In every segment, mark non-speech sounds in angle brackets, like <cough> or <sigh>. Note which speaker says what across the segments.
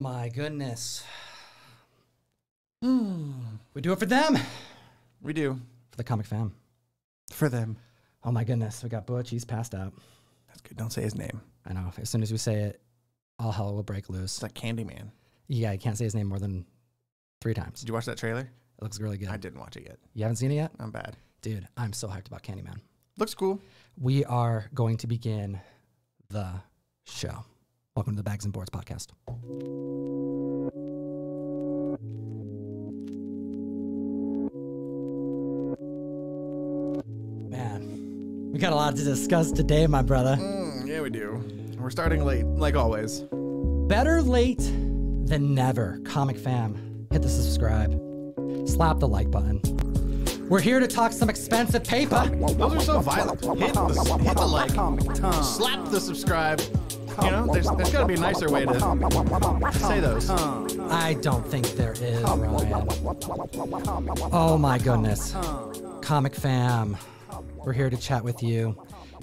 Speaker 1: My goodness. <sighs> Hmm. we do it for them,
Speaker 2: We do.
Speaker 1: for the comic fam.
Speaker 2: For them.
Speaker 1: Oh my goodness, we got Butch. He's passed out.
Speaker 2: That's good. Don't say his name.
Speaker 1: I know. As soon as we say it, all hell will break loose.
Speaker 2: It's like Candyman.
Speaker 1: Yeah, I can't say his name more than three times.
Speaker 2: Did you watch that trailer?
Speaker 1: It looks really good.
Speaker 2: I didn't watch it yet.
Speaker 1: You haven't seen it yet?
Speaker 2: I'm bad.
Speaker 1: Dude, I'm so hyped about Candyman.
Speaker 2: Looks cool.
Speaker 1: We are going to begin the show. Welcome to the Bags and Boards podcast. Man, we got a lot to discuss today, my brother.
Speaker 2: Mm, yeah, we do. We're starting late, like always.
Speaker 1: Better late than never, comic fam. Hit the subscribe, slap the like button. We're here to talk some expensive paper.
Speaker 2: Those are so violent. Hit the, hit the like, slap the subscribe. You know, there's, there's got to be a nicer way to say those.
Speaker 1: I don't think there is, Ryan. Oh my goodness. Comic fam, we're here to chat with you.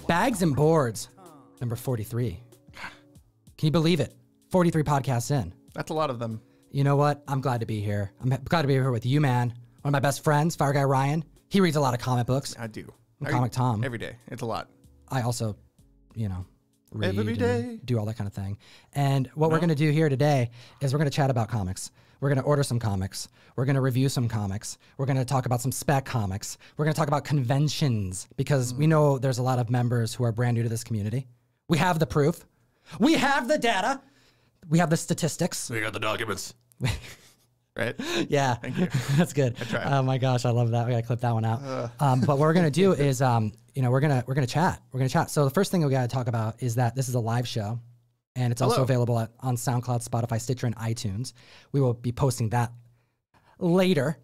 Speaker 1: Bags and Boards, number 43. Can you believe it? 43 podcasts in.
Speaker 2: That's a lot of them.
Speaker 1: You know what? I'm glad to be here. I'm glad to be here with you, man. One of my best friends, Fire Guy Ryan. He reads a lot of comic books.
Speaker 2: I do.
Speaker 1: I'm Comic Tom.
Speaker 2: Every day. It's a lot.
Speaker 1: I also, you know, read
Speaker 2: Every
Speaker 1: and do all that kind of thing. And what we're going to do here today is we're going to chat about comics. We're going to order some comics. We're going to review some comics. We're going to talk about some spec comics. We're going to talk about conventions because we know there's a lot of members who are brand new to this community. We have the proof. We have the data. We have the statistics.
Speaker 2: We got the documents. <laughs> right?
Speaker 1: Yeah, Thank you. <laughs> that's good. Oh my gosh, I love that. We gotta clip that one out. Um, but what we're gonna do <laughs> is, um, you know, we're gonna we're gonna chat. We're gonna chat. So the first thing we gotta talk about is that this is a live show, and it's also available at, on SoundCloud, Spotify, Stitcher, and iTunes. We will be posting that later.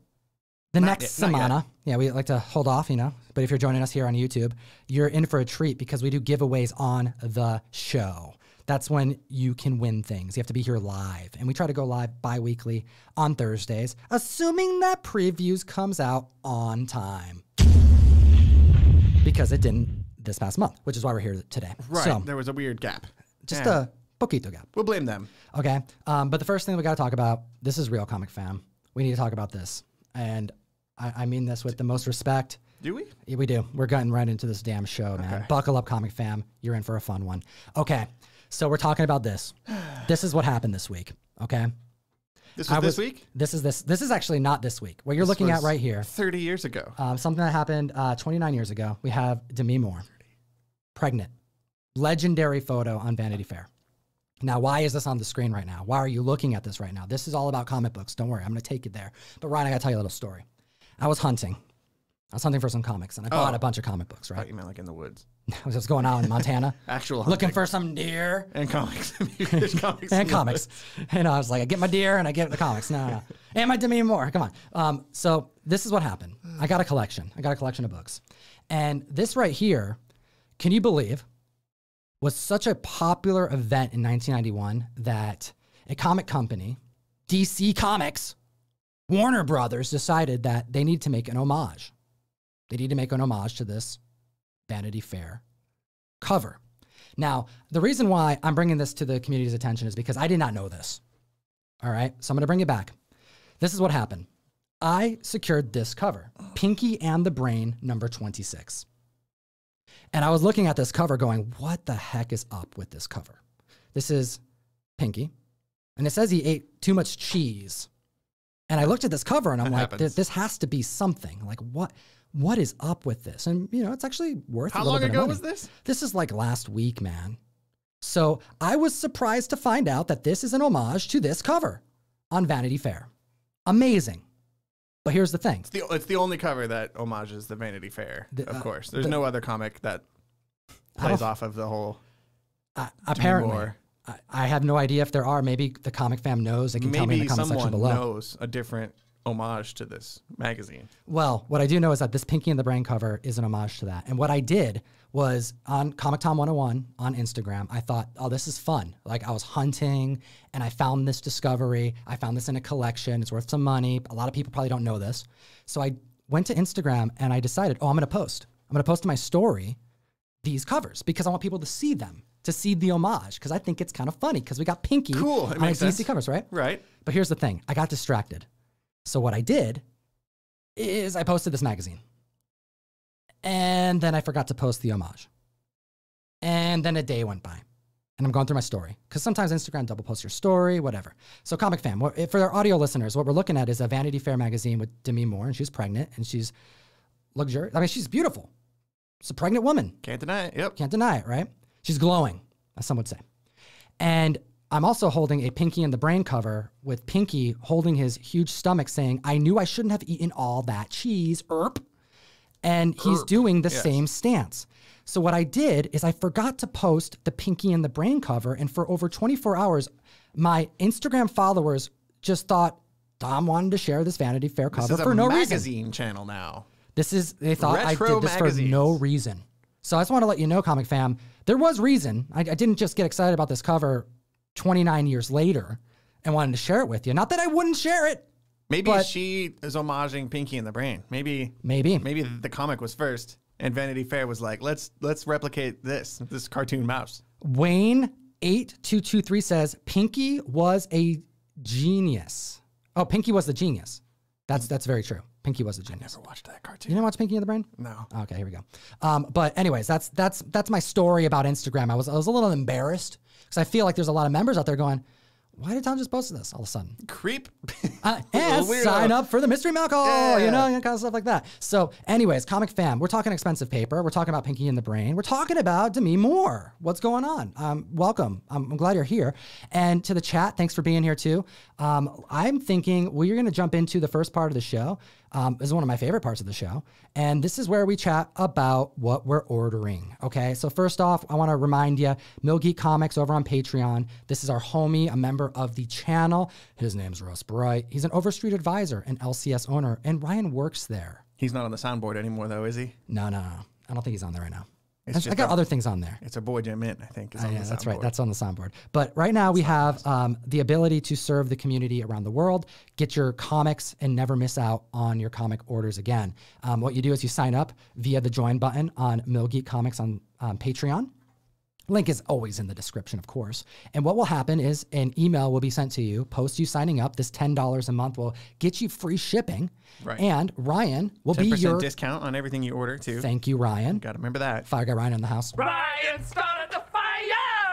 Speaker 1: The next
Speaker 2: not yet.
Speaker 1: semana, yeah, we like to hold off, you know. But if you're joining us here on YouTube, you're in for a treat because we do giveaways on the show. That's when you can win things. You have to be here live, and we try to go live bi-weekly on Thursdays, assuming that previews comes out on time. Because it didn't this past month, which is why we're here today.
Speaker 2: Right.
Speaker 1: So
Speaker 2: there was a weird gap.
Speaker 1: just
Speaker 2: Yeah.
Speaker 1: a poquito gap.
Speaker 2: We'll blame them.
Speaker 1: Okay. Um, but the first thing we got to talk about this is real comic fam. We need to talk about this. And I, I mean this with the most respect.
Speaker 2: Do we?
Speaker 1: Yeah, we do. We're getting right into this damn show, man. Buckle up, comic fam. You're in for a fun one. Okay. So we're talking about this. <sighs> This is what happened this week. Okay.
Speaker 2: This
Speaker 1: I
Speaker 2: was this week?
Speaker 1: This is this. This is actually not this week. What you're looking at right here,
Speaker 2: 30 years ago.
Speaker 1: um, something that happened uh, 29 years ago. We have Demi Moore, pregnant, legendary photo on Vanity Fair. Now, why is this on the screen right now? Why are you looking at this right now? This is all about comic books. Don't worry, I'm going to take you there. But Ryan, I got to tell you a little story. I was hunting. I was hunting for some comics, and I bought
Speaker 2: Oh.
Speaker 1: a bunch of comic books. Right,
Speaker 2: thought you meant like in the woods. <laughs>
Speaker 1: I was just going out in Montana, <laughs>
Speaker 2: Actual
Speaker 1: looking
Speaker 2: hunting.
Speaker 1: for some deer
Speaker 2: and comics. <laughs> There's comics. in
Speaker 1: and
Speaker 2: the
Speaker 1: comics. And I was like, I get my deer and I get the comics. No, no, no. And my Demi Moore. Come on. Um, so this is what happened. I got a collection. I got a collection of books. And this right here, can you believe, was such a popular event in 1991 that a comic company, DC Comics, Warner Brothers, decided that they need to make an homage. They need to make an homage to this Vanity Fair cover. Now, the reason why I'm bringing this to the community's attention is because I did not know this. All right, so I'm going to bring it back. This is what happened. I secured this cover, Pinky and the Brain, number 26. And I was looking at this cover going, what the heck is up with this cover? This is Pinky, and it says he ate too much cheese. And I looked at this cover and I'm
Speaker 2: That
Speaker 1: like,
Speaker 2: happens.
Speaker 1: This has to be something. Like, what? What is up with this? And you know, it's actually worth
Speaker 2: How long
Speaker 1: bit of
Speaker 2: ago was this?
Speaker 1: This is like last week, man. So I was surprised to find out that this is an homage to this cover on Vanity Fair. Amazing. But here's the thing.
Speaker 2: It's the, it's the only cover that homages the Vanity Fair,
Speaker 1: The-
Speaker 2: of
Speaker 1: uh,
Speaker 2: course. There's
Speaker 1: the-
Speaker 2: no other comic that plays off of the whole.
Speaker 1: Uh, apparently. I, I have no idea if there are. Maybe the comic fam knows. They can tell me in the comment section below.
Speaker 2: Maybe someone knows a different homage to this magazine.
Speaker 1: Well, what I do know is that this Pinky and the Brain cover is an homage to that. And what I did was on Comic Tom 101 on Instagram, I thought, oh, this is fun. Like I was hunting and I found this discovery. I found this in a collection. It's worth some money. A lot of people probably don't know this. So I went to Instagram and I decided, oh, I'm going to post. I'm going to post to my story these covers because I want people to see them, to see the homage because I think it's kind of funny because we got Pinky
Speaker 2: Cool,
Speaker 1: on DC covers, right?
Speaker 2: Right.
Speaker 1: But here's the thing I got distracted. So what I did is I posted this magazine. And then I forgot to post the homage. And then a day went by. And I'm going through my story because sometimes Instagram double posts your story, whatever. So, Comic Fam, for our audio listeners, what we're looking at is a Vanity Fair magazine with Demi Moore, and she's pregnant and she's luxurious. I mean, she's beautiful. It's a pregnant woman.
Speaker 2: Can't deny it. Yep.
Speaker 1: Can't deny it, right? She's glowing, as some would say. And I'm also holding a Pinky and the Brain cover with Pinky holding his huge stomach saying, I knew I shouldn't have eaten all that cheese, erp. And he's doing the
Speaker 2: yes.
Speaker 1: same stance. So what I did is I forgot to post the Pinky and the Brain cover. And for over 24 hours, my Instagram followers just thought Tom wanted to share this Vanity Fair
Speaker 2: This
Speaker 1: cover
Speaker 2: is
Speaker 1: for
Speaker 2: a
Speaker 1: no reason.
Speaker 2: magazine channel now.
Speaker 1: This is they thought I did this for no reason. So I just want to let you know, comic fam, there was reason. I, I didn't just get excited about this cover 29 years later and wanted to share it with you. Not that I wouldn't share it.
Speaker 2: Maybe
Speaker 1: But-
Speaker 2: she is homaging Pinky and the Brain. Maybe
Speaker 1: Maybe.
Speaker 2: maybe the comic was first, and Vanity Fair was like, let's let's replicate this this cartoon mouse.
Speaker 1: Wayne 8223 says Pinky was a genius. Oh, Pinky was the genius. That's that's very true. Pinky was a genius.
Speaker 2: Never watched that
Speaker 1: You
Speaker 2: cartoon.
Speaker 1: didn't watch Pinky and the Brain?
Speaker 2: No.
Speaker 1: Okay, here we go. Um, but anyways, that's that's that's my story about Instagram. I was I was a little embarrassed because I feel like there's a lot of members out there going, "Why did Tom just post this all of a sudden?"
Speaker 2: Creep. <laughs>
Speaker 1: Uh, <laughs> and sign up for the mystery mail call, you know, kind of stuff like that. So, anyways, comic fam, we're talking expensive paper. We're talking about Pinky and the Brain. We're talking about Demi Moore. What's going on? Um, welcome. I'm, I'm glad you're here. And to the chat, thanks for being here too. Um, I'm thinking we're going to jump into the first part of the show. Um, this is one of my favorite parts of the show. And this is where we chat about what we're ordering. Okay. So, first off, I want to remind you Mill Geek Comics over on Patreon. This is our homie, a member of the channel. His name's Russ Bright. He's an Overstreet advisor and LCS owner, and Ryan works there.
Speaker 2: He's not on the soundboard anymore, though, is he?
Speaker 1: No, no, no. I don't think he's on there right now.
Speaker 2: It's
Speaker 1: I, got
Speaker 2: a-
Speaker 1: other things on there.
Speaker 2: It's a boy Mint, I think. Is on
Speaker 1: Oh, yeah, that's right. That's on the soundboard. But right now we have um, the ability to serve the community around the world, get your comics, and never miss out on your comic orders again. Um, what you do is you sign up via the join button on Mill Geek Comics on um, Patreon. Link is always in the description, of course. And what will happen is an email will be sent to you post you signing up. This $10 a month will get you free shipping.
Speaker 2: Right.
Speaker 1: And Ryan will be
Speaker 2: 10%
Speaker 1: your.
Speaker 2: discount on everything you order, too.
Speaker 1: Thank you, Ryan.
Speaker 2: Got to remember that.
Speaker 1: Fire guy Ryan in the house.
Speaker 3: Ryan started the fire!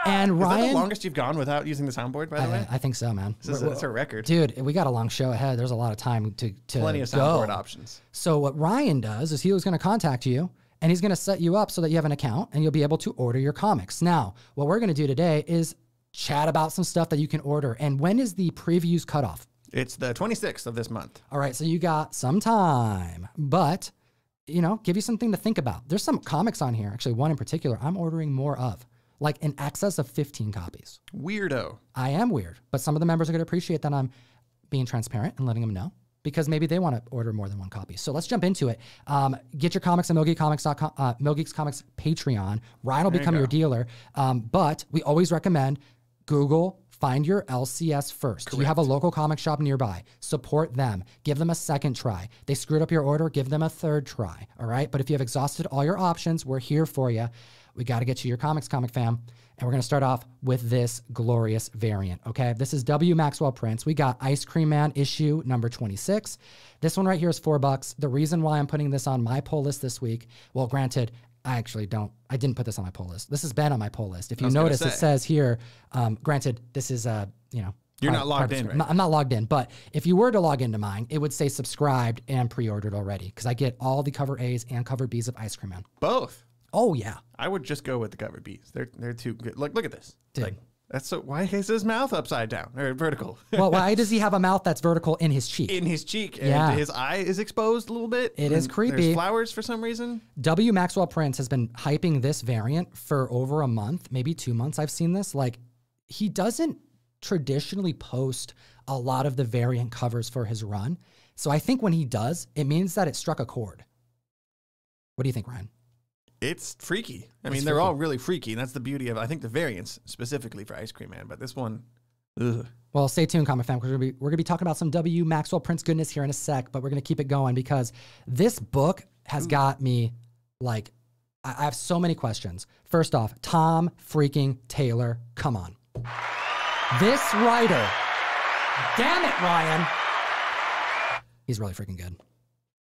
Speaker 1: And Ryan.
Speaker 2: Is that the longest you've gone without using the soundboard, by the way?
Speaker 1: I, I think so, man.
Speaker 2: This is a, it's a record.
Speaker 1: Dude, we got a long show ahead. There's a lot of time to, to
Speaker 2: Plenty of
Speaker 1: go.
Speaker 2: soundboard options.
Speaker 1: So what Ryan does is he was going to contact you and he's going to set you up so that you have an account and you'll be able to order your comics. Now, what we're going to do today is chat about some stuff that you can order. And when is the previews cutoff?
Speaker 2: It's the 26th of this month.
Speaker 1: All right, so you got some time, but you know, give you something to think about. There's some comics on here, actually one in particular I'm ordering more of, like in excess of 15 copies.
Speaker 2: Weirdo.
Speaker 1: I am weird, but some of the members are going to appreciate that I'm being transparent and letting them know because maybe they want to order more than one copy. So let's jump into it. Um, get your comics at MilGeekComics.com, uh, MilGeeks Comics Patreon. Ryan will become your dealer, um, but we always recommend Google. Find your LCS first. Do you have a local comic shop nearby? Support them. Give them a second try. They screwed up your order. Give them a third try. All right. But if you have exhausted all your options, we're here for you. We got to get you your comics, comic fam. And we're going to start off with this glorious variant. Okay. This is W. Maxwell Prince. We got Ice Cream Man issue number 26. This one right here is four bucks. The reason why I'm putting this on my pull list this week, well, granted, I actually don't, I didn't put this on my pull list. This has been on my pull list. If you notice, it says here, um, granted, this is, uh, you know,
Speaker 2: You're
Speaker 1: part-
Speaker 2: not logged in, right?
Speaker 1: I'm not logged in, but if you were to log into mine, it would say subscribed and pre-ordered already because I get all the cover A's and cover B's of Ice Cream Man.
Speaker 2: Both.
Speaker 1: Oh yeah,
Speaker 2: I would just go with the cover B's. They're they're too good. Look look at this.
Speaker 1: Dude.
Speaker 2: Like that's so why is his mouth upside down or vertical?
Speaker 1: well, why <laughs> does he have a mouth that's vertical in his cheek?
Speaker 2: in his cheek and
Speaker 1: Yeah.
Speaker 2: his eye is exposed a little bit.
Speaker 1: It is creepy.
Speaker 2: There's flowers for some reason.
Speaker 1: W. Maxwell Prince has been hyping this variant for over a month, maybe two months. I've seen this. Like, he doesn't traditionally post a lot of the variant covers for his run. So I think when he does, it means that it struck a chord. What do you think, Ryan?
Speaker 2: It's freaky. I mean, they're
Speaker 1: freaky.
Speaker 2: all really freaky, and that's the beauty of I think the variants specifically for Ice Cream Man. But this one, ugh.
Speaker 1: Well, stay tuned, Comic Fam. 'cause We're gonna, be, we're gonna be talking about some W. Maxwell Prince goodness here in a sec, but we're gonna keep it going because this book has got me like, I, I have so many questions. First off, Tom freaking Taylor, come on. This writer, damn it, Ryan. He's really freaking good.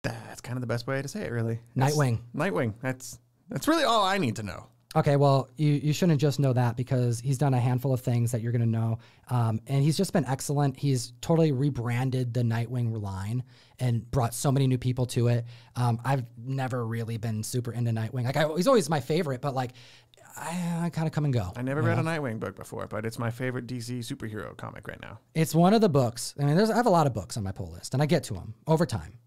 Speaker 2: That's kind of the best way to say it, really. That's-
Speaker 1: Nightwing.
Speaker 2: Nightwing. That's that's really all I need to know.
Speaker 1: Okay, well, you, you shouldn't just know that because he's done a handful of things that you're going to know. Um, and he's just been excellent. He's totally rebranded the Nightwing line and brought so many new people to it. Um, I've never really been super into Nightwing. Like, I, he's always my favorite, but like, I, I kind of come and go.
Speaker 2: I never read a Nightwing book before, but it's my favorite DC superhero comic right now.
Speaker 1: It's one of the books. I mean, there's, I have a lot of books on my pull list, and I get to them over time.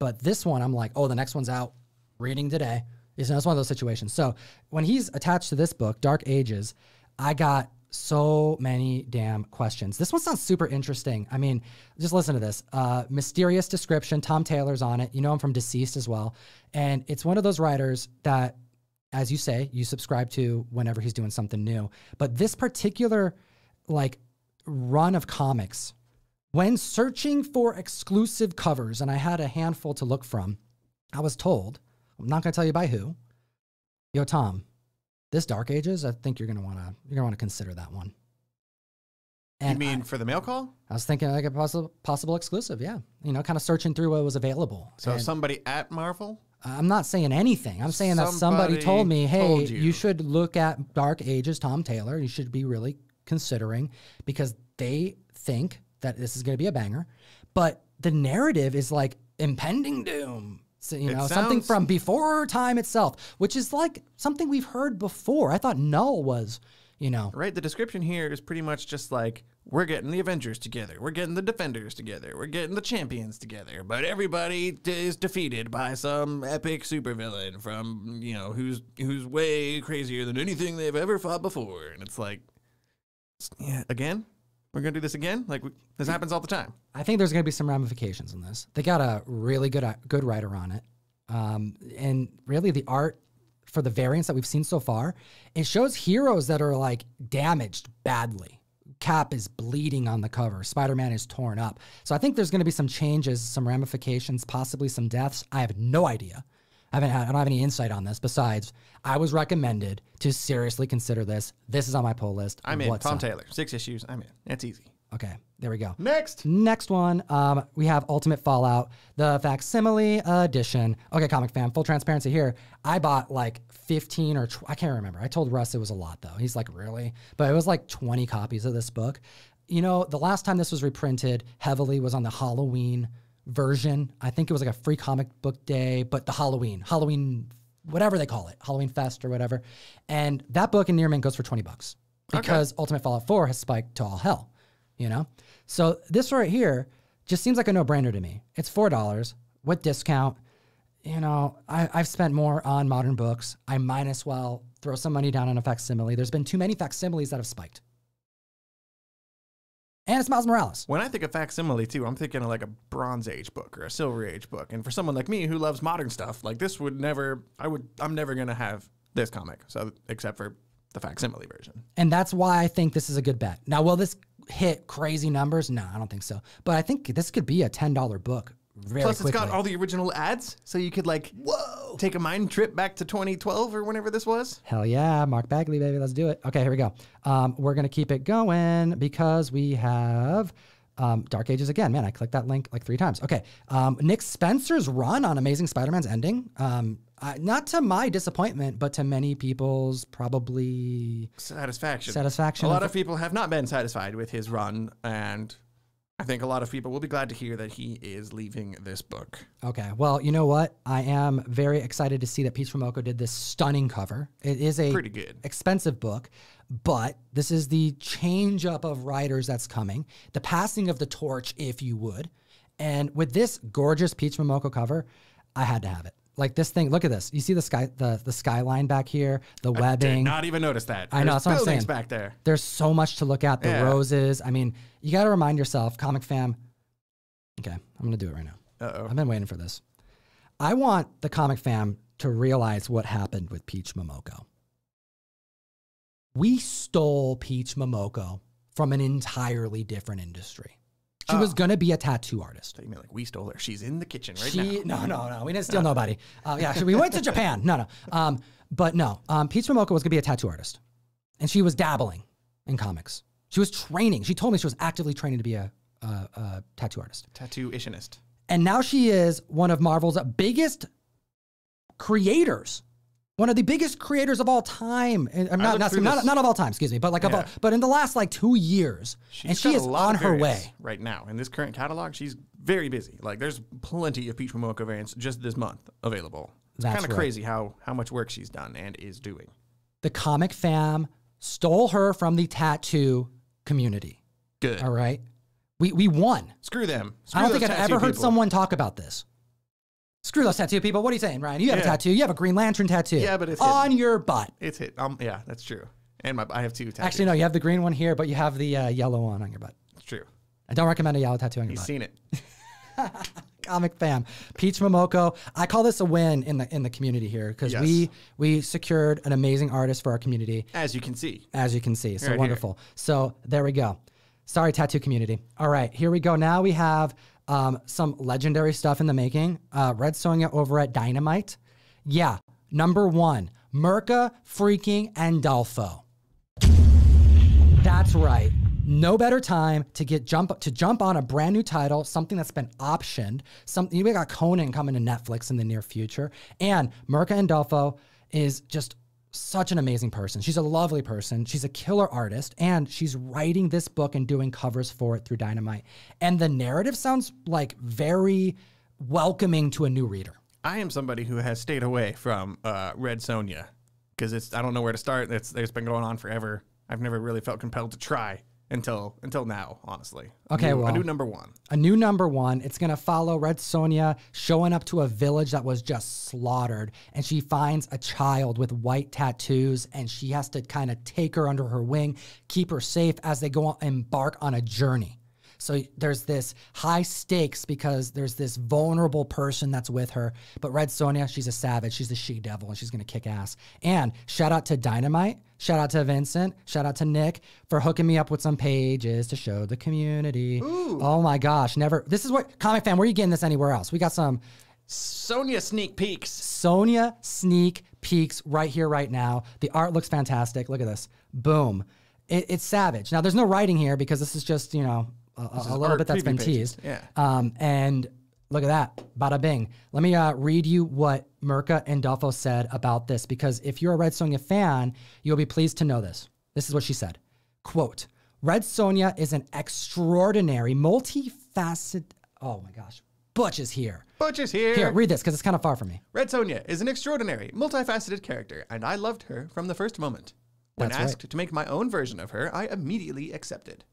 Speaker 1: But this one, I'm like, oh, the next one's out. Reading today. It's, it's one of those situations. So when he's attached to this book, Dark Ages, I got so many damn questions. This one sounds super interesting. I mean, just listen to this. Uh, mysterious description. Tom Taylor's on it. You know him from DCeased as well. And it's one of those writers that, as you say, you subscribe to whenever he's doing something new. But this particular, like, run of comics when searching for exclusive covers, and I had a handful to look from, I was told, I'm not going to tell you by who. Yo, Tom, this Dark Ages, I think you're going to want to you're going to want to consider that one.
Speaker 2: you
Speaker 1: And
Speaker 2: mean for the mail call?
Speaker 1: I, I was thinking like a possible possible exclusive, yeah. You know, kind of searching through what was available.
Speaker 2: So
Speaker 1: And
Speaker 2: somebody at Marvel?
Speaker 1: I'm not saying anything. I'm saying that somebody
Speaker 2: Somebody
Speaker 1: told me, hey,
Speaker 2: told
Speaker 1: you.
Speaker 2: you.
Speaker 1: should look at Dark Ages, Tom Taylor. You should be really considering because they think that this is going to be a banger. But the narrative is like impending doom. So, you
Speaker 2: It
Speaker 1: know, something from before time itself, which is like something we've heard before. I thought Knull was, you know,
Speaker 2: Right? The description here is pretty much just like we're getting the Avengers together, we're getting the Defenders together, we're getting the champions together, but everybody is defeated by some epic supervillain from you know who's who's way crazier than anything they've ever fought before, and it's like, yeah, again, we're gonna do this again. Like we, this happens all the time.
Speaker 1: I think there's going to be some ramifications in this. They got a really good good writer on it, um, and really the art for the variants that we've seen so far, it shows heroes that are like damaged badly. Cap is bleeding on the cover. Spider Man is torn up. So I think there's going to be some changes, some ramifications, possibly some deaths. I have no idea. I haven't had, I don't have any insight on this. Besides, I was recommended to seriously consider this. This is on my pull list.
Speaker 2: I'm in.
Speaker 1: What's
Speaker 2: Tom
Speaker 1: up?
Speaker 2: Taylor, six issues. I'm in. That's easy.
Speaker 1: Okay, there we go.
Speaker 2: Next.
Speaker 1: Next one, um, we have Ultimate Fallout, the facsimile edition. Okay, comic fan, full transparency here. I bought like 15 or tw- I can't remember. I told Russ it was a lot though. He's like, really? But it was like 20 copies of this book. You know, the last time this was reprinted heavily was on the Halloween version. I think it was like a free comic book day, but the Halloween, Halloween, whatever they call it, Halloween Fest or whatever. And that book in near mint goes for 20 bucks because Ultimate Fallout 4 has spiked to all hell you know? So this right here just seems like a no-brainer to me. It's four dollars with discount. You know, I, I've spent more on modern books. I might as well throw some money down on a facsimile. There's been too many facsimiles that have spiked. And it's Miles Morales.
Speaker 2: When I think of facsimile too, I'm thinking of like a Bronze Age book or a Silver Age book. And for someone like me who loves modern stuff, like this would never, I would, I'm never gonna have this comic. So except for the facsimile version.
Speaker 1: And that's why I think this is a good bet. Now, will this hit crazy numbers? No, I don't think so. But I think this could be a $10 book very
Speaker 2: Plus,
Speaker 1: quickly.
Speaker 2: it's got all the original ads, so you could like, whoa, take a mind trip back to 2012 or whenever this was.
Speaker 1: Hell yeah, Mark Bagley, baby, let's do it. Okay, here we go. Um, we're gonna keep it going because we have um, Dark Ages again. Man, I clicked that link like three times. Okay, um, Nick Spencer's run on Amazing Spider-Man's ending. Um, I, not to my disappointment, but to many people's probably
Speaker 2: Satisfaction.
Speaker 1: Satisfaction
Speaker 2: A lot
Speaker 1: of-
Speaker 2: of people have not been satisfied with his run, and I think a lot of people will be glad to hear that he is leaving this book.
Speaker 1: Okay. Well, you know what? I am very excited to see that Peach Momoko did this stunning cover. It is a
Speaker 2: Pretty good.
Speaker 1: expensive book, but this is the change up of writers that's coming, the passing of the torch, if you would. And with this gorgeous Peach Momoko cover, I had to have it. Like this thing, look at this. You see the sky, the the skyline back here, the
Speaker 2: Did
Speaker 1: webbing.
Speaker 2: not even notice that.
Speaker 1: I know,
Speaker 2: There's
Speaker 1: that's what I'm
Speaker 2: buildings
Speaker 1: saying.
Speaker 2: back there.
Speaker 1: There's so much to look at. The
Speaker 2: Yeah.
Speaker 1: roses. I mean, you got to remind yourself, comic fam. Okay, I'm gonna do it right now.
Speaker 2: Uh oh.
Speaker 1: I've been waiting for this. I want the comic fam to realize what happened with Peach Momoko. We stole Peach Momoko from an entirely different industry. She was
Speaker 2: Oh.
Speaker 1: going to be a tattoo artist.
Speaker 2: You mean like we stole her? She's in the kitchen right
Speaker 1: She
Speaker 2: now.
Speaker 1: no no no we didn't steal <laughs> nobody. Uh, yeah, we went to Japan. No no. Um, But no, um, Peach Momoko was gonna be a tattoo artist, and she was dabbling in comics. She was training. She told me she was actively training to be a, a, a tattoo artist,
Speaker 2: Tattoo issionist.
Speaker 1: and now she is one of Marvel's biggest creators. One of the biggest creators of all time, and I'm not not, not, not of all time, excuse me, but like all, but in the last like two years,
Speaker 2: She's
Speaker 1: and she is on her way.
Speaker 2: right now in this current catalog. She's very busy. Like there's plenty of Peach Momoko variants just this month available. It's kind of
Speaker 1: right.
Speaker 2: crazy how how much work she's done and is doing.
Speaker 1: The comic fam stole her from the tattoo community.
Speaker 2: Good.
Speaker 1: All right, we we won.
Speaker 2: Screw them. Screw
Speaker 1: I don't think I've ever heard
Speaker 2: people.
Speaker 1: someone talk about this. Screw those tattoo people. What are you saying, Ryan? You have a
Speaker 2: Yeah.
Speaker 1: tattoo. You have a Green Lantern tattoo.
Speaker 2: Yeah, but it's
Speaker 1: on your butt.
Speaker 2: It's hit. Um, yeah, that's true. And my I have two tattoos.
Speaker 1: Actually, no, you have the green one here, but you have the uh, yellow one on your butt.
Speaker 2: it's true.
Speaker 1: I don't recommend a yellow tattoo on your
Speaker 2: You've
Speaker 1: butt.
Speaker 2: seen it. <laughs>
Speaker 1: Comic fam, Peach Momoko. I call this a win in the in the community here because
Speaker 2: Yes.
Speaker 1: we we secured an amazing artist for our community.
Speaker 2: As you can see.
Speaker 1: as you can see. So
Speaker 2: Right here.
Speaker 1: wonderful. So there we go. Sorry, tattoo community. All right, here we go. Now we have um, some legendary stuff in the making. Uh, Red Sonja over at Dynamite. Yeah, number one, Mirka freaking Andolfo. That's right. No better time to get jump to jump on a brand new title, something that's been optioned. Something we got Conan coming to Netflix in the near future, and Mirka Andolfo is just such an amazing person. She's a lovely person. She's a killer artist, and she's writing this book and doing covers for it through Dynamite. And the narrative sounds like very welcoming to a new reader.
Speaker 2: I am somebody who has stayed away from uh, Red Sonja because it's I don't know where to start. It's it's been going on forever. I've never really felt compelled to try until until now, honestly.
Speaker 1: Okay,
Speaker 2: new-
Speaker 1: well-
Speaker 2: a new number one.
Speaker 1: a new number one. It's going to follow Red Sonja showing up to a village that was just slaughtered. And she finds a child with white tattoos, and she has to kind of take her under her wing, keep her safe as they go on, embark on a journey. So there's this high stakes because there's this vulnerable person that's with her. But Red Sonja, she's a savage. She's the she devil, and she's gonna kick ass. And shout out to Dynamite. Shout out to Vincent. Shout out to Nick for hooking me up with some pages to show the community. Oh my gosh, never. This is what comic fan. Where are you getting this anywhere else? We got some
Speaker 2: Sonja sneak peeks.
Speaker 1: Sonja sneak peeks right here, right now. The art looks fantastic. Look at this. Boom. It, it's savage. Now, there's no writing here because this is just, you know, a, a- little bit that's been
Speaker 2: pages.
Speaker 1: teased.
Speaker 2: Yeah.
Speaker 1: Um, and look at that. Bada bing. Let me uh, read you what Mirka Andolfo said about this because if you're a Red Sonja fan, you'll be pleased to know this. This is what she said. Quote, Red Sonja is an extraordinary, multifaceted, oh my gosh, Butch is here.
Speaker 2: Butch is here.
Speaker 1: Here, read this because it's kind of far from me.
Speaker 2: Red Sonja is an extraordinary, multifaceted character, and I loved her from the first moment. When
Speaker 1: That's right.
Speaker 2: asked to make my own version of her, I immediately accepted.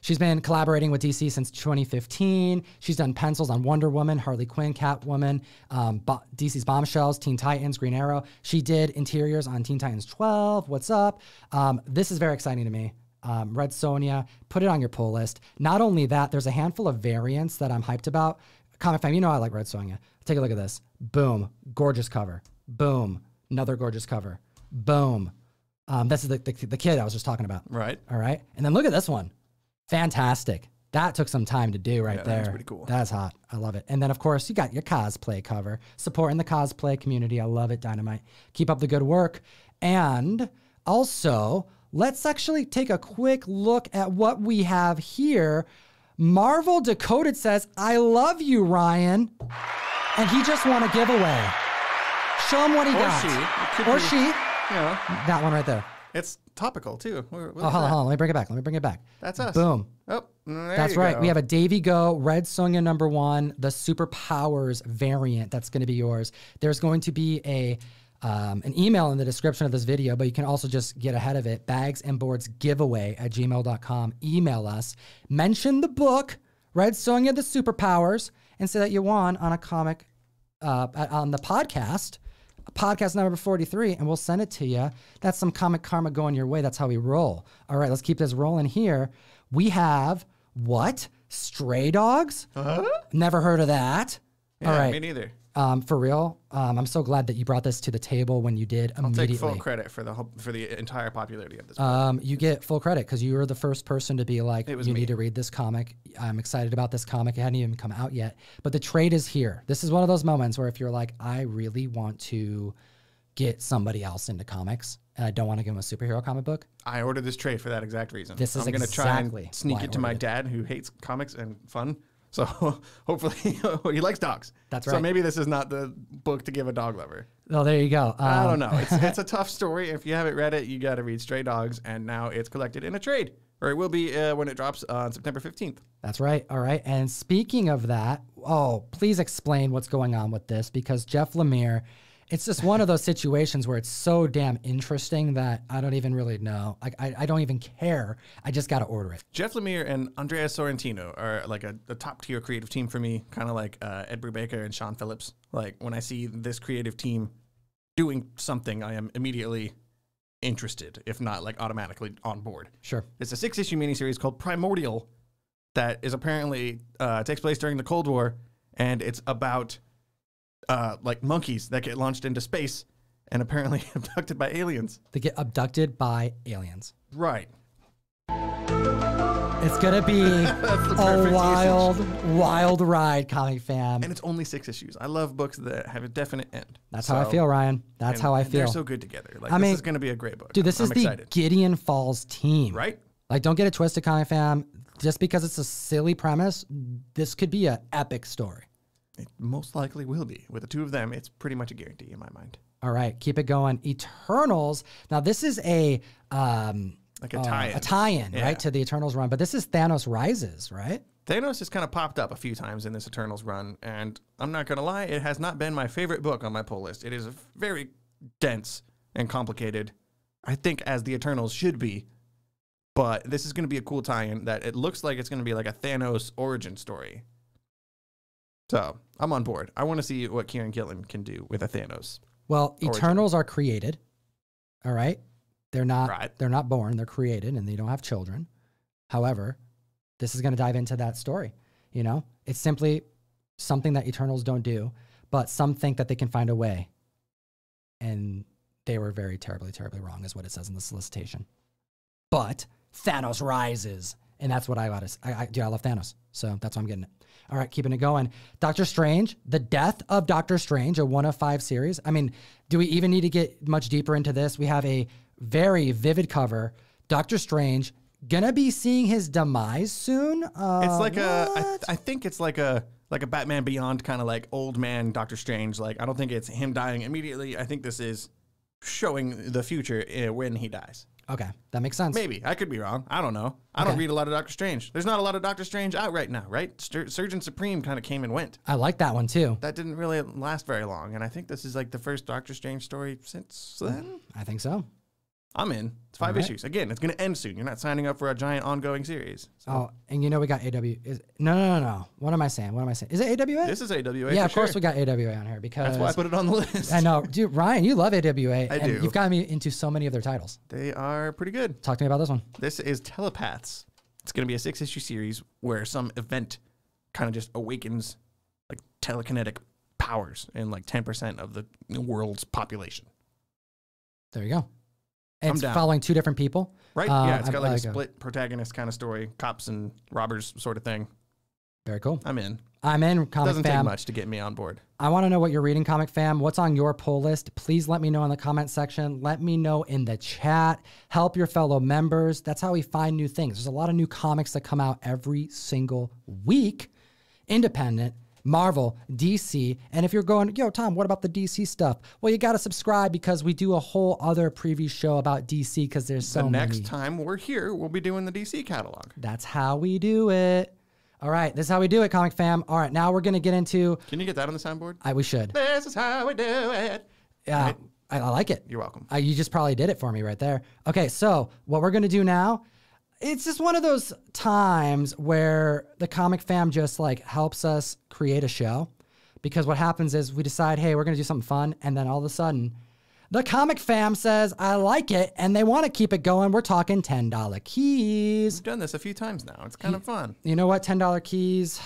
Speaker 1: She's been collaborating with DC since 2015. She's done pencils on Wonder Woman, Harley Quinn, Catwoman, um, Bo- DC's Bombshells, Teen Titans, Green Arrow. She did interiors on Teen Titans 12. What's up? Um, this is very exciting to me. Um, Red Sonja, put it on your pull list. Not only that, there's a handful of variants that I'm hyped about. Comic fan, you know I like Red Sonja. Take a look at this. Boom, gorgeous cover. Boom, another gorgeous cover. Boom. Um, this is the, the, the kid I was just talking about.
Speaker 2: Right.
Speaker 1: All right. And then look at this one. Fantastic. That took some time to do right
Speaker 2: Yeah,
Speaker 1: there.
Speaker 2: that's pretty cool.
Speaker 1: That's hot. I love it. And then, of course, you got your cosplay cover, supporting the cosplay community. I love it, Dynamite. Keep up the good work. And also, let's actually take a quick look at what we have here. Marvel Decoded says, I love you, Ryan. And he just won a giveaway. Show him what he
Speaker 2: Or
Speaker 1: got.
Speaker 2: she.
Speaker 1: Or
Speaker 2: be-
Speaker 1: she.
Speaker 2: Know,
Speaker 1: That one right there.
Speaker 2: It's topical too. Where- what
Speaker 1: Oh, hold on, hold on. Let me bring it back. Let me bring it back.
Speaker 2: That's us.
Speaker 1: Boom.
Speaker 2: Oh, there
Speaker 1: That's right.
Speaker 2: go.
Speaker 1: We have a Davi Go Red Sonja number one, the superpowers variant. That's going to be yours. There's going to be a um, an email in the description of this video, but you can also just get ahead of it. Bags and boards giveaway at gmail.com. Email us. Mention the book, Red Sonja, the superpowers, and say that you won on a comic uh, on the podcast, podcast number 43, and we'll send it to you. That's some comic karma going your way. That's how we roll. All right, let's keep this rolling here. We have what? Stray dogs? Uh-huh. Never heard of that.
Speaker 2: Yeah,
Speaker 1: All right.
Speaker 2: Me neither.
Speaker 1: Um, for real, um, I'm so glad that you brought this to the table when you did
Speaker 2: I'll take full credit for the whole, for the entire popularity of this.
Speaker 1: Um, you get full credit because you were the first person to be like,
Speaker 2: It was
Speaker 1: you
Speaker 2: me.
Speaker 1: need to read this comic. I'm excited about this comic. It hadn't even come out yet, but the trade is here. This is one of those moments where if you're like, I really want to get somebody else into comics and I don't want to give them a superhero comic book,
Speaker 2: I ordered this trade for that exact reason.
Speaker 1: This is
Speaker 2: I'm gonna try
Speaker 1: exactly
Speaker 2: and sneak it to my
Speaker 1: it.
Speaker 2: dad who hates comics and fun. So <laughs> hopefully <laughs> he likes dogs.
Speaker 1: That's right.
Speaker 2: So maybe this is not the book to give a dog lover.
Speaker 1: oh, there you go.
Speaker 2: I
Speaker 1: Um,
Speaker 2: don't know. It's, it's a tough story. If you haven't read it, you got to read Stray Dogs, and now it's collected in a trade, or it will be uh, when it drops on September 15th.
Speaker 1: That's right. All right. And speaking of that, oh, please explain what's going on with this because Jeff Lemire, it's just one of those situations where it's so damn interesting that I don't even really know. Like, I, I don't even care. I just got to order it.
Speaker 2: Jeff Lemire and Andrea Sorrentino are like a, a top tier creative team for me, kind of like uh, Ed Brubaker and Sean Phillips. Like when I see this creative team doing something, I am immediately interested, if not like automatically on board.
Speaker 1: Sure.
Speaker 2: It's a six issue miniseries called Primordial that is apparently uh, takes place during the Cold War, and it's about uh, like monkeys that get launched into space and apparently <laughs> abducted by aliens.
Speaker 1: They get abducted by aliens.
Speaker 2: Right.
Speaker 1: It's going to be <laughs> a wild, wild ride, comic fam.
Speaker 2: And it's only six issues. I love books that have a definite end.
Speaker 1: That's how I feel, Ryan. That's
Speaker 2: and-
Speaker 1: how I
Speaker 2: and They're
Speaker 1: feel.
Speaker 2: so good together. Like
Speaker 1: I
Speaker 2: this
Speaker 1: mean,
Speaker 2: is going to be a great book.
Speaker 1: Dude, this
Speaker 2: I'm
Speaker 1: is the
Speaker 2: excited.
Speaker 1: Gideon Falls team.
Speaker 2: right.
Speaker 1: Like, don't get it twisted, comic fam. Just because it's a silly premise, this could be an epic story.
Speaker 2: It most likely will be. With the two of them, it's pretty much a guarantee in my mind.
Speaker 1: All right, keep it going. Eternals. Now, this is a um,
Speaker 2: Like a
Speaker 1: uh,
Speaker 2: tie-in.
Speaker 1: a tie-in,
Speaker 2: Yeah.
Speaker 1: right, to the Eternals run. But this is Thanos Rises, right?
Speaker 2: Thanos has kind of popped up a few times in this Eternals run, and I'm not gonna lie, it has not been my favorite book on my pull list. It is very dense and complicated. I think as the Eternals should be, but this is gonna be a cool tie-in that it looks like it's gonna be like a Thanos origin story. So I'm on board. I want to see what Kieron Gillen can do with a Thanos.
Speaker 1: Well,
Speaker 2: Origin.
Speaker 1: Eternals are created. All right, they're not.
Speaker 2: Right.
Speaker 1: They're not born. They're created, and they don't have children. However, this is going to dive into that story. You know, it's simply something that Eternals don't do, but some think that they can find a way, and they were very terribly, terribly wrong, is what it says in the solicitation. But Thanos rises, and that's what I got. I, I, dude, I love Thanos, so that's why I'm getting it. All right, keeping it going. Doctor Strange, the death of Doctor Strange, a one of five series. I mean, do we even need to get much deeper into this? We have a very vivid cover. Doctor Strange gonna be seeing his demise soon. Uh,
Speaker 2: It's like a, I,
Speaker 1: what?
Speaker 2: I think it's like a like a Batman Beyond kind of like old man Doctor Strange. Like I don't think it's him dying immediately. I think this is showing the future uh, when he dies.
Speaker 1: Okay, that makes sense.
Speaker 2: Maybe I could be wrong. I don't know. I don't read a lot of Doctor Strange. There's not a lot of Doctor Strange out right now, right? Sur- Surgeon Supreme kind of came and went.
Speaker 1: I like that one too.
Speaker 2: That didn't really last very long, and I think this is like the first Doctor Strange story since mm, then.
Speaker 1: I think so.
Speaker 2: I'm in. It's five
Speaker 1: Alright.
Speaker 2: issues. Again, it's going to end soon. You're not signing up for a giant ongoing series. So
Speaker 1: Oh, and you know we got AW. Is, no, no, no, no. What am I saying? What am I saying? Is it AWA?
Speaker 2: this is AWA.
Speaker 1: yeah, of course
Speaker 2: sure.
Speaker 1: we got AWA on here because
Speaker 2: That's why I put it on the list.
Speaker 1: I know, dude. Ryan, you love AWA.
Speaker 2: I
Speaker 1: and
Speaker 2: do.
Speaker 1: You've gotten me into so many of their titles.
Speaker 2: They are pretty good.
Speaker 1: Talk to me about this one.
Speaker 2: This is Telepaths. It's going to be a six issue series where some event kind of just awakens like telekinetic powers in like 10% of the world's population.
Speaker 1: There you go.
Speaker 2: I'm
Speaker 1: It's following two different people.
Speaker 2: Right?
Speaker 1: Uh,
Speaker 2: yeah, it's got like
Speaker 1: I
Speaker 2: a
Speaker 1: like it.
Speaker 2: split protagonist kind of story, cops and robbers sort of thing.
Speaker 1: Very cool.
Speaker 2: I'm in.
Speaker 1: I'm in comic
Speaker 2: Doesn't take much to get me on board.
Speaker 1: I want to know what you're reading, comic fam. What's on your pull list? Please let me know in the comment section. Let me know in the chat. Help your fellow members. That's how we find new things. There's a lot of new comics that come out every single week. Independent, Marvel, DC. And if you're going, yo, Tom, what about the DC stuff? Well, you got to subscribe because we do a whole other preview show about DC because there's so
Speaker 2: the next
Speaker 1: many.
Speaker 2: time we're here, we'll be doing the DC catalog.
Speaker 1: That's how we do it. All right, this is how we do it, comic fam. All right, now we're gonna get into.
Speaker 2: Can you get that on the soundboard?
Speaker 1: I we should.
Speaker 2: This is how we do it.
Speaker 1: Yeah, I, I like it.
Speaker 2: You're welcome.
Speaker 1: Uh, you just probably did it for me right there. Okay, so what we're gonna do now, it's just one of those times where the comic fam just like helps us create a show, because what happens is we decide, hey, we're gonna do something fun, and then all of a sudden, the comic fam says, I like it, and they want to keep it going. We're talking ten dollar keys.
Speaker 2: We've done this a few times now. It's kind of fun.
Speaker 1: You know what? Ten dollar keys.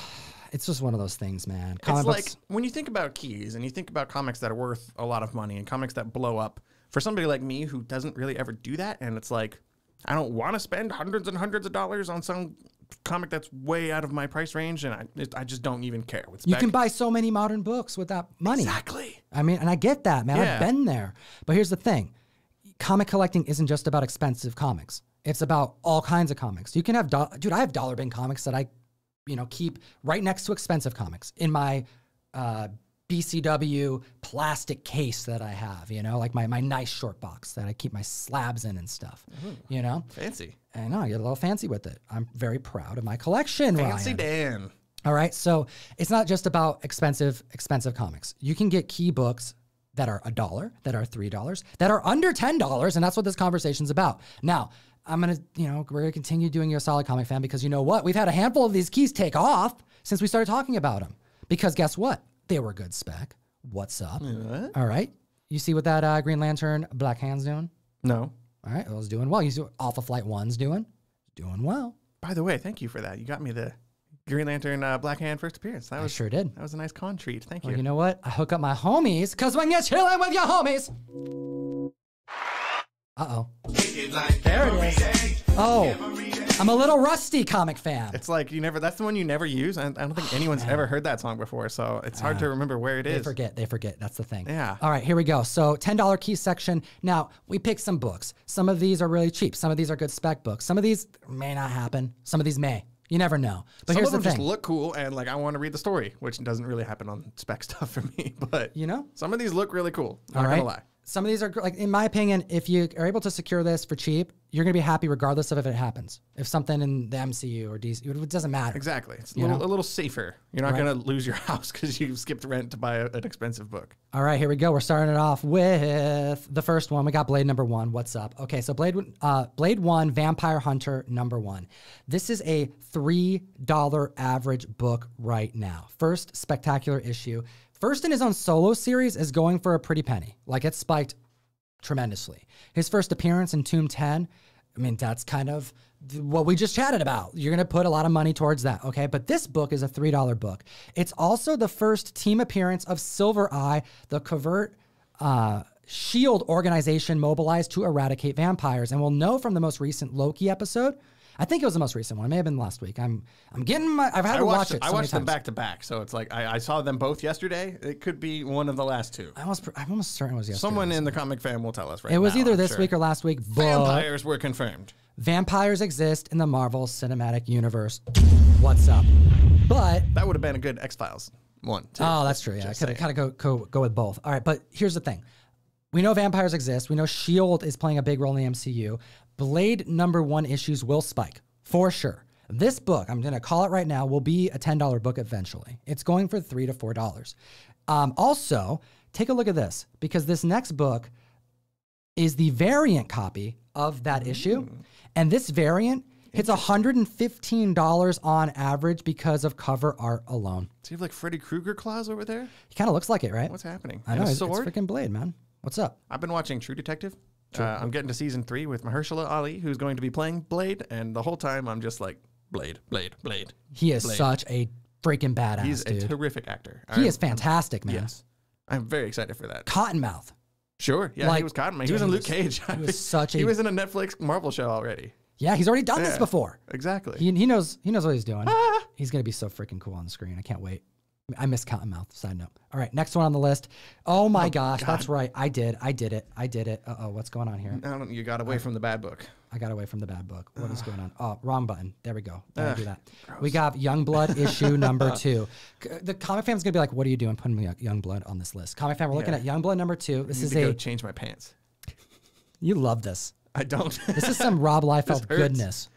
Speaker 1: It's just one of those things, man. Comic
Speaker 2: it's
Speaker 1: books.
Speaker 2: like when you think about keys and you think about comics that are worth a lot of money and comics that blow up for somebody like me who doesn't really ever do that and it's like i don't want to spend hundreds and hundreds of dollars on some comic that's way out of my price range, and I it, I just don't even care. With
Speaker 1: You can buy so many modern books with that money.
Speaker 2: exactly.
Speaker 1: I mean, and I get that, man. I've been there. But here's the thing comic collecting isn't just about expensive comics, it's about all kinds of comics. You can have, do- dude, I have dollar bin comics that I, you know, keep right next to expensive comics in my uh, BCW plastic case that I have, you know, like my, my nice short box that I keep my slabs in and stuff, mm-hmm. you know?
Speaker 2: Fancy.
Speaker 1: I know, I get a little fancy with it. I'm very proud of my collection,
Speaker 2: Fancy
Speaker 1: Ryan.
Speaker 2: Dan.
Speaker 1: All right. So it's not just about expensive, expensive comics. You can get key books that are a dollar, that are three dollars, that are under ten dollars, and that's what this conversation's about. Now, I'm gonna, you know, we're gonna continue doing you a solid comic fan because you know what? We've had a handful of these keys take off since we started talking about them. Because guess what? They were good spec. What's up? All right. You see what that uh, Green Lantern Black Hand's doing?
Speaker 2: No.
Speaker 1: All right, it was doing well. You see what Alpha Flight One's doing? Doing well.
Speaker 2: By the way, thank you for that. You got me the Green Lantern uh, Black Hand first appearance. That
Speaker 1: I
Speaker 2: was
Speaker 1: sure did.
Speaker 2: That was a nice con treat. Thank
Speaker 1: Well,
Speaker 2: you.
Speaker 1: you know what? I hook up my homies because when you're chilling with your homies. Uh oh. There it is. Oh, I'm a little rusty, comic fan.
Speaker 2: It's like you never. That's the one you never use. I, I don't think anyone's ever heard that song before, so it's hard to remember where it is.
Speaker 1: They forget. They forget. That's the thing.
Speaker 2: Yeah.
Speaker 1: All right, here we go. So $10 key section. Now, we picked some books. Some of these are really cheap. Some of these are good spec books. Some of these may not happen. Some of these may. You never know. But
Speaker 2: Some
Speaker 1: here's
Speaker 2: of them
Speaker 1: the
Speaker 2: just look cool, and like I want to read the story, which doesn't really happen on spec <laughs> stuff for me. But
Speaker 1: you know?
Speaker 2: some of these look really cool. I'm not
Speaker 1: All
Speaker 2: gonna lie.
Speaker 1: Some of these are like, in my opinion, if you are able to secure this for cheap, you're gonna be happy regardless of if it happens. If something in the MCU or DC, it doesn't matter.
Speaker 2: Exactly. It's a little, a little safer. You're not
Speaker 1: Right.
Speaker 2: gonna lose your <laughs> house because you skipped rent to buy a, an expensive book.
Speaker 1: All right, here we go. We're starting it off with the first one. We got Blade number one. What's up? Okay, so Blade, uh, Blade one, Vampire Hunter number one. This is a three dollar average book right now. First spectacular issue. First in his own solo series is going for a pretty penny. Like it spiked tremendously. His first appearance in Tomb 10, I mean, that's kind of what we just chatted about. You're going to put a lot of money towards that, okay? But this book is a $3 book. It's also the first team appearance of Silver Eye, the covert uh, shield organization mobilized to eradicate vampires. And we'll know from the most recent Loki episode. I think it was the most recent one. It may have been last week. I'm I'm getting my I've had
Speaker 2: I
Speaker 1: to watch it.
Speaker 2: I
Speaker 1: so
Speaker 2: watched them back to back, so it's like I, I saw them both yesterday. It could be one of the last two.
Speaker 1: I almost I'm almost certain it was yesterday.
Speaker 2: Someone in the comic fan will tell us right
Speaker 1: it was
Speaker 2: now,
Speaker 1: either
Speaker 2: I'm
Speaker 1: this
Speaker 2: sure.
Speaker 1: week or last week.
Speaker 2: Vampires were confirmed.
Speaker 1: vampires exist in the Marvel Cinematic Universe. What's up? But
Speaker 2: That would have been a good X Files one. Too.
Speaker 1: oh, that's true. Yeah, I could kind of go, go go with both. All right, but here's the thing: we know vampires exist. We know Shield is playing a big role in the MCU. Blade number one issues will spike for sure. This book, I'm gonna call it right now, will be a ten dollar book eventually. It's going for three to four dollars. Um, also, take a look at this because this next book is the variant copy of that issue. And this variant hits $115 on average because of cover art alone.
Speaker 2: Do you have like Freddy Krueger claws over there?
Speaker 1: He kind of looks like it, right?
Speaker 2: What's happening?
Speaker 1: I
Speaker 2: And
Speaker 1: know.
Speaker 2: a
Speaker 1: It's, it's freaking Blade, man. What's up?
Speaker 2: I've been watching True Detective. Uh, I'm getting to season three with Mahershala Ali, who's going to be playing Blade, and the whole time I'm just like Blade, Blade, Blade.
Speaker 1: He is
Speaker 2: Blade.
Speaker 1: such a freaking badass,
Speaker 2: He's a
Speaker 1: dude.
Speaker 2: terrific actor.
Speaker 1: he
Speaker 2: I'm-
Speaker 1: is fantastic, man.
Speaker 2: Yes, I'm very excited for that.
Speaker 1: Cottonmouth.
Speaker 2: Sure, yeah,
Speaker 1: Like,
Speaker 2: he was Cottonmouth. He was in Luke Cage.
Speaker 1: he was <laughs> such a.
Speaker 2: he was in a Netflix Marvel show already.
Speaker 1: Yeah, he's already done this before.
Speaker 2: Exactly.
Speaker 1: He, he knows he knows what he's doing. He's gonna be so freaking cool on the screen. I can't wait. I miss Cottonmouth. Side note. All right, next one on the list. Oh my gosh, that's right. I did. I did it. I did it. Uh oh, what's going on here?
Speaker 2: I don't, you got away from the bad book.
Speaker 1: I got away from the bad book. What is going on? Oh, wrong button. There we go. Don't do that. We got Youngblood issue number <laughs> two. The comic fan's gonna be like, "What are you doing putting Young- Youngblood on this list?" Comic fan, we're looking
Speaker 2: Yeah.
Speaker 1: at Youngblood number two. This is
Speaker 2: to go
Speaker 1: a.
Speaker 2: change my pants.
Speaker 1: You love this.
Speaker 2: I don't.
Speaker 1: This is some Rob <laughs> Liefeld goodness.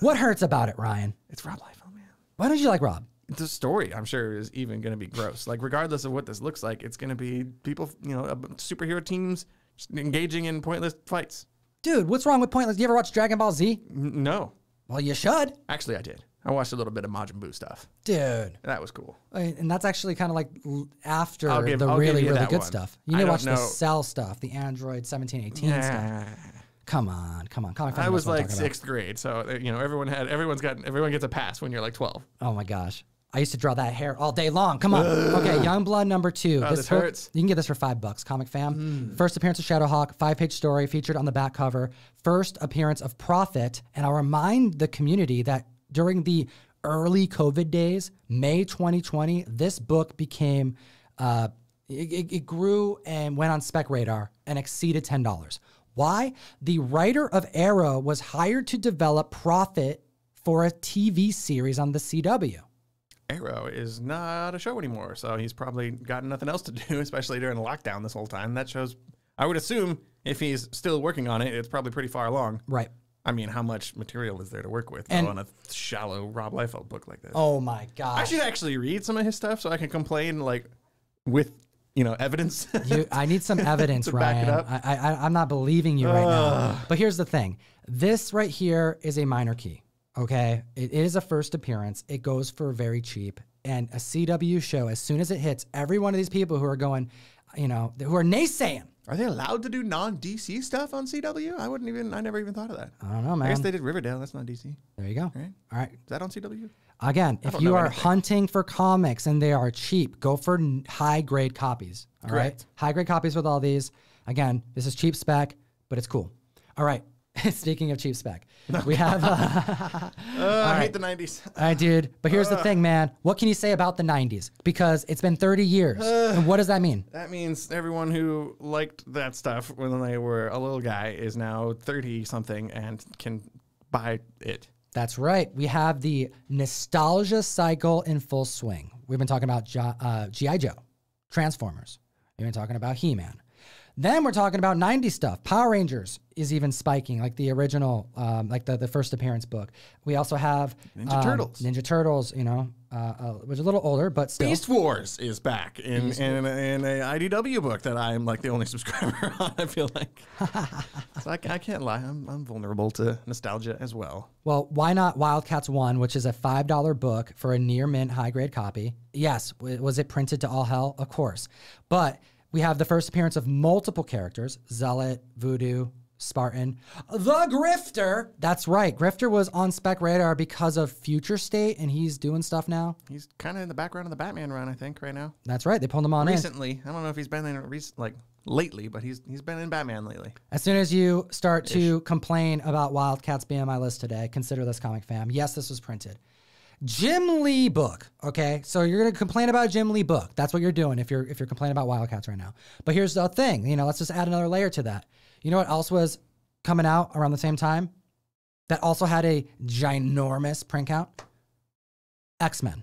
Speaker 1: what hurts about it, Ryan?
Speaker 2: it's Rob Liefeld, man.
Speaker 1: Why don't you like Rob?
Speaker 2: The story, I'm sure, is even going to be gross. Like, regardless of what this looks like, it's going to be people, you know, superhero teams engaging in pointless fights.
Speaker 1: Dude, what's wrong with Pointless? Do you ever watch Dragon Ball Z?
Speaker 2: N- no,
Speaker 1: Well, you should.
Speaker 2: actually, I did. I watched a little bit of Majin Buu stuff.
Speaker 1: Dude.
Speaker 2: That was cool.
Speaker 1: And that's actually kind of like after
Speaker 2: give-
Speaker 1: the
Speaker 2: I'll
Speaker 1: really, really good
Speaker 2: one.
Speaker 1: stuff. You
Speaker 2: I
Speaker 1: need to watch the. Cell stuff, the Android 1718 stuff. Come on, come on. Comic
Speaker 2: I was like sixth grade, so uh, you know everyone had everyone's got everyone gets a pass when you're like 12.
Speaker 1: Oh my gosh. I used to draw that hair all day long. Come on. Okay, Youngblood number two.
Speaker 2: Oh, this
Speaker 1: book-
Speaker 2: hurts.
Speaker 1: You can get this for five bucks. Comic fam. First appearance of Shadowhawk, five page story featured on the back cover. First appearance of Prophet. And I'll remind the community that during the early COVID days, May 2020, this book became, uh, it, it- it grew and went on Spec Radar and exceeded $10. Why? The writer of Arrow was hired to develop Prophet for a TV series on the CW.
Speaker 2: Arrow is not a show anymore, so he's probably got nothing else to do, <laughs> especially during lockdown this whole time. That shows, I would assume, if he's still working on it, it's probably pretty far along.
Speaker 1: Right.
Speaker 2: I mean, how much material is there to work with
Speaker 1: And-
Speaker 2: though, on a shallow Rob Liefeld book like this?
Speaker 1: Oh my god!
Speaker 2: I should actually read some of his stuff so I can complain, like, with you know evidence. <laughs>
Speaker 1: You, I need some <laughs> evidence,
Speaker 2: To back it
Speaker 1: Ryan. I, I, I'm not believing you right now. But here's the thing: this right here is a minor key. Okay, it is a first appearance. It goes for very cheap, and a CW show. As soon as it hits, every one of these people who are going, you know, who are naysaying.
Speaker 2: Are they allowed to do non DC stuff on CW? I wouldn't even. I never even thought of that.
Speaker 1: I don't know, man.
Speaker 2: I guess they did Riverdale. That's not DC.
Speaker 1: There you go.
Speaker 2: Right.
Speaker 1: All right.
Speaker 2: Is that on CW?
Speaker 1: Again, if you are
Speaker 2: anything.
Speaker 1: hunting for comics and they are cheap, go for high grade copies. All right,
Speaker 2: Correct.
Speaker 1: high grade copies with all these. Again, this is cheap spec, but it's cool. All right. <laughs> Speaking of cheap spec, we have. Uh, <laughs> <laughs>
Speaker 2: Uh, I hate the '90s.
Speaker 1: I did, but here's the thing, man. What can you say about the '90s? Because it's been 30 years, <sighs> and what does that mean?
Speaker 2: That means everyone who liked that stuff when they were a little guy is now 30 something and can buy it.
Speaker 1: That's right. We have the nostalgia cycle in full swing. We've been talking about Jo- uh, G.I. Joe, Transformers. We've been talking about He Man. Then we're talking about 90 stuff. Power Rangers is even spiking, like the original, um, like the, the first appearance book. We also have
Speaker 2: Ninja
Speaker 1: um,
Speaker 2: Turtles.
Speaker 1: Ninja Turtles, you know, uh, uh, which is a little older, but still.
Speaker 2: Beast Wars is back in in, in a IDW book that I'm like the only <laughs> subscriber on. I feel like, <laughs> so I, I can't lie. I'm, I'm vulnerable to nostalgia as well.
Speaker 1: Well, why not Wildcats 1, which is a $5 book for a near mint high grade copy? Yes. Was it printed to all hell? Of course. But we have the first appearance of multiple characters Zealot, Voodoo, Spartan, the Grifter. That's right. Grifter was on Spec Radar because of Future State, and he's doing stuff now.
Speaker 2: He's kind of in the background of the Batman run, I think, right now.
Speaker 1: That's right. They pulled him on in.
Speaker 2: Recently, I don't know if he's been in recent, like lately, but he's he's been in Batman lately.
Speaker 1: As soon as you start to complain about Wildcats being on my list today, consider this comic fam. Yes, this was printed. Jim Lee book. Okay, so you're gonna complain about Jim Lee book. That's what you're doing if you're if you're complaining about Wildcats right now. But here's the thing. You know, let's just add another layer to that. You know what else was coming out around the same time? That also had a ginormous print count. X Men.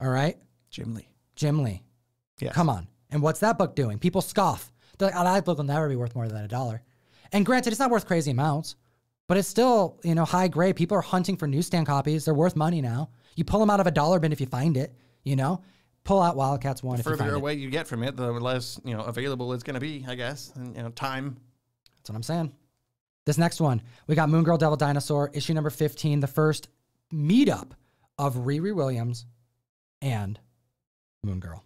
Speaker 1: All right,
Speaker 2: Jim Lee.
Speaker 1: Jim Lee.
Speaker 2: Yes.
Speaker 1: Come on. And what's that book doing? People scoff. They're like, oh, that book will never be worth more than a dollar. And granted, it's not worth crazy amounts, but it's still, you know, high grade. People are hunting for newsstand copies. They're worth money now. You pull them out of a dollar bin if you find it, you know? Pull out Wildcats 1 if you
Speaker 2: Further
Speaker 1: find it.
Speaker 2: away you get from it, the less you know available it's going to be, I guess. And you know, time.
Speaker 1: That's what I'm saying. This next one, we got Moon Girl Devil Dinosaur, issue number 15, the first meetup of Riri Williams and Moon Girl.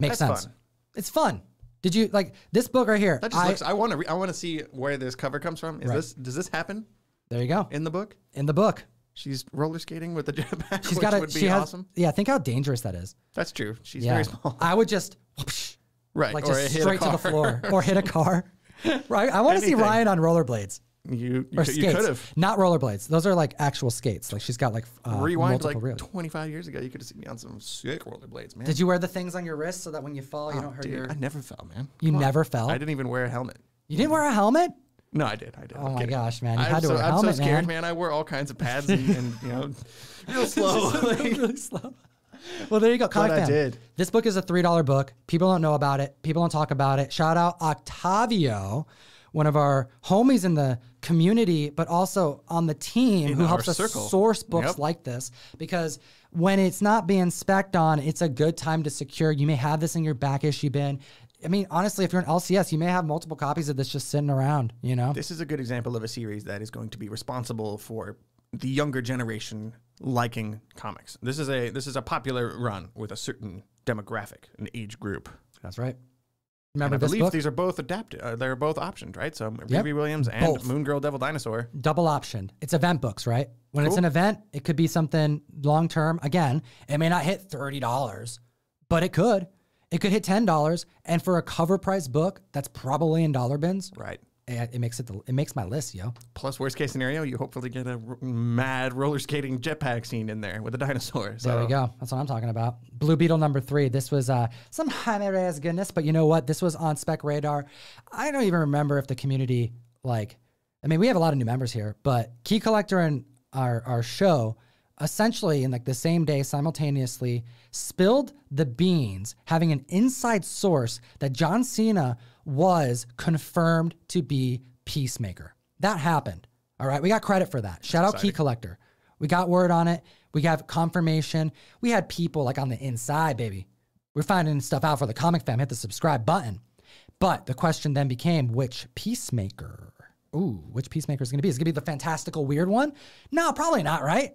Speaker 1: Makes
Speaker 2: That's
Speaker 1: sense.
Speaker 2: fun.
Speaker 1: It's fun. Did you like this book right here?
Speaker 2: That just
Speaker 1: I-
Speaker 2: looks. I want to. Re- I want to see where this cover comes from. Is
Speaker 1: Right.
Speaker 2: this? Does this happen
Speaker 1: there you go.
Speaker 2: in the book?
Speaker 1: In the book.
Speaker 2: She's roller skating with a jetpack,
Speaker 1: She's got a.
Speaker 2: would be
Speaker 1: She has.
Speaker 2: awesome.
Speaker 1: Yeah, think how dangerous that is.
Speaker 2: That's true. She's
Speaker 1: yeah,
Speaker 2: very small.
Speaker 1: I would just whoosh,
Speaker 2: right.
Speaker 1: like
Speaker 2: or
Speaker 1: just straight to the floor or hit a car. <laughs> right. I want to see Ryan on rollerblades
Speaker 2: You you,
Speaker 1: or
Speaker 2: could-
Speaker 1: skates.
Speaker 2: could have
Speaker 1: Not rollerblades. Those are like actual skates. Like she's got like uh,
Speaker 2: rewind like
Speaker 1: reels.
Speaker 2: 25 years ago. You could have seen me on some sick rollerblades, man.
Speaker 1: Did you wear the things on your wrist so that when you fall, you
Speaker 2: Oh,
Speaker 1: don't hurt
Speaker 2: dude,
Speaker 1: your?
Speaker 2: I never fell, man.
Speaker 1: You
Speaker 2: Come on.
Speaker 1: never fell.
Speaker 2: I didn't even wear a helmet.
Speaker 1: You didn't wear a helmet.
Speaker 2: No, I did. I did.
Speaker 1: Oh
Speaker 2: I'm
Speaker 1: my
Speaker 2: kidding.
Speaker 1: gosh, man! You
Speaker 2: I'm
Speaker 1: had to
Speaker 2: so,
Speaker 1: wear a
Speaker 2: I'm
Speaker 1: helmet,
Speaker 2: so scared,
Speaker 1: man.
Speaker 2: man. I wore all kinds of <laughs> pads and, and you know, real slow. <laughs> like-
Speaker 1: really <laughs> slow. Well, there you go. Comic
Speaker 2: I
Speaker 1: Fam.
Speaker 2: did.
Speaker 1: This book is a three dollar book. People don't know about it. People don't talk about it. Shout out Octavio, one of our homies in the community, but also on the team who
Speaker 2: our
Speaker 1: helps us
Speaker 2: circle.
Speaker 1: source books
Speaker 2: Yep.
Speaker 1: like this. Because when it's not being spec'd on, it's a good time to secure. You may have this in your back issue bin. I mean, honestly, if you're an LCS, you may have multiple copies of this just sitting around. You know,
Speaker 2: This is a good example of a series that is going to be responsible for the younger generation liking comics. This is a this is a popular run with a certain demographic, an age group.
Speaker 1: that's right.
Speaker 2: And I
Speaker 1: this
Speaker 2: believe
Speaker 1: book?
Speaker 2: these are both adapted. Uh, they're both optioned, right? So
Speaker 1: Yep.
Speaker 2: Riri Williams and
Speaker 1: Both.
Speaker 2: Moon Girl Devil Dinosaur.
Speaker 1: double optioned. It's event books, right? When it's an event, it could be something long term. Again, it may not hit thirty dollars, but it could. It could hit ten dollars, and for a cover price book, that's probably in dollar bins.
Speaker 2: Right.
Speaker 1: It, it makes it the, it makes my list, yo.
Speaker 2: Plus, worst case scenario, you hopefully get a r- mad roller skating jetpack scene in there with a dinosaur. So
Speaker 1: There we go. That's what I'm talking about. Blue Beetle number three. This was uh, some res goodness, but you know what? This was on Spec Radar. I don't even remember if the community like. I mean, we have a lot of new members here, but Key Collector and our our show essentially in like the same day simultaneously spilled the beans, having an inside source that John Cena was confirmed to be Peacemaker. That happened. All right, we got credit for that. Shout out Key Collector. We got word on it. We have confirmation. We had people like on the inside, baby. We're finding stuff out for the comic fam. Hit the subscribe button. But the question then became which peacemaker? Ooh, which peacemaker is going to be? Is it going to be the fantastical weird one? No, probably not, right?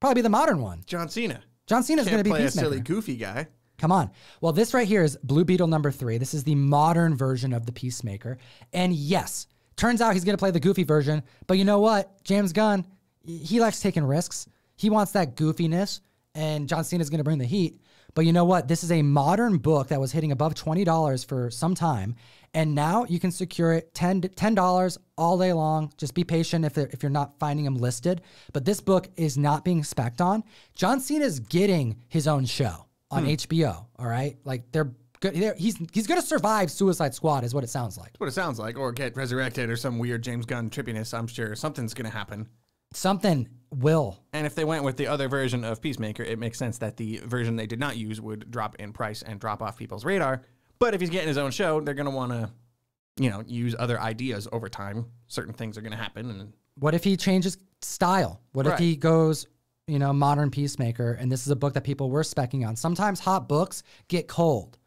Speaker 1: Probably be the modern one.
Speaker 2: John Cena
Speaker 1: John Cena's going to be
Speaker 2: play a silly, goofy guy.
Speaker 1: Come on. Well, this right here is Blue Beetle number three. This is the modern version of the Peacemaker. And yes, turns out he's going to play the goofy version. But you know what? James Gunn, he likes taking risks. He wants that goofiness. And John Cena's going to bring the heat. But you know what? This is a modern book that was hitting above $20 for some time. And now you can secure it $10, $10 all day long. Just be patient if, if you're not finding them listed. But this book is not being specced on. John Cena's getting his own show on hmm. HBO. All right, like they're good. They're, he's he's gonna survive Suicide Squad, is what it sounds like.
Speaker 2: That's what it sounds like. Or get resurrected or some weird James Gunn trippiness. I'm sure something's going to happen.
Speaker 1: Something will.
Speaker 2: And if they went with the other version of Peacemaker, it makes sense that the version they did not use would drop in price and drop off people's radar. But if he's getting his own show, they're going to want to, you know, use other ideas over time. Certain things are going to happen. And
Speaker 1: What if he changes style? What if he goes, you know, modern Peacemaker? And this is a book that people were specking on. Sometimes hot books get cold.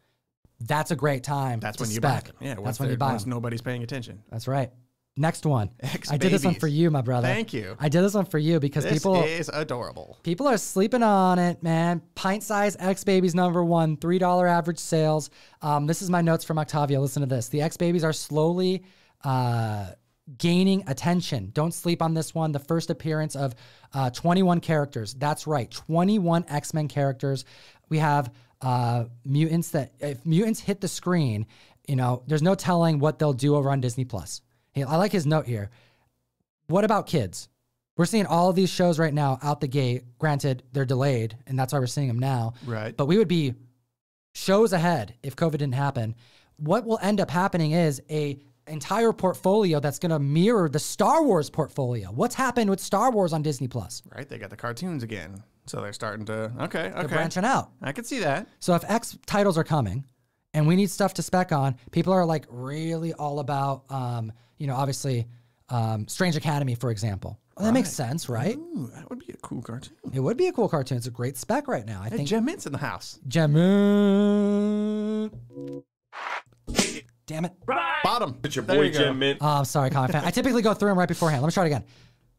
Speaker 1: That's a great time.
Speaker 2: that's
Speaker 1: to
Speaker 2: when you
Speaker 1: spec.
Speaker 2: buy them. Yeah,
Speaker 1: that's when you buy
Speaker 2: once
Speaker 1: them.
Speaker 2: nobody's paying attention.
Speaker 1: That's right. Next one. <laughs> I did this one for you, my brother.
Speaker 2: Thank you.
Speaker 1: I did this one for you because
Speaker 2: This
Speaker 1: people
Speaker 2: is adorable.
Speaker 1: People are sleeping on it, man. Pint size X Babies number one, $3 average sales. Um, this is my notes from Octavio. Listen to this. The X Babies are slowly uh, gaining attention. Don't sleep on this one. The first appearance of uh, 21 characters. That's right, 21 X Men characters. We have uh, mutants that, if mutants hit the screen, you know, there's no telling what they'll do over on Disney Plus. Hey, I like his note here. What about kids? We're seeing all of these shows right now out the gate. Granted, they're delayed, and that's why we're seeing them now.
Speaker 2: Right.
Speaker 1: But we would be shows ahead if COVID didn't happen. What will end up happening is a entire portfolio that's going to mirror the Star Wars portfolio. What's happened with Star Wars on Disney Plus?
Speaker 2: Right? They got the cartoons again. So they're starting to. Okay.
Speaker 1: They're
Speaker 2: Okay.
Speaker 1: branching out.
Speaker 2: I can see that.
Speaker 1: So if X titles are coming and we need stuff to spec on, people are like really all about, um, you know, obviously um, Strange Academy, for example. Well, that makes sense, right?
Speaker 2: Ooh, that would be a cool cartoon.
Speaker 1: It would be a cool cartoon. It's a great spec right now. I
Speaker 2: Hey,
Speaker 1: think.
Speaker 2: Gem Mint's in the house.
Speaker 1: Gemma. Damn it.
Speaker 2: Bottom.
Speaker 4: It's your
Speaker 2: There
Speaker 4: boy
Speaker 2: you.
Speaker 4: Jim Mint.
Speaker 1: Oh, I'm sorry, comic fan. I typically go through them right beforehand. Let me try it again.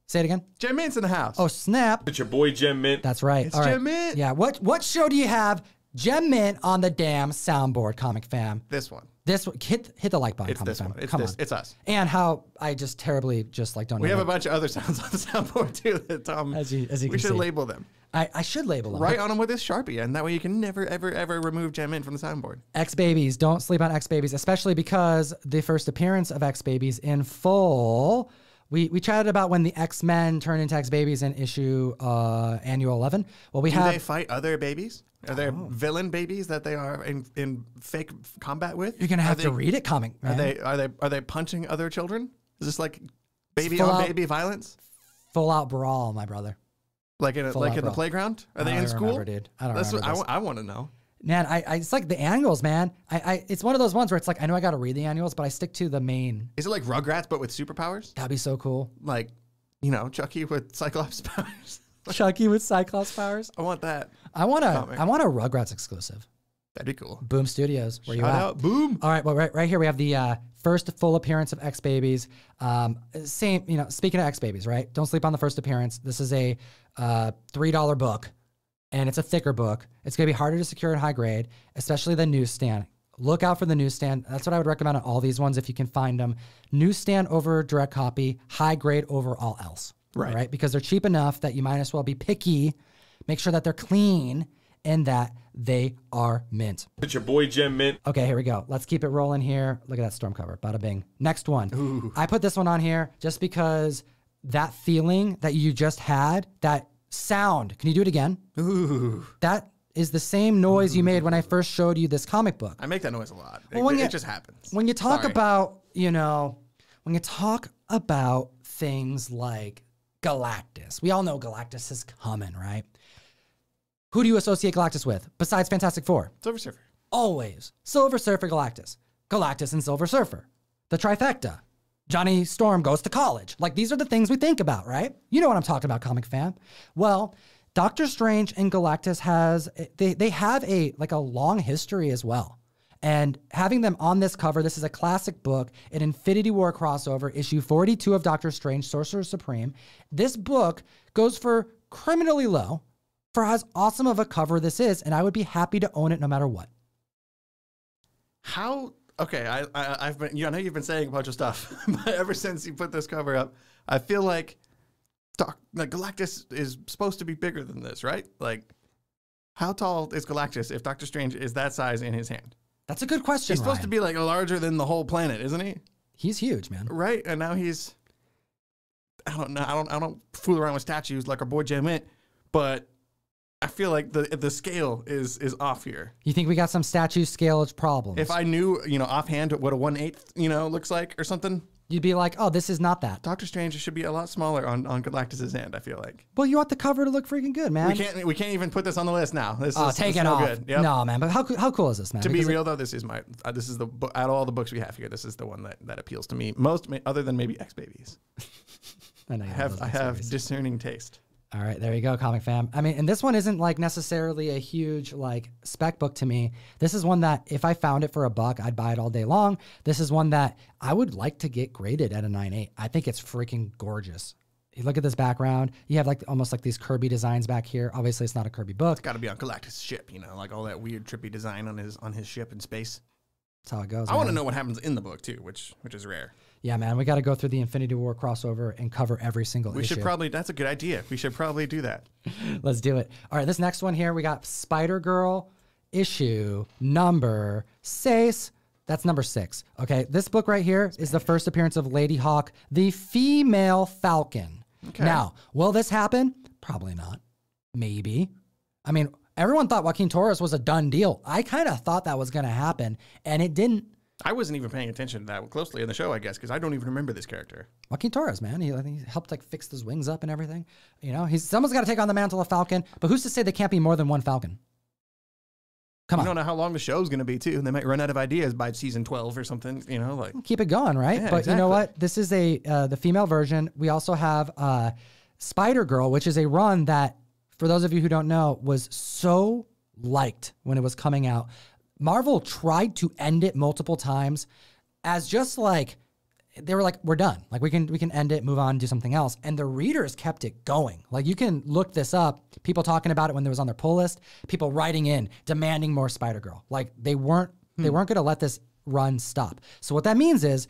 Speaker 1: Say it again.
Speaker 2: Gem Mint's in the house.
Speaker 1: Oh, snap.
Speaker 4: It's your boy Jim Mint.
Speaker 1: That's right.
Speaker 2: It's
Speaker 1: All right.
Speaker 2: Gem Mint.
Speaker 1: Yeah. What what show do you have? Gem Mint on the damn soundboard, comic fam.
Speaker 2: This one.
Speaker 1: This one- hit hit the like button.
Speaker 2: It's
Speaker 1: comic
Speaker 2: this
Speaker 1: fam.
Speaker 2: one. It's
Speaker 1: Come
Speaker 2: this.
Speaker 1: on.
Speaker 2: It's us.
Speaker 1: and how I just terribly just like don't.
Speaker 2: We
Speaker 1: know
Speaker 2: have a bunch of other <laughs> sounds on the soundboard too that Tom.
Speaker 1: As you- as you
Speaker 2: we
Speaker 1: can
Speaker 2: should
Speaker 1: see.
Speaker 2: label them.
Speaker 1: I, I should label them.
Speaker 2: Write on them with this sharpie, and that way you can never, ever, ever remove Gem Mint from the soundboard.
Speaker 1: X Babies. Don't sleep on X Babies, especially because the first appearance of X Babies in full. We, we chatted about when the X Men turn into X Babies in issue uh, annual 11. Well, we
Speaker 2: Do
Speaker 1: have.
Speaker 2: they fight other babies? Are there
Speaker 1: Oh.
Speaker 2: villain babies that they are in, in fake combat with?
Speaker 1: you're going to have
Speaker 2: they,
Speaker 1: to read it, comic.
Speaker 2: Are they are they are they punching other children? Is this like baby on
Speaker 1: out-
Speaker 2: baby violence?
Speaker 1: Full out brawl, my brother.
Speaker 2: Like in a,
Speaker 1: full
Speaker 2: like in the playground? Are they in school?
Speaker 1: dude. I don't
Speaker 2: That's
Speaker 1: remember
Speaker 2: what I, want to know.
Speaker 1: Man, I, I it's like the annuals, man. I, I it's one of those ones where it's like I know I got to read the annuals, but I stick to the main.
Speaker 2: Is it like Rugrats but with superpowers?
Speaker 1: That'd be so cool.
Speaker 2: Like, you know, Chucky with Cyclops <laughs> powers?
Speaker 1: Chucky with Cyclops powers.
Speaker 2: I want that.
Speaker 1: I want a
Speaker 2: Comic.
Speaker 1: I want a Rugrats exclusive.
Speaker 2: That'd be cool.
Speaker 1: Boom Studios. Where you
Speaker 2: Shout
Speaker 1: at?
Speaker 2: out, boom.
Speaker 1: All right, well, right, right here we have the uh, first full appearance of X Babies. Um, same, you know, speaking of X Babies, right? Don't sleep on the first appearance. This is a uh, three dollar book, and it's a thicker book. It's gonna be harder to secure in high grade, especially the newsstand. Look out for the newsstand. That's what I would recommend on all these ones if you can find them. Newsstand over direct copy, high grade over all else.
Speaker 2: Right.
Speaker 1: Right, because they're cheap enough that you might as well be picky. Make sure that they're clean and that they are mint.
Speaker 4: It's your boy Jim Mint.
Speaker 1: Okay, here we go. Let's keep it rolling here. Look at that storm cover. Bada bing. Next one. I put this one on here just because that feeling that you just had, that sound. Can you do it again? Ooh. That is the same noise you made when I first showed you this comic book.
Speaker 2: I make that noise a lot. It,
Speaker 1: Well, when
Speaker 2: it
Speaker 1: you-
Speaker 2: just happens.
Speaker 1: When you talk
Speaker 2: Sorry.
Speaker 1: about, you know, when you talk about things like Galactus, we all know Galactus is coming, right? Who do you associate Galactus with besides Fantastic Four?
Speaker 2: Silver Surfer.
Speaker 1: always Silver Surfer Galactus, Galactus and Silver Surfer, the trifecta. Johnny Storm goes to college. Like these are the things we think about, right? You know what I'm talking about, comic fan. Well, Doctor Strange and Galactus has they they have a like a long history as well. And having them on this cover, this is a classic book, an Infinity War crossover, issue 42 of Doctor Strange, Sorcerer Supreme. This book goes for criminally low for as awesome of a cover this is, and I would be happy to own it no matter what.
Speaker 2: How? Okay, I, I I've been. You know, I know you've been saying a bunch of stuff, <laughs> but ever since you put this cover up, I feel like, Doc, like Galactus is supposed to be bigger than this, right? Like, how tall is Galactus if Doctor Strange is that size in his hand?
Speaker 1: That's a good question.
Speaker 2: He's supposed to be like larger than the whole planet, isn't he?
Speaker 1: He's huge, man.
Speaker 2: Right? And now he's. I don't know. I don't. I don't fool around with statues like our boy Jim Mint, but I feel like the the scale is is off here.
Speaker 1: You think we got some statue scalage problems?
Speaker 2: If I knew, you know, offhand what a one eighth, you know, looks like or something,
Speaker 1: You'd be like, oh, this is not that.
Speaker 2: Doctor Strange should be a lot smaller on on Galactus's hand. I feel like
Speaker 1: Well, you want the cover to look freaking good, man.
Speaker 2: we can't we can't even put this on the list now. This
Speaker 1: Oh,
Speaker 2: is
Speaker 1: take
Speaker 2: this
Speaker 1: it
Speaker 2: no
Speaker 1: off.
Speaker 2: Good. Yep.
Speaker 1: No, man. But how, how cool is this, man?
Speaker 2: To be
Speaker 1: Because it-
Speaker 2: real though, this is my uh, this is the book out of all the books we have here. This is the one that, that appeals to me most, other than maybe X Babies. <laughs>
Speaker 1: I
Speaker 2: I have I have
Speaker 1: series.
Speaker 2: discerning taste.
Speaker 1: All right, there you go, comic fam. I mean, and this one isn't like necessarily a huge like spec book to me. This is one that if I found it for a buck, I'd buy it all day long. This is one that I would like to get graded at a 9.8. I think it's freaking gorgeous. You look at this background. You have like almost like these Kirby designs back here. Obviously, it's not a Kirby book.
Speaker 2: It's Got to be on Galactus' ship, you know, like all that weird trippy design on his on his ship in space.
Speaker 1: That's how it goes.
Speaker 2: I want to know what happens in the book too, which which is rare.
Speaker 1: Yeah, man, we got to go through the Infinity War crossover and cover every single issue.
Speaker 2: We
Speaker 1: issue.
Speaker 2: should probably that's a good idea. We should probably do that. <laughs>
Speaker 1: Let's do it. All right, this next one here, we got Spider Girl issue number six. That's number six. Okay, this book right here is the first appearance of Lady Hawk, the female Falcon. Okay. Now, will this happen? Probably not. Maybe. I mean, everyone thought Joaquin Torres was a done deal. I kind of thought that was going to happen, and it didn't.
Speaker 2: I wasn't even paying attention to that closely in the show, I guess, because I don't even remember this character.
Speaker 1: Joaquin Torres, man, he, I think he helped like fix his wings up and everything. You know, he's someone's got to take on the mantle of Falcon, but who's to say they can't be more than one Falcon? Come
Speaker 2: I
Speaker 1: on.
Speaker 2: don't know how long the show's going to be too. They might run out of ideas by season twelve or something. You know, like
Speaker 1: keep it going, right?
Speaker 2: Yeah,
Speaker 1: but you know what? This is a uh, the female version. We also have uh, Spider Girl, which is a run that, for those of you who don't know, was so liked when it was coming out. Marvel tried to end it multiple times as just like they were like, we're done. Like we can we can end it, move on, do something else. And the readers kept it going. Like you can look this up. People talking about it when it was on their pull list. People writing in demanding more Spider Girl. Like they weren't they hmm. weren't going to let this run stop. So what that means is,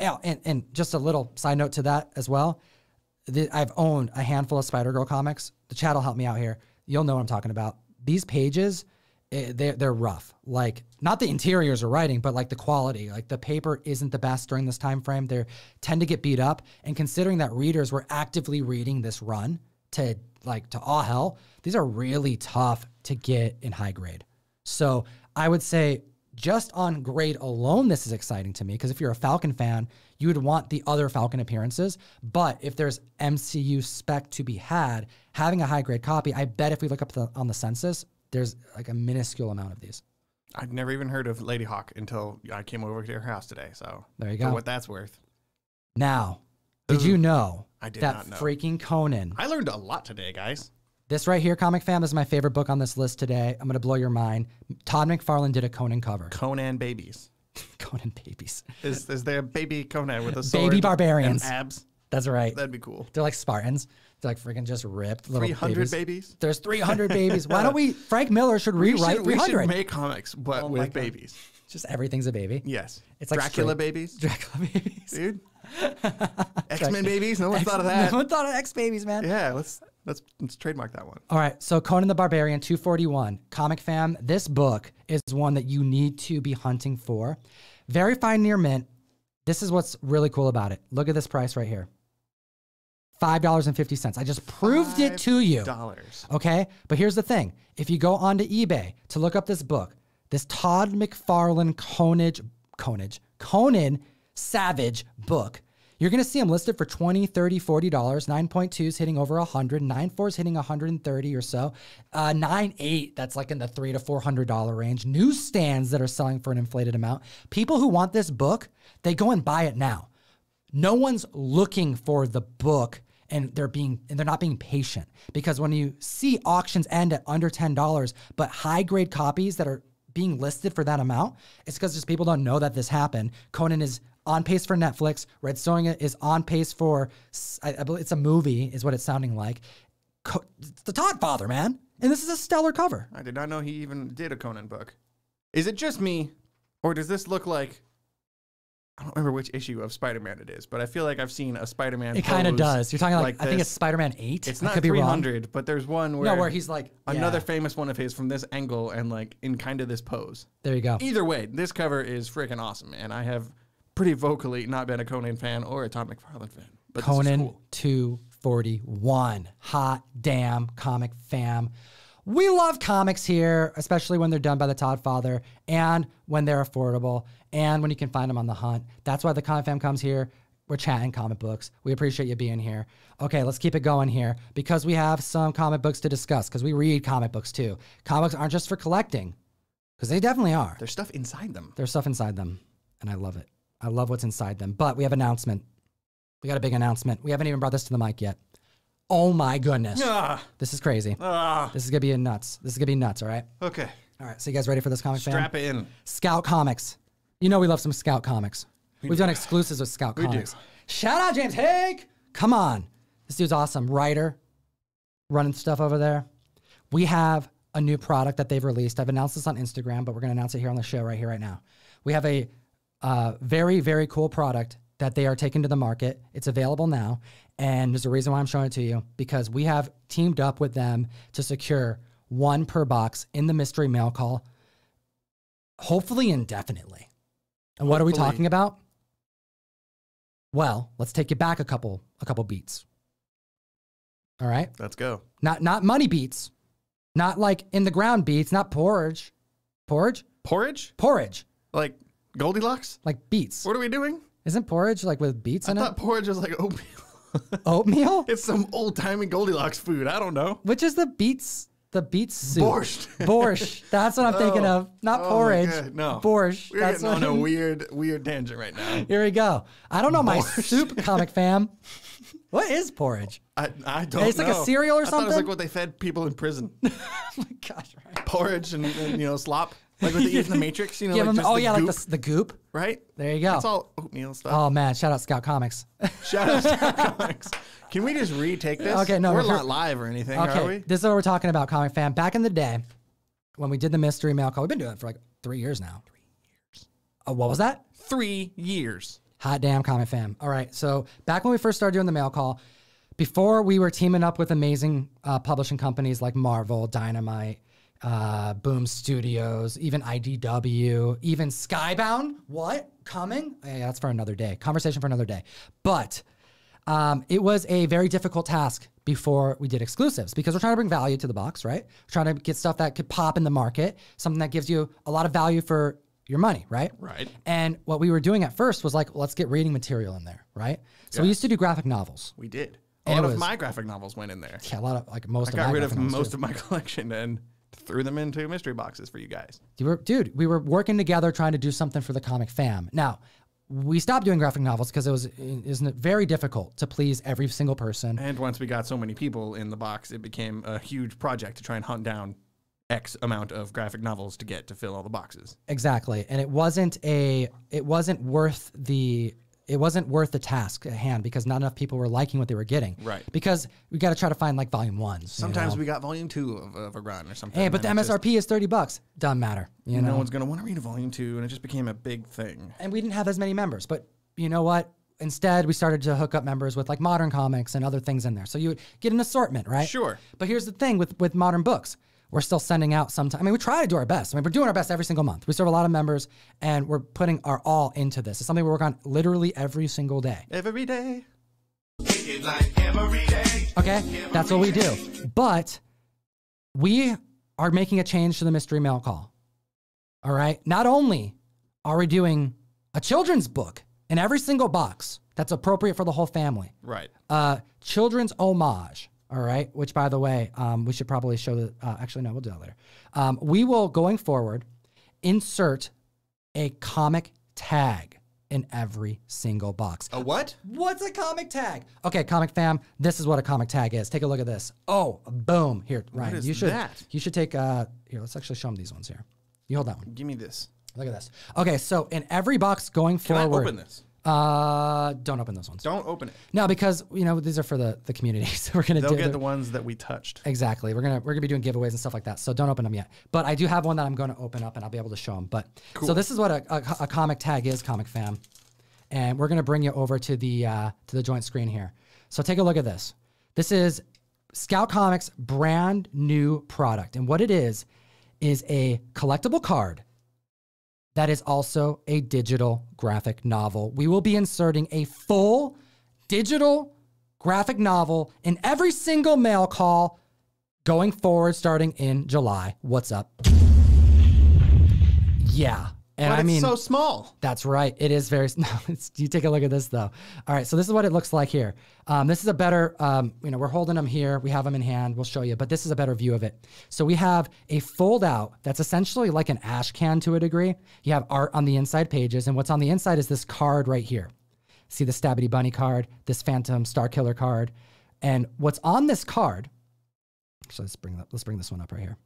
Speaker 1: oh, and, and just a little side note to that as well. The, I've owned a handful of Spider Girl comics. The chat will help me out here. You'll know what I'm talking about. These pages, Eh, they're they're rough. Like not the interiors are writing, but like the quality. Like the paper isn't the best during this time frame. They tend to get beat up. And considering that readers were actively reading this run to like to all hell, these are really tough to get in high grade. So I would say just on grade alone, this is exciting to me because if you're a Falcon fan, you would want the other Falcon appearances. But if there's MCU spec to be had, having a high grade copy, I bet if we look up the, on the census, there's like a minuscule amount of these.
Speaker 2: I'd never even heard of Lady Hawk until I came over to her house today. So
Speaker 1: There you
Speaker 2: for
Speaker 1: go.
Speaker 2: what that's worth.
Speaker 1: Now, did you know
Speaker 2: I did
Speaker 1: that
Speaker 2: not know.
Speaker 1: freaking Conan?
Speaker 2: I learned a lot today, guys.
Speaker 1: This right here, Comic Fam, is my favorite book on this list today. I'm gonna blow your mind. Todd McFarlane did a Conan cover.
Speaker 2: Conan babies. <laughs>
Speaker 1: Conan babies.
Speaker 2: Is is there a baby Conan with a sword
Speaker 1: Baby barbarians.
Speaker 2: abs?
Speaker 1: That's right.
Speaker 2: That'd be cool.
Speaker 1: They're like Spartans. Like freaking just ripped little
Speaker 2: 300
Speaker 1: babies.
Speaker 2: babies.
Speaker 1: There's 300 babies. Why don't we? <laughs> Frank Miller should
Speaker 2: We
Speaker 1: rewrite
Speaker 2: should, we should make comics, but
Speaker 1: Oh
Speaker 2: with babies.
Speaker 1: Just everything's a baby.
Speaker 2: Yes.
Speaker 1: It's like
Speaker 2: Dracula
Speaker 1: straight-
Speaker 2: babies, <laughs>
Speaker 1: Dracula babies.
Speaker 2: dude. <laughs> X Men babies. No one thought of that.
Speaker 1: No one thought of X babies, man.
Speaker 2: Yeah, let's let's let's trademark that one.
Speaker 1: All right, so Conan the Barbarian 241, Comic Fam. This book is one that you need to be hunting for. Very fine near mint. This is what's really cool about it. Look at this price right here. $5.50. I just proved it to you.
Speaker 2: Dollars.
Speaker 1: Okay. But here's the thing if you go onto eBay to look up this book, this Todd McFarlane Conage, Conage, Conan Savage book, you're going to see them listed for 20 30 $40. 9.2s hitting over 100, 9.4s hitting 130 or so. Uh, 9.8, that's like in the three to $400 range. Newsstands that are selling for an inflated amount. People who want this book, they go and buy it now no one's looking for the book and they're being and they're not being patient. Because when you see auctions end at under $10 but high grade copies that are being listed for that amount it's because just people don't know that this happened. Conan is on pace for netflix. Red Sonja is on pace for I, I believe it's a movie is what it's sounding like. Co- the todd father man. And this is a stellar cover.
Speaker 2: I did not know he even did a Conan book. Is it just me, or does this look like? I don't remember which issue of Spider-Man it is, but I feel like I've seen a Spider-Man.
Speaker 1: it kind of does you're talking like, i think it's spider-man 8
Speaker 2: It's
Speaker 1: I
Speaker 2: not
Speaker 1: could be wrong.
Speaker 2: 300, but there's one where
Speaker 1: no where he's like
Speaker 2: another
Speaker 1: yeah,
Speaker 2: famous one of his from this angle and like in kind of this pose.
Speaker 1: there you go
Speaker 2: Either way, this cover is freaking awesome, and I have pretty vocally not been a Conan fan or a Todd McFarlane fan. But
Speaker 1: Conan
Speaker 2: cool.
Speaker 1: 241. Hot damn comic fam. We love comics here, especially when they're done by the Todd Father and when they're affordable and when you can find them on the hunt. That's why the comic fam comes here. We're chatting comic books. We appreciate you being here. Okay, let's keep it going here because we have some comic books to discuss because we read comic books too. Comics aren't just for collecting because they definitely are.
Speaker 2: There's stuff inside them.
Speaker 1: There's stuff inside them, and I love it. I love what's inside them. But we have announcement. We got a big announcement. We haven't even brought this to the mic yet. Oh my goodness.
Speaker 2: Ah,
Speaker 1: This is crazy.
Speaker 2: ah.
Speaker 1: This is gonna be a nuts. This is gonna be nuts, all right?
Speaker 2: Okay,
Speaker 1: All right. So you guys ready for this comic
Speaker 2: strap
Speaker 1: fan?
Speaker 2: it in.
Speaker 1: Scout Comics. You know we love some Scout Comics. We have done exclusives with Scout
Speaker 2: We do.
Speaker 1: Comics. Shout out James Haick. Come on. This dude's awesome. Writer, running stuff over there. We have a new product that they've released. I've announced this on Instagram, but we're going to announce it here on the show right here, right now. We have a uh, very, very cool product that they are taking to the market. It's available now. And there's a reason why I'm showing it to you because we have teamed up with them to secure one per box in the mystery mail call, hopefully indefinitely. And what are we talking about? Well, let's take you back a couple a couple beats. All right?
Speaker 2: Let's go.
Speaker 1: Not not money beats. Not like in the ground beats, not porridge. Porridge?
Speaker 2: Porridge?
Speaker 1: Porridge.
Speaker 2: Like Goldilocks?
Speaker 1: Like beets.
Speaker 2: What are we doing?
Speaker 1: Isn't porridge like with beets
Speaker 2: I
Speaker 1: in
Speaker 2: thought
Speaker 1: it?
Speaker 2: porridge was like oatmeal. <laughs>
Speaker 1: Oatmeal?
Speaker 2: it's some old timey Goldilocks food. I don't know.
Speaker 1: Which is the beets the beets soup.
Speaker 2: Borscht. <laughs>
Speaker 1: Borscht. That's what I'm thinking
Speaker 2: Oh.
Speaker 1: of. Not
Speaker 2: Oh
Speaker 1: porridge.
Speaker 2: No.
Speaker 1: Borscht.
Speaker 2: We're
Speaker 1: That's
Speaker 2: getting on a weird, weird tangent right now.
Speaker 1: Here we go. I don't know my <laughs> soup comic fam. What is porridge?
Speaker 2: I, I don't
Speaker 1: It's like a cereal or
Speaker 2: I thought it was like what they fed people in prison.
Speaker 1: oh my gosh, right.
Speaker 2: Porridge and, and, you know, slop. Like with in the <laughs> Matrix, you know, like
Speaker 1: oh
Speaker 2: the
Speaker 1: yeah,
Speaker 2: goop,
Speaker 1: like the, the goop.
Speaker 2: right?
Speaker 1: There you go.
Speaker 2: It's all oatmeal stuff.
Speaker 1: Oh man, shout out Scout Comics. <laughs>
Speaker 2: Shout out to comics. Can we just retake this?
Speaker 1: Okay, no,
Speaker 2: We're
Speaker 1: we're-
Speaker 2: not live or anything, are
Speaker 1: Okay,
Speaker 2: we?
Speaker 1: this is what we're talking about, comic fan. Back in the day, when we did the mystery mail call, we've been doing it for like three years now. Three years. Oh, what was that?
Speaker 2: Three years.
Speaker 1: Hot damn, comic fam. All right, so back when we first started doing the mail call, before we were teaming up with amazing uh, publishing companies like Marvel, Dynamite, uh, Boom Studios, even IDW, even Skybound. What coming? Yeah, that's for another day. Conversation for another day. But um, it was a very difficult task before we did exclusives because we're trying to bring value to the box, right? We're trying to get stuff that could pop in the market, something that gives you a lot of value for your money, right?
Speaker 2: Right.
Speaker 1: And what we were doing at first was like, let's get reading material in there, right? So we used to do graphic novels.
Speaker 2: We did. A
Speaker 1: And
Speaker 2: lot of
Speaker 1: was-
Speaker 2: my graphic novels went in there.
Speaker 1: Yeah, a lot of like most
Speaker 2: I
Speaker 1: of
Speaker 2: got
Speaker 1: my
Speaker 2: rid of most
Speaker 1: too.
Speaker 2: of my <laughs> collection and threw them into mystery boxes for you guys.
Speaker 1: You were, dude, we were working together trying to do something for the comic fam. Now, we stopped doing graphic novels because it was isn't very difficult to please every single person.
Speaker 2: And once we got so many people in the box, it became a huge project to try and hunt down X amount of graphic novels to get to fill all the boxes.
Speaker 1: Exactly. And it wasn't a it wasn't worth the it wasn't worth the task at hand because not enough people were liking what they were getting.
Speaker 2: Right.
Speaker 1: Because we got to try to find like volume ones. you
Speaker 2: Sometimes
Speaker 1: know?
Speaker 2: we got volume two of, of a run or something.
Speaker 1: Hey, but the
Speaker 2: it just-
Speaker 1: MSRP is 30 bucks. Doesn't matter. You know?
Speaker 2: no one's gonna want to read a volume two, and it just became a big thing.
Speaker 1: and we didn't have as many members. But you know what? Instead, we started to hook up members with like modern comics and other things in there. So you would get an assortment, right?
Speaker 2: Sure.
Speaker 1: But here's the thing with with modern books. We're still sending out sometimes. I mean, we try to do our best. I mean, we're doing our best every single month. We serve a lot of members and we're putting our all into this. It's something we work on literally every single day.
Speaker 2: Every day.
Speaker 1: Okay? That's what we do. But we are making a change to the mystery mail call. All right? Not only are we doing a children's book in every single box that's appropriate for the whole family,
Speaker 2: Right.
Speaker 1: uh, children's homage. All right, which by the way, um, we should probably show the. Uh, actually, no, we'll do that later. Um, we will going forward insert a comic tag in every single box.
Speaker 2: A what?
Speaker 1: What's a comic tag? Okay, comic fam, this is what a comic tag is. Take a look at this. Oh, boom! Here, Ryan, you should
Speaker 2: that?
Speaker 1: you should take. Uh, here, let's actually show them these ones here. You hold that one.
Speaker 2: Give me this.
Speaker 1: Look at this. Okay, so in every box going
Speaker 2: Can
Speaker 1: forward,
Speaker 2: I open this?
Speaker 1: Uh, don't open those ones.
Speaker 2: Don't open it.
Speaker 1: No, because you know these are for the the community, <laughs> so we're gonna
Speaker 2: They'll
Speaker 1: do
Speaker 2: get
Speaker 1: the-
Speaker 2: ones that we touched.
Speaker 1: exactly. We're gonna we're gonna be doing giveaways and stuff like that. So don't open them yet. But I do have one that I'm going to open up and I'll be able to show them. But so this is what a, a, a comic tag is, comic fam, and we're gonna bring you over to the uh, to the joint screen here. So take a look at this. This is Scout Comics' brand new product, and what it is is a collectible card that is also a digital graphic novel. We will be inserting a full digital graphic novel in every single mail call going forward starting in July. What's up? Yeah. And
Speaker 2: But
Speaker 1: I mean,
Speaker 2: so small.
Speaker 1: that's right. It is very. <laughs> No, you take a look at this though. All right, so this is what it looks like here. Um, this is a better. Um, you know, we're holding them here. We have them in hand. We'll show you, but this is a better view of it. So we have a fold out that's essentially like an ash can to a degree. You have art on the inside pages, and what's on the inside is this card right here. See the Stabbity Bunny card, this Phantom Starkiller card, and what's on this card. Actually, let's bring that, let's bring this one up right here.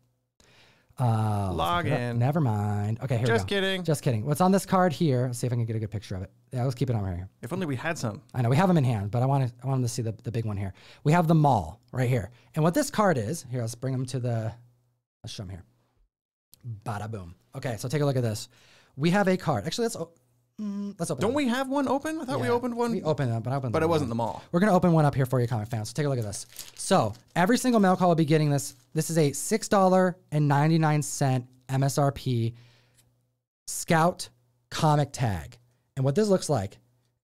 Speaker 1: Uh, let's
Speaker 2: Log
Speaker 1: look it up.
Speaker 2: in.
Speaker 1: Never mind. Okay, here we go.
Speaker 2: Just kidding.
Speaker 1: Just kidding. What's on this card here? Let's see if I can get a good picture of it. Yeah, let's keep it on right here.
Speaker 2: If only we had some.
Speaker 1: I know we have them in hand, but I want to I want them to see the, the big one here. We have the mall right here. And what this card is, here, let's bring them to the let's show them here. Bada boom. Okay, so take a look at this. We have a card. Actually, let's mm, let's open.
Speaker 2: Don't
Speaker 1: it.
Speaker 2: we have one open? I thought we opened one.
Speaker 1: We opened it, but I opened.
Speaker 2: but it wasn't
Speaker 1: one.
Speaker 2: the mall.
Speaker 1: We're gonna open one up here for you, comic fans. So take a look at this. So every single mail call will be getting this. This is a six dollar and ninety nine cent MSRP Scout comic tag, and what this looks like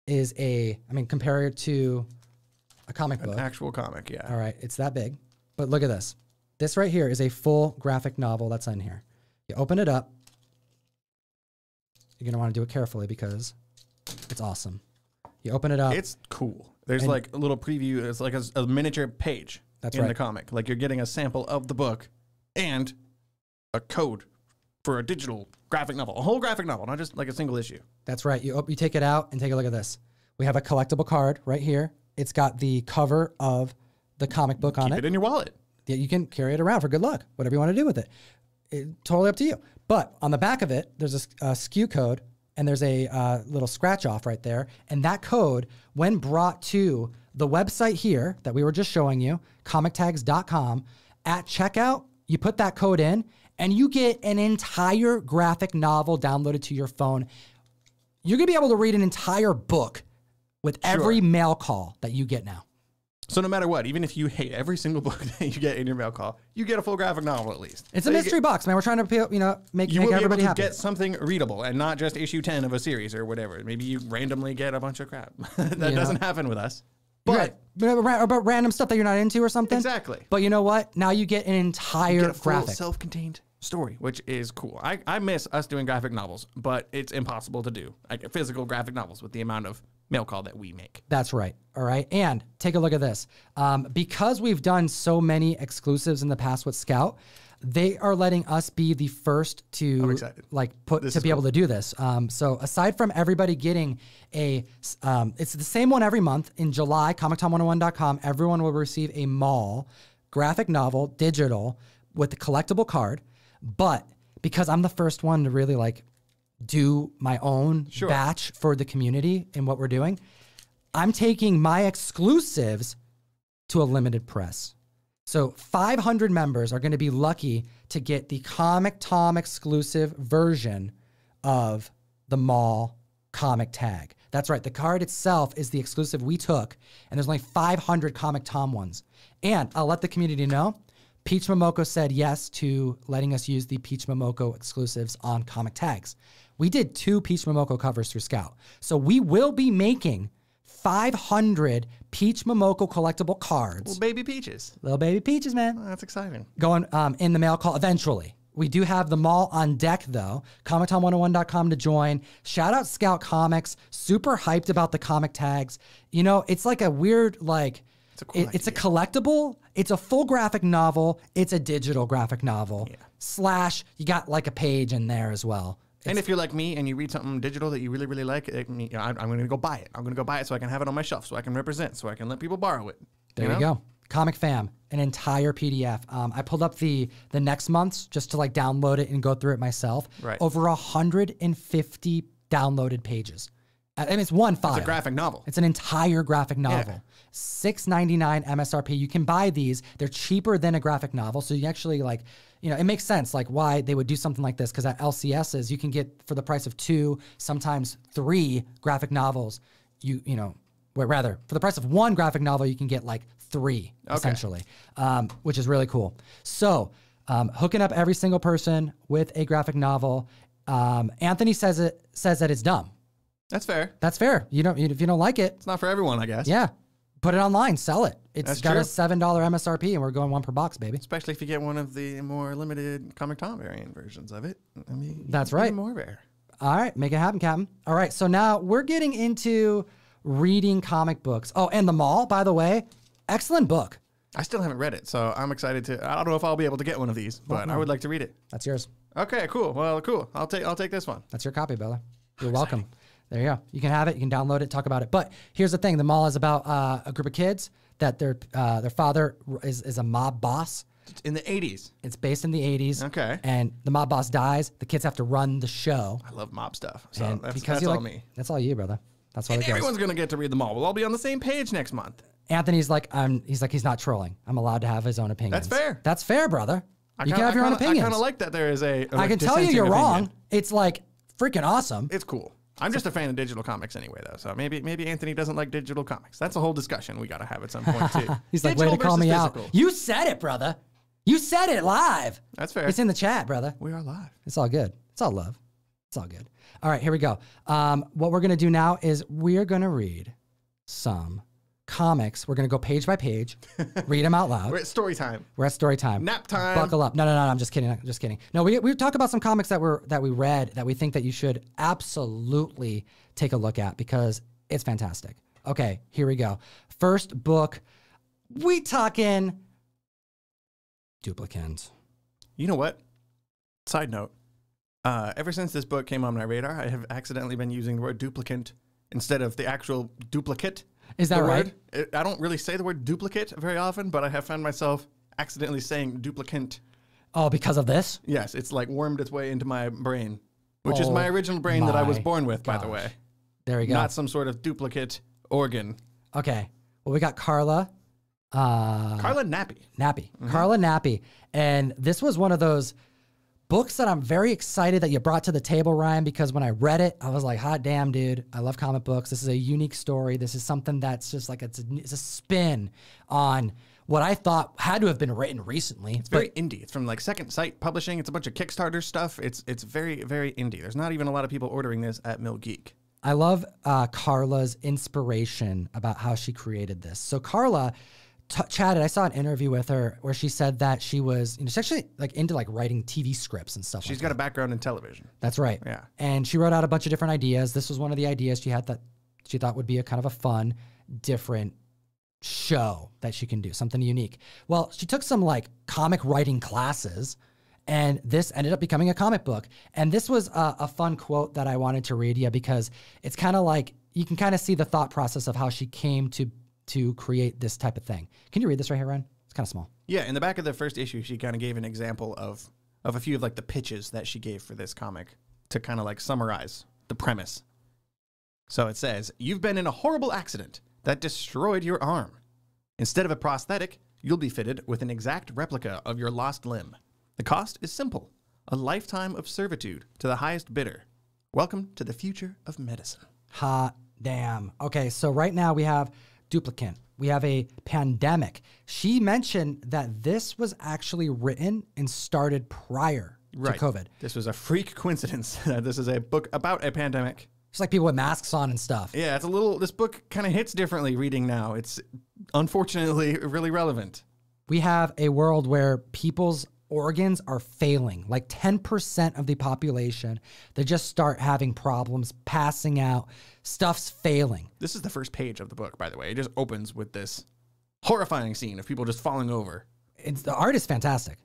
Speaker 1: is a. I mean, compare it to a comic book.
Speaker 2: An actual comic, yeah.
Speaker 1: All right, it's that big. But look at this. This right here is a full graphic novel that's in here. You open it up. You're gonna want to do it carefully because it's awesome. You open it up.
Speaker 2: It's cool. There's
Speaker 1: And-
Speaker 2: like a little preview. It's like a, a miniature page
Speaker 1: That's
Speaker 2: in the comic. Like you're getting a sample of the book and a code for a digital graphic novel, a whole graphic novel, not just like a single issue.
Speaker 1: That's right. You op- you take it out and take a look at this. We have a collectible card right here. It's got the cover of the comic book on
Speaker 2: Keep
Speaker 1: it.
Speaker 2: it in your wallet.
Speaker 1: Yeah, you can carry it around for good luck. Whatever you want to do with it, it totally up to you. But on the back of it, there's a SKU code and there's a uh, little scratch off right there. And that code, when brought to the website here that we were just showing you, comictags.com, at checkout, you put that code in and you get an entire graphic novel downloaded to your phone. You're gonna be able to read an entire book with every mail call that you get now.
Speaker 2: So no matter what, even if you hate every single <laughs> book that you get in your mail call, you get a full graphic novel at least.
Speaker 1: It's
Speaker 2: So
Speaker 1: a mystery
Speaker 2: get-
Speaker 1: box, man. We're trying to, appeal- you know, make,
Speaker 2: You
Speaker 1: make
Speaker 2: will be able
Speaker 1: everybody
Speaker 2: to
Speaker 1: happy.
Speaker 2: get something readable and not just issue 10 of a series or whatever. Maybe you randomly get a bunch of crap. <laughs> that
Speaker 1: Yeah.
Speaker 2: doesn't happen with us.
Speaker 1: But
Speaker 2: But
Speaker 1: but about random stuff that you're not into or something.
Speaker 2: Exactly.
Speaker 1: But you know what? Now you get an entire
Speaker 2: get a full
Speaker 1: graphic.
Speaker 2: self-contained story, which is cool. I, I miss us doing graphic novels, but it's impossible to do. Like physical graphic novels with the amount of mail call that we make.
Speaker 1: That's right. All right. And take a look at this. Um, because we've done so many exclusives in the past with Scout, they are letting us be the first to like put
Speaker 2: This
Speaker 1: to
Speaker 2: is
Speaker 1: be able to do this. Um, so aside from everybody getting a, um, it's the same one every month in July. ComicTom101.com. Everyone will receive a mall graphic novel, digital, with the collectible card. But because I'm the first one to really like do my own
Speaker 2: Sure.
Speaker 1: batch for the community and what we're doing, I'm taking my exclusives to a limited press. So 500 members are going to be lucky to get the Comic Tom exclusive version of the mall comic tag. That's right. The card itself is the exclusive we took, and there's only 500 Comic Tom ones. And I'll let the community know. Peach Momoko said yes to letting us use the Peach Momoko exclusives on comic tags. We did two Peach Momoko covers through Scout. So we will be making 500 Peach Momoko collectible cards.
Speaker 2: Well, baby peaches.
Speaker 1: Little baby peaches, man
Speaker 2: That's exciting.
Speaker 1: going um, in the mail call eventually. We do have them all on deck though. ComicTom101.com to join. Shout out Scout Comics. Super hyped about the comic tags. You know, it's like a weird like.
Speaker 2: It's a cool
Speaker 1: it- it's a collectible. It's a full graphic novel. It's a digital graphic novel. Slash, you got like a page in there as well.
Speaker 2: And if you're like me and you read something digital that you really, really like, it, you know, I'm, I'm going to go buy it. I'm going to go buy it so I can have it on my shelf, so I can represent, so I can let people borrow it.
Speaker 1: There you, go. Comic Fam, an entire PDF. Um, I pulled up the the next month's just to like download it and go through it myself.
Speaker 2: Right.
Speaker 1: Over 150 downloaded pages. I mean, it's one file.
Speaker 2: It's a graphic novel.
Speaker 1: It's an entire graphic novel. Six ninety nine MSRP. You can buy these. They're cheaper than a graphic novel, so you actually like, you know, it makes sense like why they would do something like this because at LCSs you can get for the price of two, sometimes three graphic novels. You you know, well, rather for the price of one graphic novel you can get like three essentially, um, which is really cool. So um, hooking up every single person with a graphic novel. Um, Anthony says it says that it's dumb.
Speaker 2: That's fair.
Speaker 1: That's fair. You don't if you don't like it,
Speaker 2: It's not for everyone, I guess.
Speaker 1: yeah. Put it online, sell it. It's
Speaker 2: That's
Speaker 1: got
Speaker 2: true.
Speaker 1: a seven dollar MSRP, and we're going one per box, baby.
Speaker 2: Especially if you get one of the more limited Comic Tom variant versions of it. I mean,
Speaker 1: That's right.
Speaker 2: More rare.
Speaker 1: All right, make it happen, Captain. All right, so now we're getting into reading comic books. Oh, and the Mall, by the way, excellent book.
Speaker 2: I still haven't read it, so I'm excited to. I don't know if I'll be able to get one of these, but I hmm. would like to read it.
Speaker 1: That's yours.
Speaker 2: Okay, cool. Well, cool. I'll take. I'll take this one.
Speaker 1: That's your copy, Bella. You're welcome. There you go. You can have it. You can download it. Talk about it. But here's the thing: the mall is about uh, a group of kids that their uh, their father is, is a mob boss.
Speaker 2: In the 80s.
Speaker 1: It's based in the 80s.
Speaker 2: Okay.
Speaker 1: And the mob boss dies. The kids have to run the show.
Speaker 2: I love mob stuff, so
Speaker 1: and
Speaker 2: that's,
Speaker 1: because
Speaker 2: that's
Speaker 1: you
Speaker 2: all
Speaker 1: like,
Speaker 2: me.
Speaker 1: That's all you, brother. That's all
Speaker 2: And everyone's gonna get to read them all. We'll all be on the same page next month.
Speaker 1: Anthony's like, I'm. He's like, he's not trolling. I'm allowed to have his own opinion.
Speaker 2: That's fair.
Speaker 1: That's fair, brother.
Speaker 2: I
Speaker 1: you can have
Speaker 2: I
Speaker 1: your own
Speaker 2: kinda-
Speaker 1: opinions.
Speaker 2: I kind of like that there is a.
Speaker 1: I can tell you you're wrong. It's like freaking awesome.
Speaker 2: It's cool. I'm just a fan of digital comics anyway, though. So maybe maybe Anthony doesn't like digital comics. That's a whole discussion we got to have at some point too. <laughs>
Speaker 1: He's like, way to call me
Speaker 2: physical.
Speaker 1: out. You said it, brother. You said it live.
Speaker 2: That's fair.
Speaker 1: It's in the chat, brother.
Speaker 2: we are live.
Speaker 1: It's all good. It's all love. It's all good. All right, here we go. Um, what we're gonna do now is we're gonna read some comics. We're gonna go page by page, <laughs> read them out loud.
Speaker 2: We're at story time.
Speaker 1: We're at story time.
Speaker 2: Nap time.
Speaker 1: Buckle up. No, no, no, no. I'm just kidding. I'm just kidding. No, we we talk about some comics that were that we read that we think that you should absolutely take a look at because it's fantastic. Okay, here we go. First book. We talking duplicants.
Speaker 2: You know what? Side note. Uh, ever since this book came on my radar, I have accidentally been using the word duplicant instead of the actual duplicate.
Speaker 1: Is that
Speaker 2: the
Speaker 1: right?
Speaker 2: word. I don't really say the word duplicate very often, but I have found myself accidentally saying duplicant.
Speaker 1: Oh, because of this?
Speaker 2: Yes, it's like wormed its way into my brain, which is
Speaker 1: Oh
Speaker 2: my original brain that I was born with, by the way.
Speaker 1: There we go.
Speaker 2: Not some sort of duplicate organ.
Speaker 1: okay. Well, we got Carla. Uh,
Speaker 2: Carla Nappy.
Speaker 1: Nappy. Carla Nappy. And this was one of those books that I'm very excited that you brought to the table, Ryan, because when I read it, I was like, hot damn, dude. I love comic books. This is a unique story. This is something that's just like it's a, it's a spin on what I thought had to have been written recently.
Speaker 2: It's very indie. It's from like Second Sight Publishing. It's a bunch of Kickstarter stuff. It's it's very very indie. There's not even a lot of people ordering this at Mill Geek.
Speaker 1: I love uh, Carla's inspiration about how she created this. So Carla t- chatted. I saw an interview with her where she said that she was, you know, she's actually like into like writing TV scripts and stuff.
Speaker 2: She's
Speaker 1: like
Speaker 2: got a background in television.
Speaker 1: That's right.
Speaker 2: Yeah.
Speaker 1: And she wrote out a bunch of different ideas. This was one of the ideas she had that she thought would be a kind of a fun, different show that she can do, something unique. Well, she took some like comic writing classes and this ended up becoming a comic book. And this was a, a fun quote that I wanted to read you because it's kind of like you can kind of see the thought process of how she came to to create this type of thing. Can you read this right here, Ryan? It's kind of small.
Speaker 2: Yeah, in the back of the first issue, she kind of gave an example of of a few of like the pitches that she gave for this comic. to kind of like summarize the premise. So it says, You've been in a horrible accident that destroyed your arm. Instead of a prosthetic, you'll be fitted with an exact replica of your lost limb. The cost is simple a lifetime of servitude to the highest bidder. Welcome to the future of medicine.
Speaker 1: Hot damn. Okay, so right now we have duplicant. We have a pandemic. She mentioned that this was actually written and started prior to COVID.
Speaker 2: This was a freak coincidence <laughs> that this is a book about a pandemic.
Speaker 1: It's like people with masks on and stuff.
Speaker 2: Yeah, it's a little, this book kind of hits differently reading now. It's unfortunately really relevant.
Speaker 1: We have a world where people's organs are failing. Like 10% of the population, they just start having problems, passing out, stuff's failing.
Speaker 2: This is the first page of the book, by the way. It just opens with this horrifying scene of people just falling over.
Speaker 1: It's, the art is fantastic.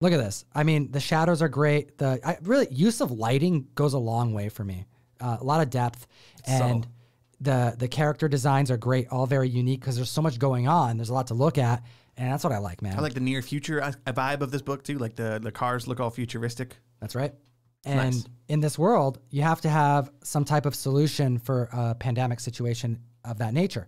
Speaker 1: Look at this. I mean, the shadows are great. The I, really use of lighting goes a long way for me. Uh, a lot of depth and
Speaker 2: subtle.
Speaker 1: the the character designs are great, all very unique because there's so much going on. There's a lot to look at, and that's what I like, man.
Speaker 2: I like the near future uh, vibe of this book too. Like the, the cars look all futuristic.
Speaker 1: That's right. And
Speaker 2: nice.
Speaker 1: in this world, you have to have some type of solution for a pandemic situation of that nature.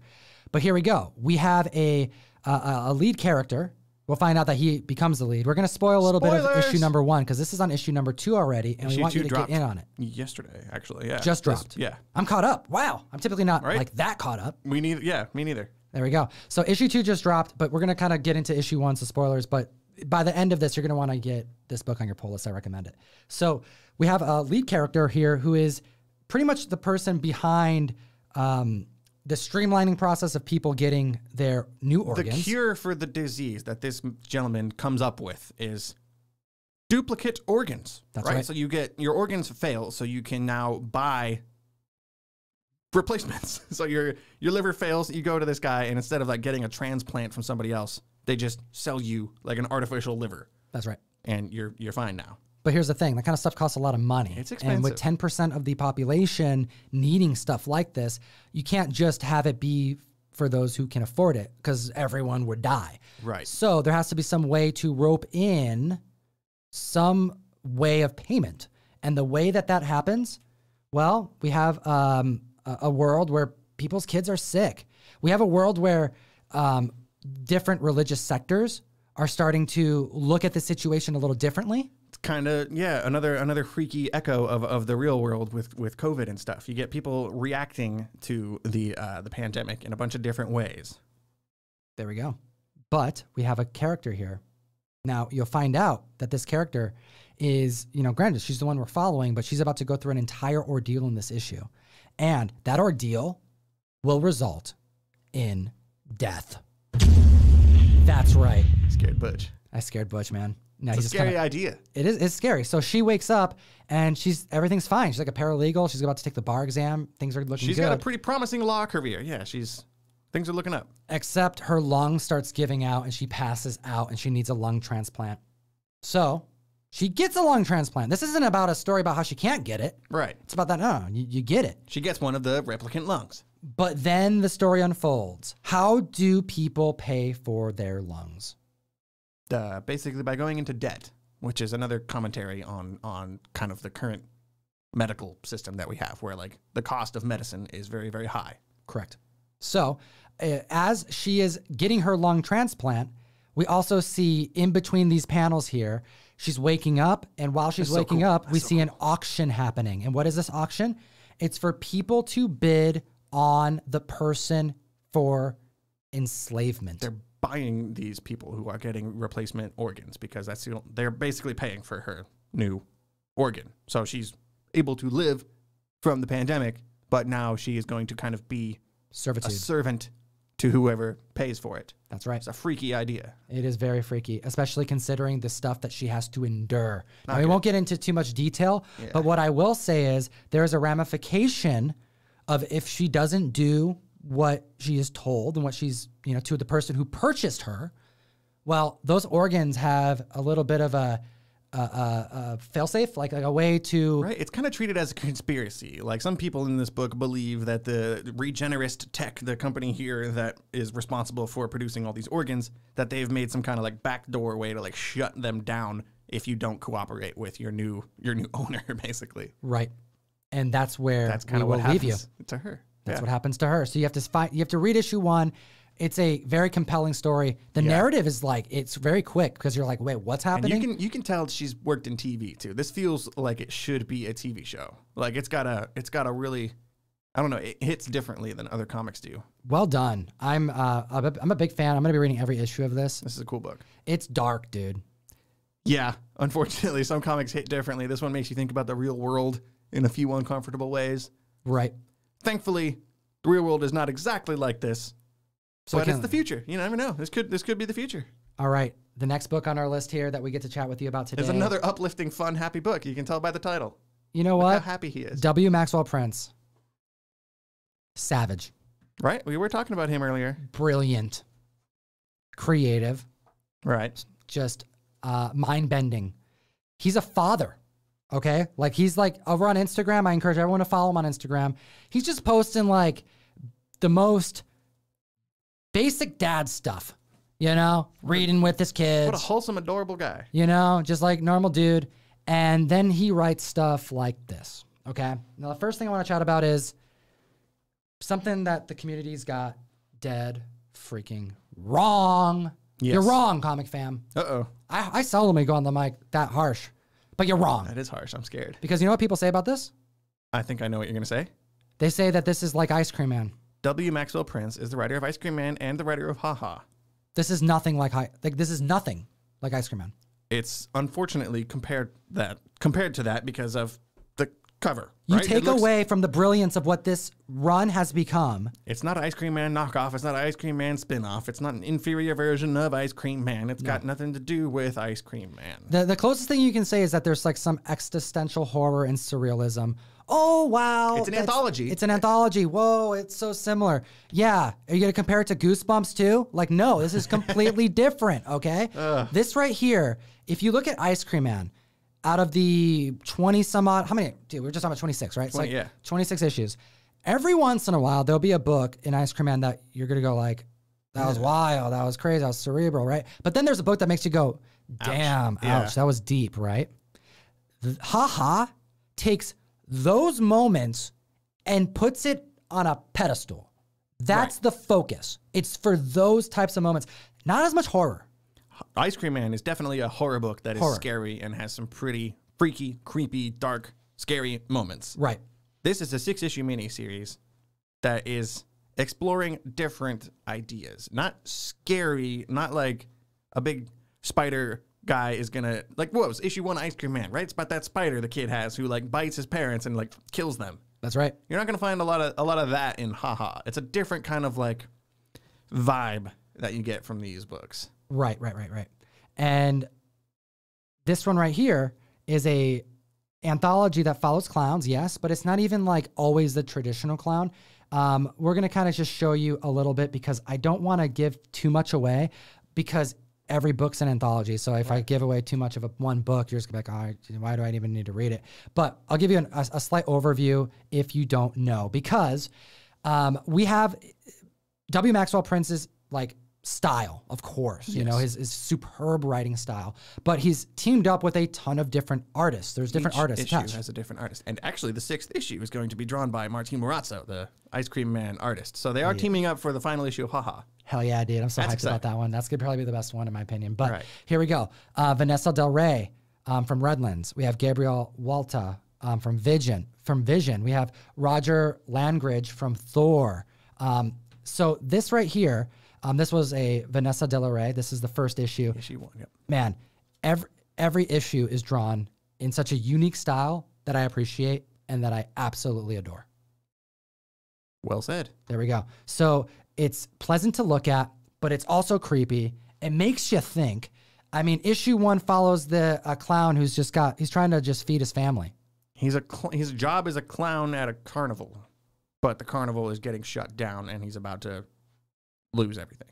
Speaker 1: But here we go. We have a a, a lead character. We'll find out that he becomes the lead. We're going to spoil a little bit of issue number one because this is on issue number two already, and we
Speaker 2: Issue
Speaker 1: want you to get in on it.
Speaker 2: Yesterday, actually. Yeah.
Speaker 1: Just dropped.
Speaker 2: yeah.
Speaker 1: I'm caught up. Wow. I'm typically not
Speaker 2: Right?
Speaker 1: like that caught up.
Speaker 2: We need, yeah, me neither.
Speaker 1: There we go. So issue two just dropped, but we're gonna kind of get into issue one, so spoilers. But by the end of this, you're gonna want to get this book on your pull list. I recommend it. So we have a lead character here who is pretty much the person behind um, the streamlining process of people getting their new organs.
Speaker 2: The cure for the disease that this gentleman comes up with is duplicate organs.
Speaker 1: That's right.
Speaker 2: So you get your organs fail, so you can now buy replacements. <laughs> so your your liver fails, you go to this guy, and instead of like getting a transplant from somebody else, they just sell you like an artificial liver,
Speaker 1: That's right.
Speaker 2: and you're you're fine now.
Speaker 1: But here's the thing: that kind of stuff costs a lot of money.
Speaker 2: It's
Speaker 1: And with ten percent of the population needing stuff like this, you can't just have it be for those who can afford it, because everyone would die.
Speaker 2: Right.
Speaker 1: So there has to be some way to rope in some way of payment, and the way that that happens, well, we have um, a, world where people's kids are sick. We have a world where um, different religious sectors are starting to look at the situation a little differently.
Speaker 2: It's kind of yeah, another another freaky echo of, of the real world with with COVID and stuff. You get people reacting to the uh, the pandemic in a bunch of different ways.
Speaker 1: There we go. But we have a character here. Now you'll find out that this character is, you know, granted, she's the one we're following, but she's about to go through an entire ordeal in this issue. And that ordeal will result in death. That's right.
Speaker 2: Scared Butch.
Speaker 1: I scared Butch, man. Now
Speaker 2: It's
Speaker 1: he's
Speaker 2: a scary
Speaker 1: kinda,
Speaker 2: idea.
Speaker 1: it is it's scary. So she wakes up and she's everything's fine. She's like a paralegal. She's about to take the bar exam. Things are looking
Speaker 2: She's
Speaker 1: good.
Speaker 2: got a pretty promising law career. Yeah, she's things are looking up.
Speaker 1: except her lung starts giving out and she passes out and she needs a lung transplant. So she gets a lung transplant. This isn't about a story about how she can't get it.
Speaker 2: Right.
Speaker 1: It's about that, no, you, you get it.
Speaker 2: She gets one of the replicant lungs.
Speaker 1: But then the story unfolds. How do people pay for their lungs?
Speaker 2: Uh, basically by going into debt, which is another commentary on on kind of the current medical system that we have, where like the cost of medicine is very very high.
Speaker 1: Correct. So, uh, as she is getting her lung transplant, we also see in between these panels here, she's waking up. And while she's
Speaker 2: That's so
Speaker 1: waking
Speaker 2: cool.
Speaker 1: up, we
Speaker 2: so
Speaker 1: see an auction happening. And what is this auction? It's for people to bid on the person for enslavement.
Speaker 2: They're buying these people who are getting replacement organs because that's you know, they're basically paying for her new organ. So she's able to live from the pandemic, but now she is going to kind of be a servant to whoever pays for it.
Speaker 1: That's right.
Speaker 2: It's a freaky idea.
Speaker 1: It is very freaky, especially considering the stuff that she has to endure. Now,
Speaker 2: Not
Speaker 1: we
Speaker 2: good.
Speaker 1: won't get into too much detail, but what I will say is there is a ramification of if she doesn't do what she is told and what she's, you know, to the person who purchased her. Well, those organs have a little bit of a, a, a, a failsafe, like, like a way to
Speaker 2: Right? It's kind of treated as a conspiracy. Like some people in this book believe that the Regenerist Tech, the company here that is responsible for producing all these organs, that they've made some kind of like backdoor way to like shut them down if you don't cooperate with your new your new <laughs> owner, basically.
Speaker 1: Right. And that's where
Speaker 2: That's kind of what
Speaker 1: leave
Speaker 2: happens
Speaker 1: you.
Speaker 2: to her.
Speaker 1: That's
Speaker 2: Yeah.
Speaker 1: what happens to her. So you have to find, you have to read issue one. It's a very compelling story. The narrative is like it's very quick because you're like, wait, what's
Speaker 2: And
Speaker 1: happening?
Speaker 2: you can you can tell she's worked in TV too. This feels like it should be a TV show. Like it's got a it's got a really I don't know, it hits differently than other comics do.
Speaker 1: well done. I'm uh, I'm a- I'm a big fan. I'm gonna be reading every issue of this.
Speaker 2: This is a cool book.
Speaker 1: It's dark, dude.
Speaker 2: Yeah, unfortunately, some comics hit differently. This one makes you think about the real world in a few uncomfortable ways.
Speaker 1: Right.
Speaker 2: Thankfully, the real world is not exactly like this,
Speaker 1: So
Speaker 2: but it's the future. You never know. This could this could be the future.
Speaker 1: All right. The next book on our list here that we get to chat with you about today.
Speaker 2: There's another uplifting, fun, happy book. You can tell by the title
Speaker 1: You know what?
Speaker 2: how happy he is.
Speaker 1: W. Maxwell Prince. Savage.
Speaker 2: Right? We were talking about him earlier.
Speaker 1: Brilliant. Creative.
Speaker 2: Right.
Speaker 1: just uh, mind bending. He's a father. Okay. Like he's like over on Instagram. I encourage everyone to follow him on Instagram. He's just posting like the most basic dad stuff, you know, reading with his kids,
Speaker 2: What a wholesome, adorable guy.
Speaker 1: you know, just like normal dude. And then he writes stuff like this. Okay. Now, the first thing I want to chat about is something that the community's got dead freaking wrong. You're wrong, comic fam.
Speaker 2: Uh oh.
Speaker 1: I, I seldomly go on the mic that harsh, but you're wrong.
Speaker 2: That is harsh. I'm scared.
Speaker 1: Because you know what people say about this?
Speaker 2: I think I know what you're going to say.
Speaker 1: They say that this is like Ice Cream Man.
Speaker 2: W. Maxwell Prince is the writer of Ice Cream Man and the writer of Haha.
Speaker 1: This is nothing like hi- like this is nothing like Ice Cream Man.
Speaker 2: It's unfortunately compared that compared to that because of the cover.
Speaker 1: You
Speaker 2: right?
Speaker 1: Take
Speaker 2: looks-
Speaker 1: away from the brilliance of what this run has become.
Speaker 2: It's not Ice Cream Man knockoff. It's not Ice Cream Man spin-off. It's not an inferior version of Ice Cream Man. It's got nothing to do with Ice Cream Man.
Speaker 1: The the closest thing you can say is that there's like some existential horror and surrealism. Oh wow.
Speaker 2: It's an
Speaker 1: that's-
Speaker 2: anthology.
Speaker 1: It's an anthology. Whoa, it's so similar. Yeah. Are you gonna compare it to Goosebumps too? Like, no, this is completely <laughs> different, okay? This right here, if you look at Ice Cream Man, out of the 20 some odd, how many? Dude, we're just talking about 26, right? It's
Speaker 2: 20,
Speaker 1: like
Speaker 2: yeah.
Speaker 1: 26 issues. Every once in a while, there'll be a book in Ice Cream Man that you're gonna go like, that was wild, that was crazy, that was cerebral, right? But then there's a book that makes you go, damn, ouch,
Speaker 2: Yeah.
Speaker 1: that was deep, right? Th- Haha takes those moments and puts it on a pedestal. That's the focus. It's for those types of moments, not as much horror.
Speaker 2: Ice Cream Man is definitely a horror book that is
Speaker 1: Horror.
Speaker 2: scary and has some pretty freaky, creepy, dark, scary moments.
Speaker 1: Right.
Speaker 2: This is a six-issue miniseries that is exploring different ideas. Not scary, not like a big spider guy is gonna like what was issue one Ice Cream Man, right? It's about that spider the kid has who like bites his parents and like kills them.
Speaker 1: That's right.
Speaker 2: You're not gonna find a lot of a lot of that in Haha. It's a different kind of like vibe that you get from these books.
Speaker 1: Right, right, right, right. And this one right here is a anthology that follows clowns, yes, but it's not even like always the traditional clown. Um, we're gonna kind of just show you a little bit because I don't want to give too much away because every book's an anthology. So if I give away too much of a one book, you're just gonna be like, oh, why do I even need to read it? But I'll give you an, a, a slight overview if you don't know because um, we have W. Maxwell Prince's like style, of course, you know, his, his superb writing style, but he's teamed up with a ton of different artists. There's different
Speaker 2: Each
Speaker 1: artists
Speaker 2: issue
Speaker 1: attached.
Speaker 2: has a different artist, and actually, the sixth issue is going to be drawn by Martin Morazzo, the Ice Cream Man artist. So they are teaming up for the final issue of Haha.
Speaker 1: Hell yeah, dude. I'm so
Speaker 2: That's
Speaker 1: hyped about that one. That's gonna probably be the best one in my opinion. But
Speaker 2: Right.
Speaker 1: here we go. Uh, Vanessa Del Rey um, from Redlands. We have Gabriel Walta um, from Vision. From Vision, we have Roger Langridge from Thor. Um, so this right here, um, this was a Vanessa Del Rey. This is the first issue.
Speaker 2: Issue one. Yep.
Speaker 1: Man, every every issue is drawn in such a unique style that I appreciate and that I absolutely adore.
Speaker 2: Well said.
Speaker 1: There we go. So it's pleasant to look at, but it's also creepy. It makes you think. I mean, issue one follows the a clown who's just got he's trying to just feed his family.
Speaker 2: He's a cl- his job is a clown at a carnival, but the carnival is getting shut down, and he's about to lose everything.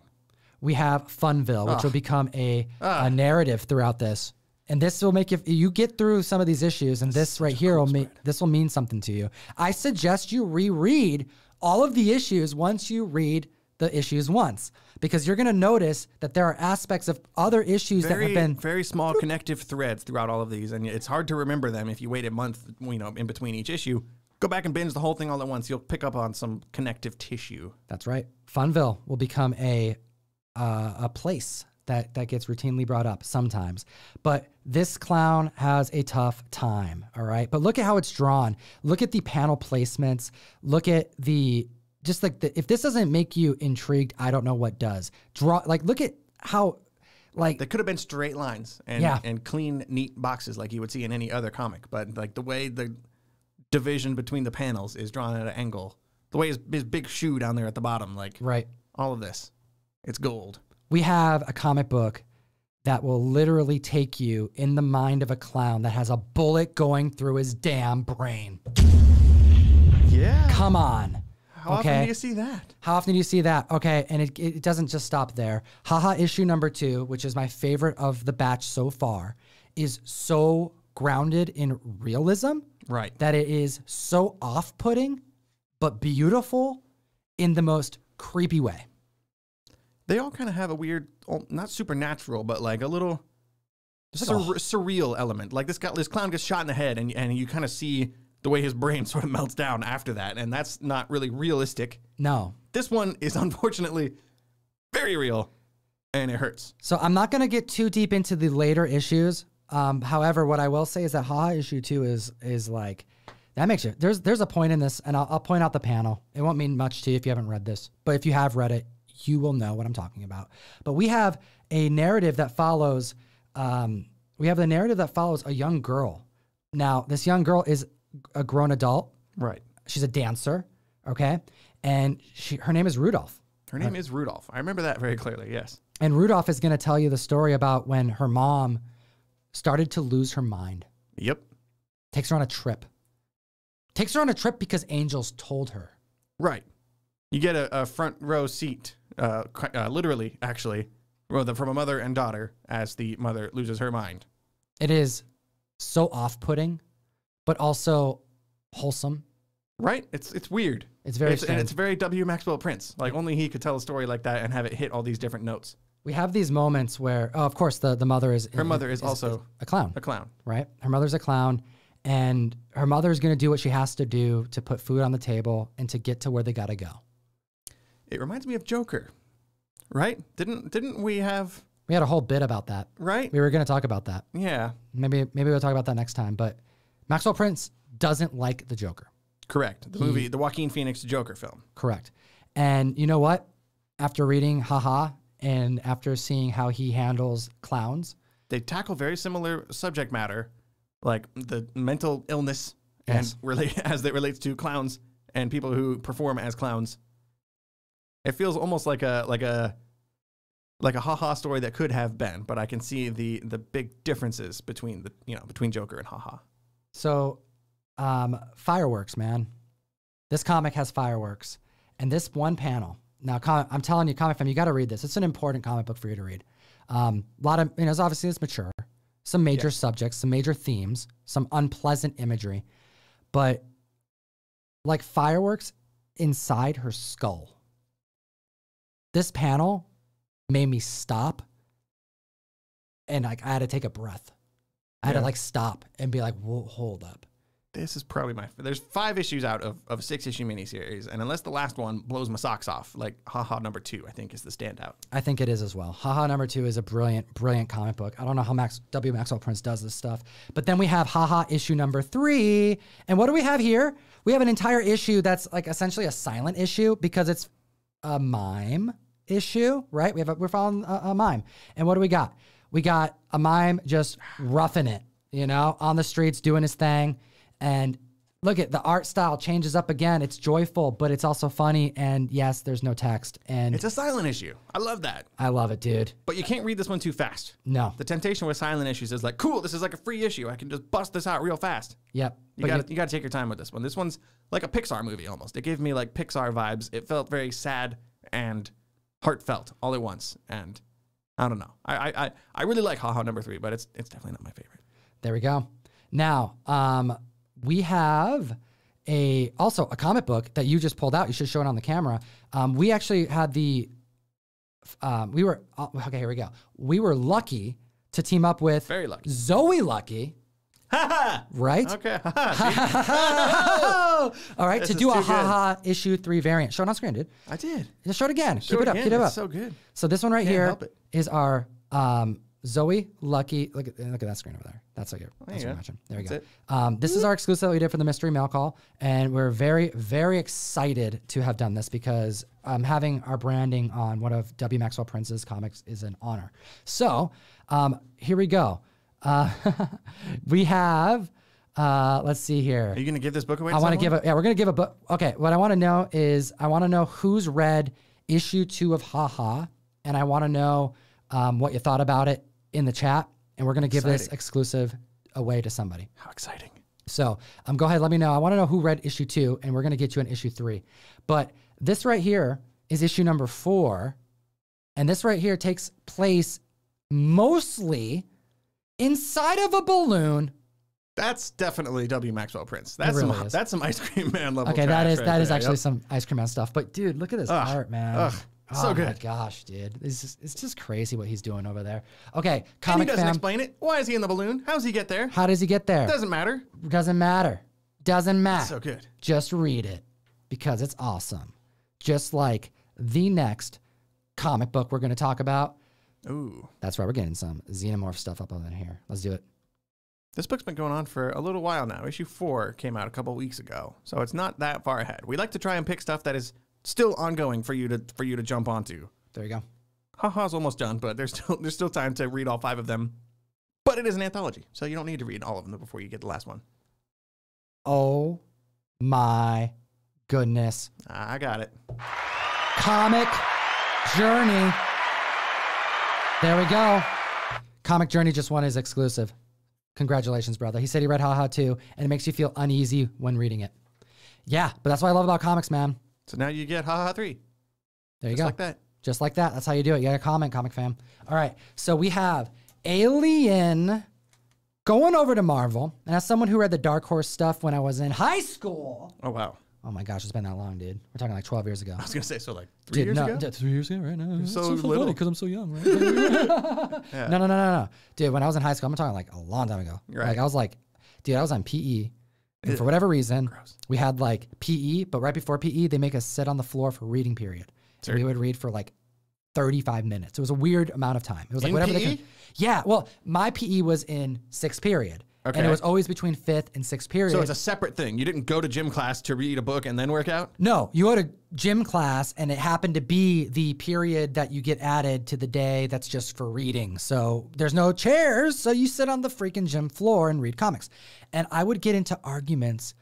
Speaker 1: We have Funville, which will become a
Speaker 2: Ah.
Speaker 1: a narrative throughout this. And this will make you you get through some of these issues, and this right here will make this will mean something to you. I suggest you reread all of the issues once you read the issues once because you're going to notice that there are aspects of other issues that have been
Speaker 2: very small connective threads throughout all of these, and it's hard to remember them if you wait a month, you know, in between each issue. Go back and binge the whole thing all at once. You'll pick up on some connective tissue.
Speaker 1: That's right. Funville will become a uh, a place that that gets routinely brought up sometimes. But this clown has a tough time. All right. But look at how it's drawn. Look at the panel placements. Look at the just like the, if this doesn't make you intrigued, I don't know what does. Draw like look at how like
Speaker 2: They could have been straight lines and
Speaker 1: Yeah.
Speaker 2: and clean, neat boxes like you would see in any other comic. But like the way the division between the panels is drawn at an angle, the way his, his big shoe down there at the bottom, like
Speaker 1: right.
Speaker 2: all of this, it's gold.
Speaker 1: we have a comic book that will literally take you in the mind of a clown that has a bullet going through his damn brain.
Speaker 2: Yeah.
Speaker 1: Come on.
Speaker 2: How often do you see that?
Speaker 1: How often do you see that? Okay, and it, it doesn't just stop there. Haha issue number two, which is my favorite of the batch so far, is so grounded in realism
Speaker 2: Right.
Speaker 1: that it is so off putting, but beautiful in the most creepy way.
Speaker 2: They all kind of have a weird, not supernatural, but like a little
Speaker 1: a-
Speaker 2: surreal element. Like this guy, this clown gets shot in the head, and and you kind of see the way his brain <laughs> sort of melts down after that, and that's not really realistic.
Speaker 1: No.
Speaker 2: This one is <laughs> unfortunately very real, and it hurts.
Speaker 1: So I'm not going to get too deep into the later issues. Um, however, what I will say is that Haha issue two is is like that makes you there's there's a point in this, and I'll, I'll point out the panel. It won't mean much to you if you haven't read this, but if you have read it, you will know what I'm talking about. But we have a narrative that follows. Um, we have the narrative that follows a young girl. Now, this young girl is a grown adult.
Speaker 2: Right.
Speaker 1: She's a dancer, okay, and she her name is Rudolph.
Speaker 2: Her name is Rudolph. I remember that very clearly. Yes.
Speaker 1: And Rudolph is going to tell you the story about when her mom started to lose her mind.
Speaker 2: Yep.
Speaker 1: Takes her on a trip. Takes her on a trip because angels told her.
Speaker 2: Right. You get a, a front row seat, uh, uh, literally, actually, from a mother and daughter as the mother loses her mind.
Speaker 1: It is so off putting, but also wholesome.
Speaker 2: Right? It's it's weird.
Speaker 1: It's very
Speaker 2: it's, and it's very W. Maxwell Prince. Like only he could tell a story like that and have it hit all these different notes.
Speaker 1: We have these moments where, oh, of course, the, the mother is
Speaker 2: Her mother is also
Speaker 1: a clown,
Speaker 2: a clown.
Speaker 1: right? Her mother's a clown, and her mother is going to do what she has to do to put food on the table and to get to where they got to go.
Speaker 2: It reminds me of Joker. Right? Didn't didn't we have
Speaker 1: We had a whole bit about that.
Speaker 2: right?
Speaker 1: We were going to talk about that.
Speaker 2: Yeah.
Speaker 1: Maybe maybe we'll talk about that next time. But Maxwell Prince doesn't like the Joker.
Speaker 2: Correct. The movie, the Joaquin Phoenix Joker film.
Speaker 1: Correct. And you know what? After reading Haha and after seeing how he handles clowns,
Speaker 2: They tackle very similar subject matter, like the mental illness
Speaker 1: Yes.
Speaker 2: and relate <laughs> as it relates to clowns and people who perform as clowns. It feels almost like a like a like a haha story that could have been, but I can see the the big differences between the you know between Joker and haha.
Speaker 1: so um, fireworks, man. This comic has fireworks, and this one panel. Now, I'm telling you, comic fan, you got to read this. It's an important comic book for you to read. Um, a lot of, you know, it's obviously it's mature, some major subjects, some major themes, some unpleasant imagery, but like fireworks inside her skull. This panel made me stop, and like I had to take a breath. I had
Speaker 2: Yeah.
Speaker 1: to like stop and be like, hold up."
Speaker 2: This is probably my. There's five issues out of, of a six issue miniseries, and unless the last one blows my socks off, like haha number two, I think is the standout.
Speaker 1: I think it is as well. Haha number two is a brilliant, brilliant comic book. I don't know how Max W. Maxwell Prince does this stuff. But then we have Haha issue number three. And what do we have here? We have an entire issue that's like essentially a silent issue because it's a mime issue, right? We have a, we're following a, a mime. And what do we got? We got a mime just roughing it, you know, on the streets doing his thing. And look at the art style changes up again. It's joyful, but it's also funny. And yes, there's no text. And
Speaker 2: It's a silent issue. I love that,
Speaker 1: I love it, dude.
Speaker 2: but you can't read this one too fast.
Speaker 1: No.
Speaker 2: The temptation with silent issues is like, cool, this is like a free issue. I can just bust this out real fast.
Speaker 1: Yep.
Speaker 2: You got
Speaker 1: you-
Speaker 2: got to take your time with this one. This one's like a Pixar movie almost. It gave me like Pixar vibes. It felt very sad and heartfelt all at once. And I don't know. I I I, I really like Haha number three, but it's it's definitely not my favorite.
Speaker 1: there we go. Now, um, we have a also a comic book that you just pulled out. You should show it on the camera. Um, we actually had the. Um, we were uh, okay. Here we go. We were lucky to team up with
Speaker 2: Very lucky.
Speaker 1: Zoe Lucky, <laughs> right?
Speaker 2: Okay. <laughs> <laughs>
Speaker 1: All right,
Speaker 2: This
Speaker 1: to do a
Speaker 2: good.
Speaker 1: haha issue three variant. Show it on screen, dude.
Speaker 2: I did.
Speaker 1: Just show it again.
Speaker 2: Show
Speaker 1: keep it, up.
Speaker 2: again.
Speaker 1: Keep it up.
Speaker 2: It's so good.
Speaker 1: So this one right
Speaker 2: Can't
Speaker 1: here
Speaker 2: it.
Speaker 1: is our um, Zoe Lucky. Look at look at that screen over there. That's what you're. That's
Speaker 2: you
Speaker 1: what. I'm watching. There we
Speaker 2: That's
Speaker 1: go. Um, this is our exclusive that we did for the mystery mail call, and we're very very excited to have done this because um, having our branding on one of W Maxwell Prince's comics is an honor. So um, here we go. Uh, <laughs> we have. Uh, let's see here.
Speaker 2: Are you gonna give this book away?
Speaker 1: I want to give a yeah. We're gonna give a book. Okay, what I want to know is I want to know who's read issue two of Haha, ha, and I want to know um, what you thought about it in the chat, and we're gonna give this exclusive away to somebody.
Speaker 2: How exciting!
Speaker 1: So um, go ahead, let me know. I want to know who read issue two, and we're gonna get you an issue three. But this right here is issue number four, and this right here takes place mostly inside of a balloon.
Speaker 2: That's definitely W. Maxwell Prince. That's
Speaker 1: really
Speaker 2: some
Speaker 1: is.
Speaker 2: that's some ice cream man level.
Speaker 1: Okay, that is
Speaker 2: right
Speaker 1: that is
Speaker 2: there.
Speaker 1: actually
Speaker 2: Yep.
Speaker 1: some ice cream man stuff. But dude, look at this
Speaker 2: Ugh,
Speaker 1: art, man.
Speaker 2: ugh,
Speaker 1: oh
Speaker 2: so
Speaker 1: my
Speaker 2: good.
Speaker 1: gosh, dude, it's just, it's just crazy what he's doing over there. Okay,
Speaker 2: And he
Speaker 1: comic
Speaker 2: doesn't
Speaker 1: fam.
Speaker 2: explain it. Why is he in the balloon? How does he get there?
Speaker 1: How does he get there?
Speaker 2: Doesn't matter.
Speaker 1: Doesn't matter. Doesn't matter.
Speaker 2: So good.
Speaker 1: Just read it because it's awesome. Just like the next comic book we're going to talk about.
Speaker 2: Ooh,
Speaker 1: That's right, we're getting some xenomorph stuff up on here. Let's do it.
Speaker 2: this book's been going on for a little while now. Issue four came out a couple weeks ago, so it's not that far ahead. We like to try and pick stuff that is still ongoing for you to for you to jump onto.
Speaker 1: There you go.
Speaker 2: Haha's almost done, but there's still there's still time to read all five of them. But it is an anthology, so you don't need to read all of them before you get the last one.
Speaker 1: Oh my goodness.
Speaker 2: I got it.
Speaker 1: Comic Journey. There we go. Comic Journey just won his exclusive. Congratulations, brother. He said he read Haha too, and it makes you feel uneasy when reading it. Yeah, but that's what I love about comics, man.
Speaker 2: So now you get Haha three,
Speaker 1: There you
Speaker 2: just
Speaker 1: go.
Speaker 2: Just like that.
Speaker 1: Just like that. That's how you do it. You got a comment, comic fam. All right. So we have Alien going over to Marvel. And as someone who read the Dark Horse stuff when I was in high school,
Speaker 2: Oh wow,
Speaker 1: oh my gosh, it's been that long, dude. We're talking like 12 years ago.
Speaker 2: I was gonna say so like three
Speaker 1: Dude,
Speaker 2: years
Speaker 1: no,
Speaker 2: ago.
Speaker 1: d- three years ago, right now.
Speaker 2: So
Speaker 1: funny
Speaker 2: little.
Speaker 1: because I'm so young, right? <laughs>
Speaker 2: Yeah.
Speaker 1: No, no, no, no, no, dude. When I was in high school, I'm talking like a long time ago.
Speaker 2: Right.
Speaker 1: Like I was like, dude, I was on PE, and for whatever reason, we had like PE, but right before PE, they make us sit on the floor for reading period. So we would read for like 35 minutes. It was a weird amount of time. It was like
Speaker 2: In
Speaker 1: whatever they could. Yeah. Well, my PE was in sixth period, and it was always between fifth and sixth period.
Speaker 2: So it's a separate thing. You didn't go to gym class to read a book and then work out.
Speaker 1: No, you go to gym class, and it happened to be the period that you get added to the day that's just for reading. So there's no chairs, so you sit on the freaking gym floor and read comics. And I would get into arguments.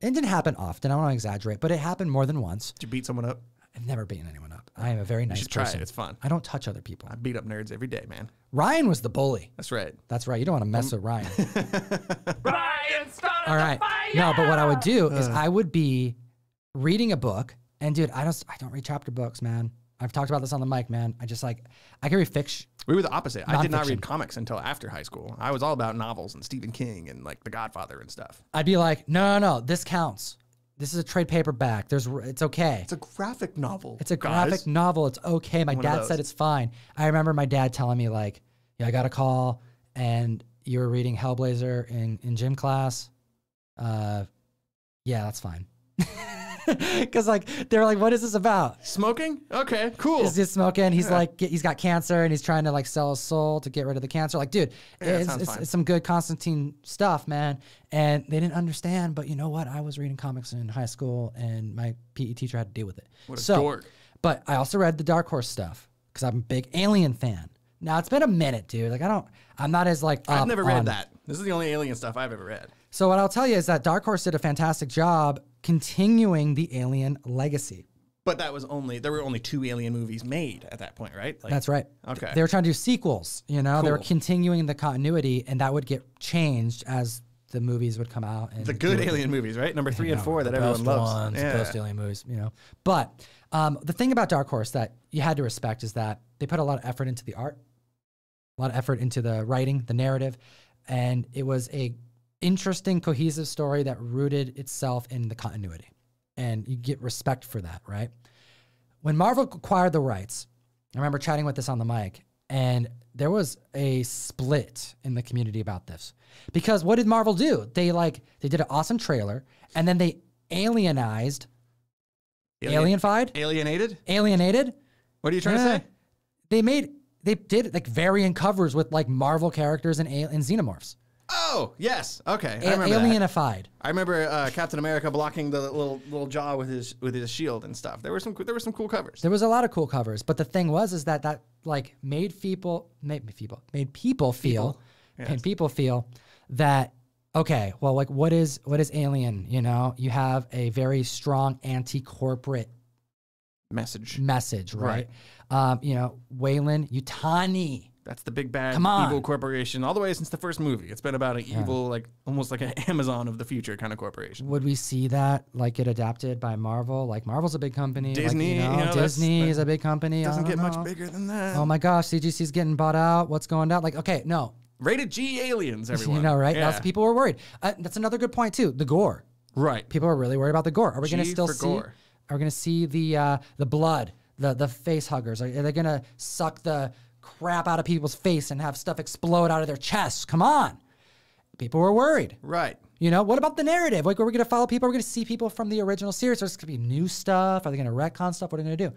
Speaker 1: It didn't happen often. I don't want to exaggerate, but it happened more than once.
Speaker 2: Did you beat someone up?
Speaker 1: I've never beaten anyone up. I am a very nice
Speaker 2: should try it.
Speaker 1: person.
Speaker 2: It's fun.
Speaker 1: I don't touch other people.
Speaker 2: I beat up nerds every day, man.
Speaker 1: Ryan was the bully.
Speaker 2: That's right.
Speaker 1: That's right. You don't want to mess with Ryan. <laughs>
Speaker 3: Ryan started
Speaker 1: All
Speaker 3: the
Speaker 1: right.
Speaker 3: fire!
Speaker 1: No, but what I would do uh. is I would be reading a book, and dude, I don't, I don't read chapter books, man. I've talked about this on the mic, man. I just like, I can read fiction.
Speaker 2: We were the opposite. I did not read comics until after high school. I was all about novels and Stephen King and like The Godfather and stuff.
Speaker 1: I'd be like, no, no, no, this counts. This is a trade paperback. There's, it's okay.
Speaker 2: It's a graphic novel.
Speaker 1: It's a
Speaker 2: guys.
Speaker 1: graphic novel. It's okay. My
Speaker 2: One of
Speaker 1: dad said it's fine. I remember my dad telling me like, yeah, I got a call, and you were reading Hellblazer in in gym class. Uh, yeah, that's fine. <laughs> <laughs> Because like they're like, what is this about?
Speaker 2: Smoking? Okay, cool.
Speaker 1: Is just smoking. He's like, he's got cancer, and he's trying to like sell his soul to get rid of the cancer. Like, dude,
Speaker 2: Yeah,
Speaker 1: it's, it's, it's some good Constantine stuff, man. And they didn't understand, but you know what? I was reading comics in high school, and my PE teacher had to deal with it.
Speaker 2: What a
Speaker 1: so,
Speaker 2: dork.
Speaker 1: But I also read the Dark Horse stuff because I'm a big Alien fan. Now it's been a minute, dude. Like I don't, I'm not as like.
Speaker 2: I've never read that. This is the only alien stuff I've ever read.
Speaker 1: So what I'll tell you is that Dark Horse did a fantastic job continuing the Alien legacy.
Speaker 2: But that was only there were only two alien movies made at that point, right? Like,
Speaker 1: That's right.
Speaker 2: Okay.
Speaker 1: They were trying to do sequels, you know, they were continuing the continuity and that would get changed as the movies would come out. And
Speaker 2: the good alien movies, right? Number three and four that everyone loves.
Speaker 1: yeah.
Speaker 2: Yeah.
Speaker 1: Post alien movies, you know. But um, the thing about Dark Horse that you had to respect is that they put a lot of effort into the art, a lot of effort into the writing, the narrative, and it was a interesting, cohesive story that rooted itself in the continuity. And you get respect for that, right? When Marvel acquired the rights, I remember chatting with this on the mic, and there was a split in the community about this. Because what did Marvel do? They like they did an awesome trailer, and then they alienized,
Speaker 2: Alien-
Speaker 1: alienified,
Speaker 2: Alienated?
Speaker 1: alienated.
Speaker 2: What are you trying to say?
Speaker 1: They made they did like variant covers with like Marvel characters and, and xenomorphs.
Speaker 2: Oh, yes. Okay. I
Speaker 1: A-
Speaker 2: remember that.
Speaker 1: alienified.
Speaker 2: I remember uh, Captain America blocking the little little jaw with his with his shield and stuff. There were some there were some cool covers.
Speaker 1: There was a lot of cool covers, but the thing was is that that like made people made people made people feel made people feel that okay, well like what is what is alien, you know? You have a very strong anti-corporate
Speaker 2: Message.
Speaker 1: message, right? Um, you know, Weyland Yutani.
Speaker 2: That's the big bad evil corporation all the way since the first movie. It's been about an evil, like almost like an <laughs> Amazon of the future kind of corporation.
Speaker 1: Would we see that like get adapted by Marvel? Like Marvel's a big company. like,
Speaker 2: Disney,
Speaker 1: you know,
Speaker 2: you know,
Speaker 1: Disney is a big company.
Speaker 2: Doesn't get much bigger than that.
Speaker 1: Oh my gosh, CGC's getting bought out. What's going down? Like, okay, no,
Speaker 2: Rated G aliens, <laughs> everyone.
Speaker 1: you know, right?
Speaker 2: Yeah.
Speaker 1: That's people were worried. Uh, that's another good point too. The gore.
Speaker 2: Right.
Speaker 1: People are really worried about the gore. Are we going to still see?
Speaker 2: gore.
Speaker 1: Are we going to see the uh, the blood, the the face huggers? Are, are they going to suck the crap out of people's face and have stuff explode out of their chests? Come on, people were worried.
Speaker 2: Right.
Speaker 1: You know, what about the narrative? Like, are we going to follow people? Are we going to see people from the original series? Or is it going to be new stuff? Are they going to retcon stuff? What are they going to do?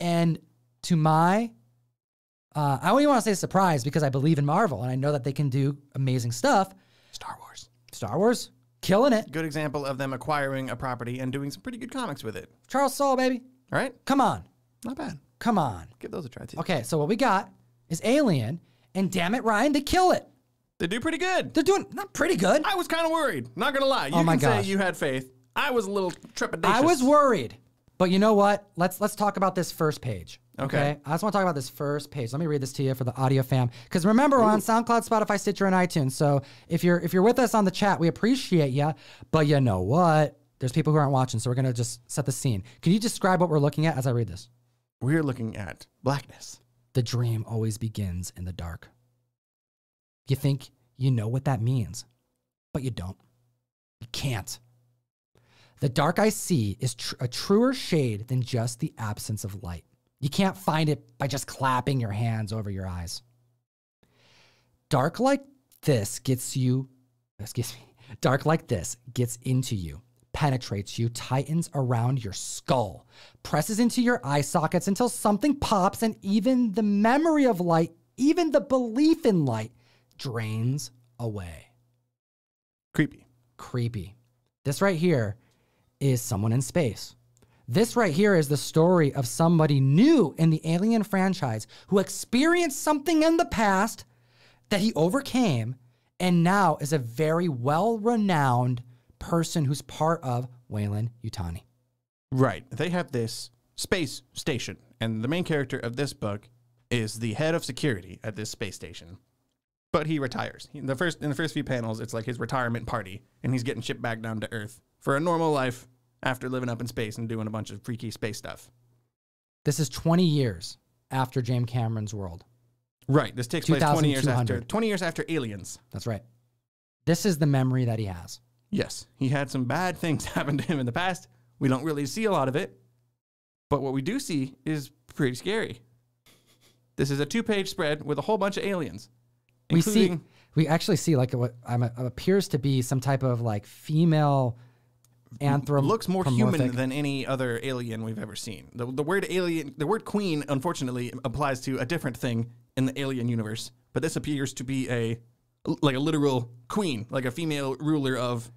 Speaker 1: And to my, uh, I don't even want to say surprise because I believe in Marvel and I know that they can do amazing stuff.
Speaker 2: Star Wars.
Speaker 1: Star Wars, killing it.
Speaker 2: Good example of them acquiring a property and doing some pretty good comics with it.
Speaker 1: Charles Soule, baby.
Speaker 2: All right.
Speaker 1: Come on.
Speaker 2: Not bad.
Speaker 1: Come on.
Speaker 2: Give those a try too.
Speaker 1: Okay, so what we got is Alien, and damn it, Ryan, they kill it.
Speaker 2: They do pretty good.
Speaker 1: They're doing not pretty good.
Speaker 2: I was kind of worried. Not gonna lie. Oh you
Speaker 1: Oh my
Speaker 2: can
Speaker 1: gosh.
Speaker 2: say you had faith. I was a little trepidatious.
Speaker 1: I was worried. But you know what? Let's let's talk about this first page.
Speaker 2: Okay.
Speaker 1: I just want to talk about this first page. Let me read this to you for the audio fam. Because remember, we're on SoundCloud, Spotify, Stitcher, and iTunes. So if you're if you're with us on the chat, we appreciate you. But you know what? There's people who aren't watching, so we're gonna just set the scene. Can you describe what we're looking at as I read this?
Speaker 2: We're looking at blackness.
Speaker 1: The dream always begins in the dark. You think you know what that means, but you don't. You can't. The dark I see is tr- a truer shade than just the absence of light. You can't find it by just clapping your hands over your eyes. Dark like this gets you, excuse me, dark like this gets into you, penetrates you, tightens around your skull, presses into your eye sockets until something pops, and even the memory of light, even the belief in light, drains away
Speaker 2: Creepy.
Speaker 1: creepy. This right here is someone in space. This right here is the story of somebody new in the Alien franchise who experienced something in the past that he overcame and now is a very well renowned person who's part of Weyland Yutani.
Speaker 2: Right. They have this space station, and the main character of this book is the head of security at this space station. But he retires. He, the first in the first few panels, it's like his retirement party, and he's getting shipped back down to Earth for a normal life after living up in space and doing a bunch of freaky space stuff.
Speaker 1: This is 20 years after James Cameron's world.
Speaker 2: Right. This takes place 20 years after 20 years after Aliens.
Speaker 1: That's right. This is the memory that he has.
Speaker 2: Yes, he had some bad things <laughs> happen to him in the past. We don't really see a lot of it, but what we do see is pretty scary. This is a two-page spread with a whole bunch of aliens,
Speaker 1: we see we actually see like what I'm, appears to be some type of like female anthropomorphic
Speaker 2: looks more human than any other alien we've ever seen. The, the word alien, the word queen, unfortunately, applies to a different thing in the alien universe, but this appears to be a like a literal queen, like a female ruler of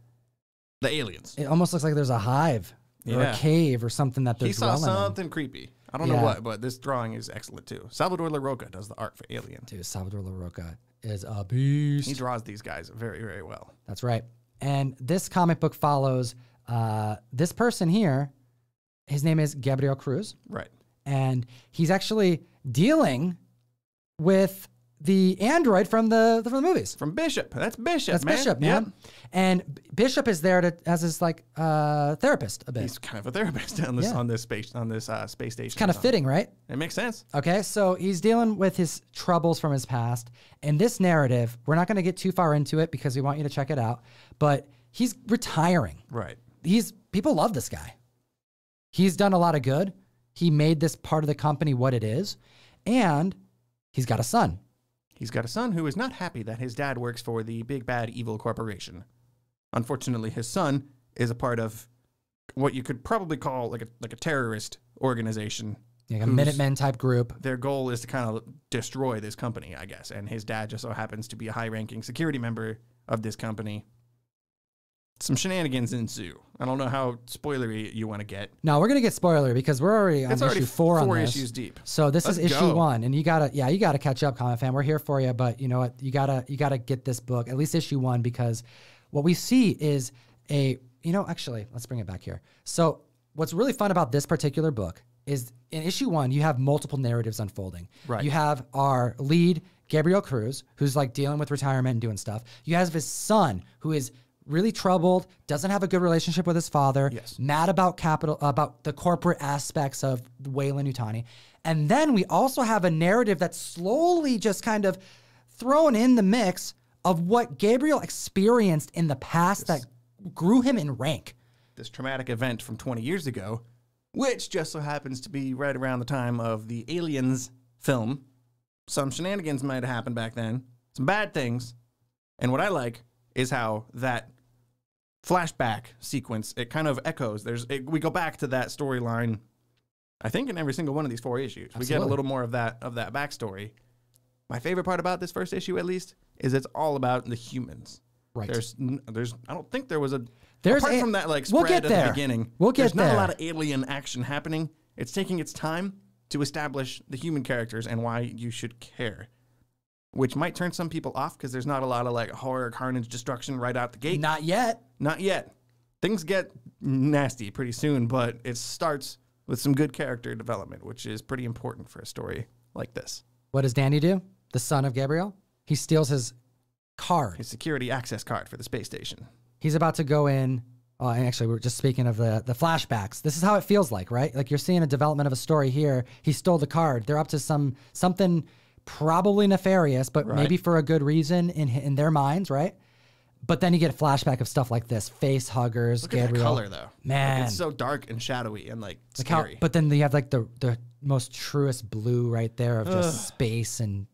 Speaker 2: the aliens.
Speaker 1: it almost looks like there's a hive or
Speaker 2: Yeah.
Speaker 1: a cave or something that they're
Speaker 2: He saw
Speaker 1: dwelling in.
Speaker 2: something creepy. I don't
Speaker 1: Yeah.
Speaker 2: know what, but this drawing is excellent too. Salvador Larroca does the art for Alien.
Speaker 1: Dude, Salvador Larroca is a beast.
Speaker 2: He draws these guys very, very well.
Speaker 1: That's right. And this comic book follows uh, this person here. His name is Gabriel Cruz,
Speaker 2: Right.
Speaker 1: and he's actually dealing with the android from the from the movies.
Speaker 2: From Bishop. That's Bishop,
Speaker 1: That's
Speaker 2: man.
Speaker 1: Bishop,
Speaker 2: Yep.
Speaker 1: man. And Bishop is there to as his like uh, therapist a bit.
Speaker 2: He's kind of a therapist on this
Speaker 1: Yeah.
Speaker 2: on this space on this uh, space station.
Speaker 1: kind of fitting, right?
Speaker 2: It makes sense.
Speaker 1: Okay, so he's dealing with his troubles from his past. And this narrative, we're not going to get too far into it because we want you to check it out. But he's retiring.
Speaker 2: Right.
Speaker 1: He's people love this guy. He's done a lot of good. He made this part of the company what it is, and he's got a son.
Speaker 2: He's got a son who is not happy that his dad works for the big bad evil corporation. Unfortunately, his son is a part of what you could probably call like a like a terrorist organization.
Speaker 1: Like a Minutemen type group.
Speaker 2: Their goal is to kind of destroy this company, I guess. And his dad just so happens to be a high-ranking security member of this company. Some shenanigans ensue. I don't know how spoilery you want to get.
Speaker 1: No, we're gonna get spoiler because we're already on
Speaker 2: It's
Speaker 1: issue
Speaker 2: already
Speaker 1: four on
Speaker 2: four
Speaker 1: this.
Speaker 2: issues deep.
Speaker 1: So this
Speaker 2: Let's
Speaker 1: is issue
Speaker 2: go.
Speaker 1: one, and you gotta, yeah, you gotta catch up, comic fan. We're here for you, but you know what? You gotta, you gotta get this book, at least issue one, because what we see is a, you know, actually, let's bring it back here. So what's really fun about this particular book is in issue one, you have multiple narratives unfolding.
Speaker 2: Right.
Speaker 1: You have our lead, Gabriel Cruz, who's like dealing with retirement and doing stuff. You have his son, who is really troubled, doesn't have a good relationship with his father,
Speaker 2: Yes.
Speaker 1: mad about capital, about the corporate aspects of Weyland Yutani. And then we also have a narrative that's slowly just kind of thrown in the mix of what Gabriel experienced in the past that grew him in rank.
Speaker 2: this traumatic event from 20 years ago, which just so happens to be right around the time of the Aliens film. Some shenanigans might have happened back then, some bad things. And what I like is how that flashback sequence, it kind of echoes. There's it, we go back to that storyline I think in every single one of these four issues. We get a little more of that of that backstory. My favorite part about this first issue at least is it's all about the humans.
Speaker 1: Right.
Speaker 2: There's there's I don't think there was a
Speaker 1: There's
Speaker 2: apart
Speaker 1: a-
Speaker 2: from that like
Speaker 1: we'll
Speaker 2: spread
Speaker 1: get
Speaker 2: at
Speaker 1: there.
Speaker 2: the beginning.
Speaker 1: We'll get
Speaker 2: there's not
Speaker 1: there.
Speaker 2: a lot of alien action happening. It's taking its time to establish the human characters and why you should care. Which might turn some people off because there's not a lot of like horror, carnage, destruction right out the gate.
Speaker 1: Not yet.
Speaker 2: Not yet. Things get nasty pretty soon, but it starts with some good character development, which is pretty important for a story like this.
Speaker 1: What does Danny do? The son of Gabriel? He steals his card.
Speaker 2: His security access card for the space station.
Speaker 1: He's about to go in. Oh, and actually, we are just speaking of the the flashbacks. This is how it feels like, right? Like you're seeing a development of a story here. He stole the card. They're up to some something probably nefarious, but maybe for a good reason in in their minds, right? But then you get a flashback of stuff like this: face huggers,
Speaker 2: Look
Speaker 1: Gabriel.
Speaker 2: at that color though. Like,
Speaker 1: Man.
Speaker 2: it's so dark and shadowy and like
Speaker 1: Like how-
Speaker 2: scary.
Speaker 1: but then you have like the the most truest blue right there of just space and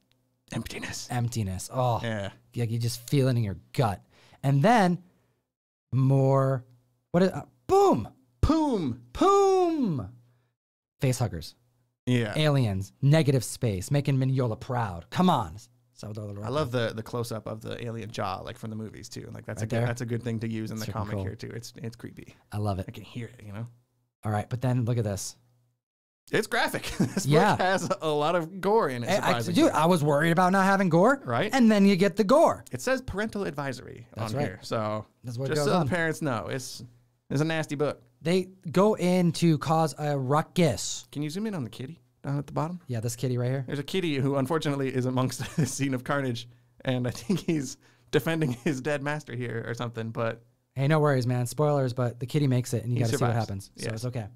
Speaker 2: Emptiness.
Speaker 1: emptiness. Oh,
Speaker 2: Yeah.
Speaker 1: like you just feel it in your gut. And then more, what is, uh, boom,
Speaker 2: Boom.
Speaker 1: boom, face huggers,
Speaker 2: Yeah.
Speaker 1: aliens, negative space, making Mignola proud. Come on. Salvador
Speaker 2: I love the the close up of the alien jaw, like from the movies too. Like that's a
Speaker 1: Right
Speaker 2: good, that's a good thing to use in the comic
Speaker 1: cool.
Speaker 2: here too. It's it's creepy.
Speaker 1: I love it.
Speaker 2: I can hear it. You know,
Speaker 1: All right, but then look at this.
Speaker 2: it's graphic. <laughs> this
Speaker 1: Yeah.
Speaker 2: book has a lot of gore in it.
Speaker 1: I, I, dude, I was worried about not having gore.
Speaker 2: Right.
Speaker 1: And then you get the gore.
Speaker 2: it says parental advisory
Speaker 1: That's
Speaker 2: on
Speaker 1: right.
Speaker 2: here, so
Speaker 1: That's what
Speaker 2: just so
Speaker 1: on.
Speaker 2: the parents know, it's it's a nasty book.
Speaker 1: They go in to cause a ruckus.
Speaker 2: Can you zoom in on the kitty down at the bottom?
Speaker 1: Yeah, this kitty right here.
Speaker 2: There's a kitty who unfortunately is amongst <laughs> the scene of carnage, and I think he's defending his dead master here or something. But
Speaker 1: Hey, no worries, man. Spoilers, but the kitty makes it, and you got to see what happens. So
Speaker 2: Yes.
Speaker 1: it's okay.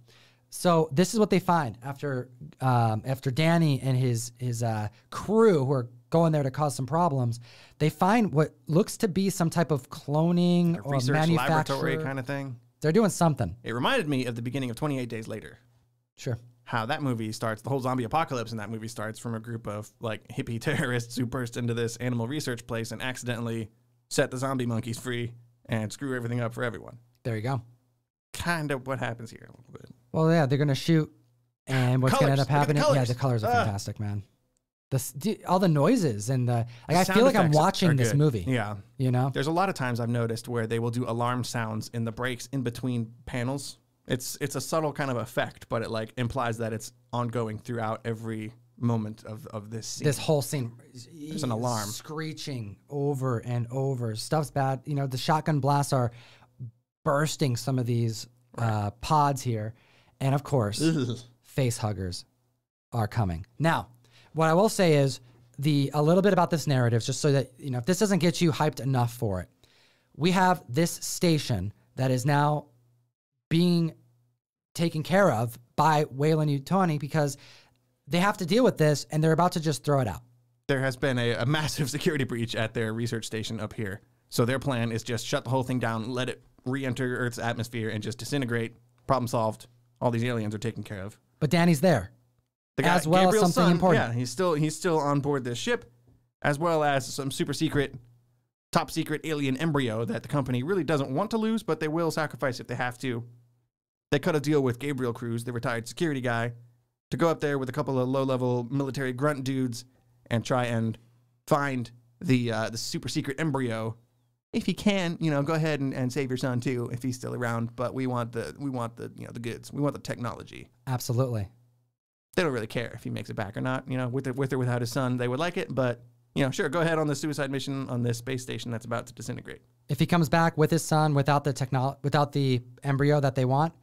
Speaker 1: So this is what they find after um, after Danny and his his uh, crew who are going there to cause some problems. They find what looks to be some type of cloning or
Speaker 2: research
Speaker 1: manufacture.
Speaker 2: laboratory kind of thing.
Speaker 1: They're doing something.
Speaker 2: It reminded me of the beginning of 28 Days Later.
Speaker 1: Sure.
Speaker 2: how that movie starts, the whole zombie apocalypse in that movie starts from a group of like hippie <laughs> terrorists who burst into this animal research place and accidentally set the zombie monkeys free and screw everything up for everyone.
Speaker 1: There you go.
Speaker 2: Kind of what happens here a little bit.
Speaker 1: Well, yeah, they're gonna shoot, and what's gonna end up happening? Yeah, the colors are
Speaker 2: Ah.
Speaker 1: fantastic, man. The all the noises and the like. I feel like I'm watching this movie.
Speaker 2: Yeah.
Speaker 1: You know.
Speaker 2: There's a lot of times I've noticed where they will do alarm sounds in the breaks in between panels. It's it's a subtle kind of effect, but it like implies that it's ongoing throughout every moment of, of this scene.
Speaker 1: this whole scene There's
Speaker 2: an alarm.
Speaker 1: screeching over and over stuff's bad you know the shotgun blasts are bursting some of these uh, pods here and of course face huggers are coming now what i will say is the a little bit about this narrative, just so that you know if this doesn't get you hyped enough for it. We have this station that is now being taken care of by Weyland Yutani because they have to deal with this and they're about to just throw it out.
Speaker 2: There has been a, a massive <laughs> security breach at their research station up here. So their plan is just shut the whole thing down, let it re-enter Earth's atmosphere, and just disintegrate. Problem solved. All these aliens are taken care of.
Speaker 1: But Danny's there.
Speaker 2: The
Speaker 1: As well as something
Speaker 2: son,
Speaker 1: important.
Speaker 2: Yeah, he's still he's still on board this ship, as well as some super secret, top secret alien embryo that the company really doesn't want to lose, but they will sacrifice if they have to. They cut a deal with Gabriel Cruz, the retired security guy, to go up there with a couple of low-level military grunt dudes and try and find the uh, the super secret embryo. If he can, you know, go ahead and, and save your son too, if he's still around. But we want the we want the you know the goods. We want the technology
Speaker 1: Absolutely.
Speaker 2: They don't really care if he makes it back or not. You know, with or, with or without his son, they would like it. But you know, sure, go ahead on the suicide mission on this space station that's about to disintegrate.
Speaker 1: If he comes back with his son without the technol without the embryo that they want,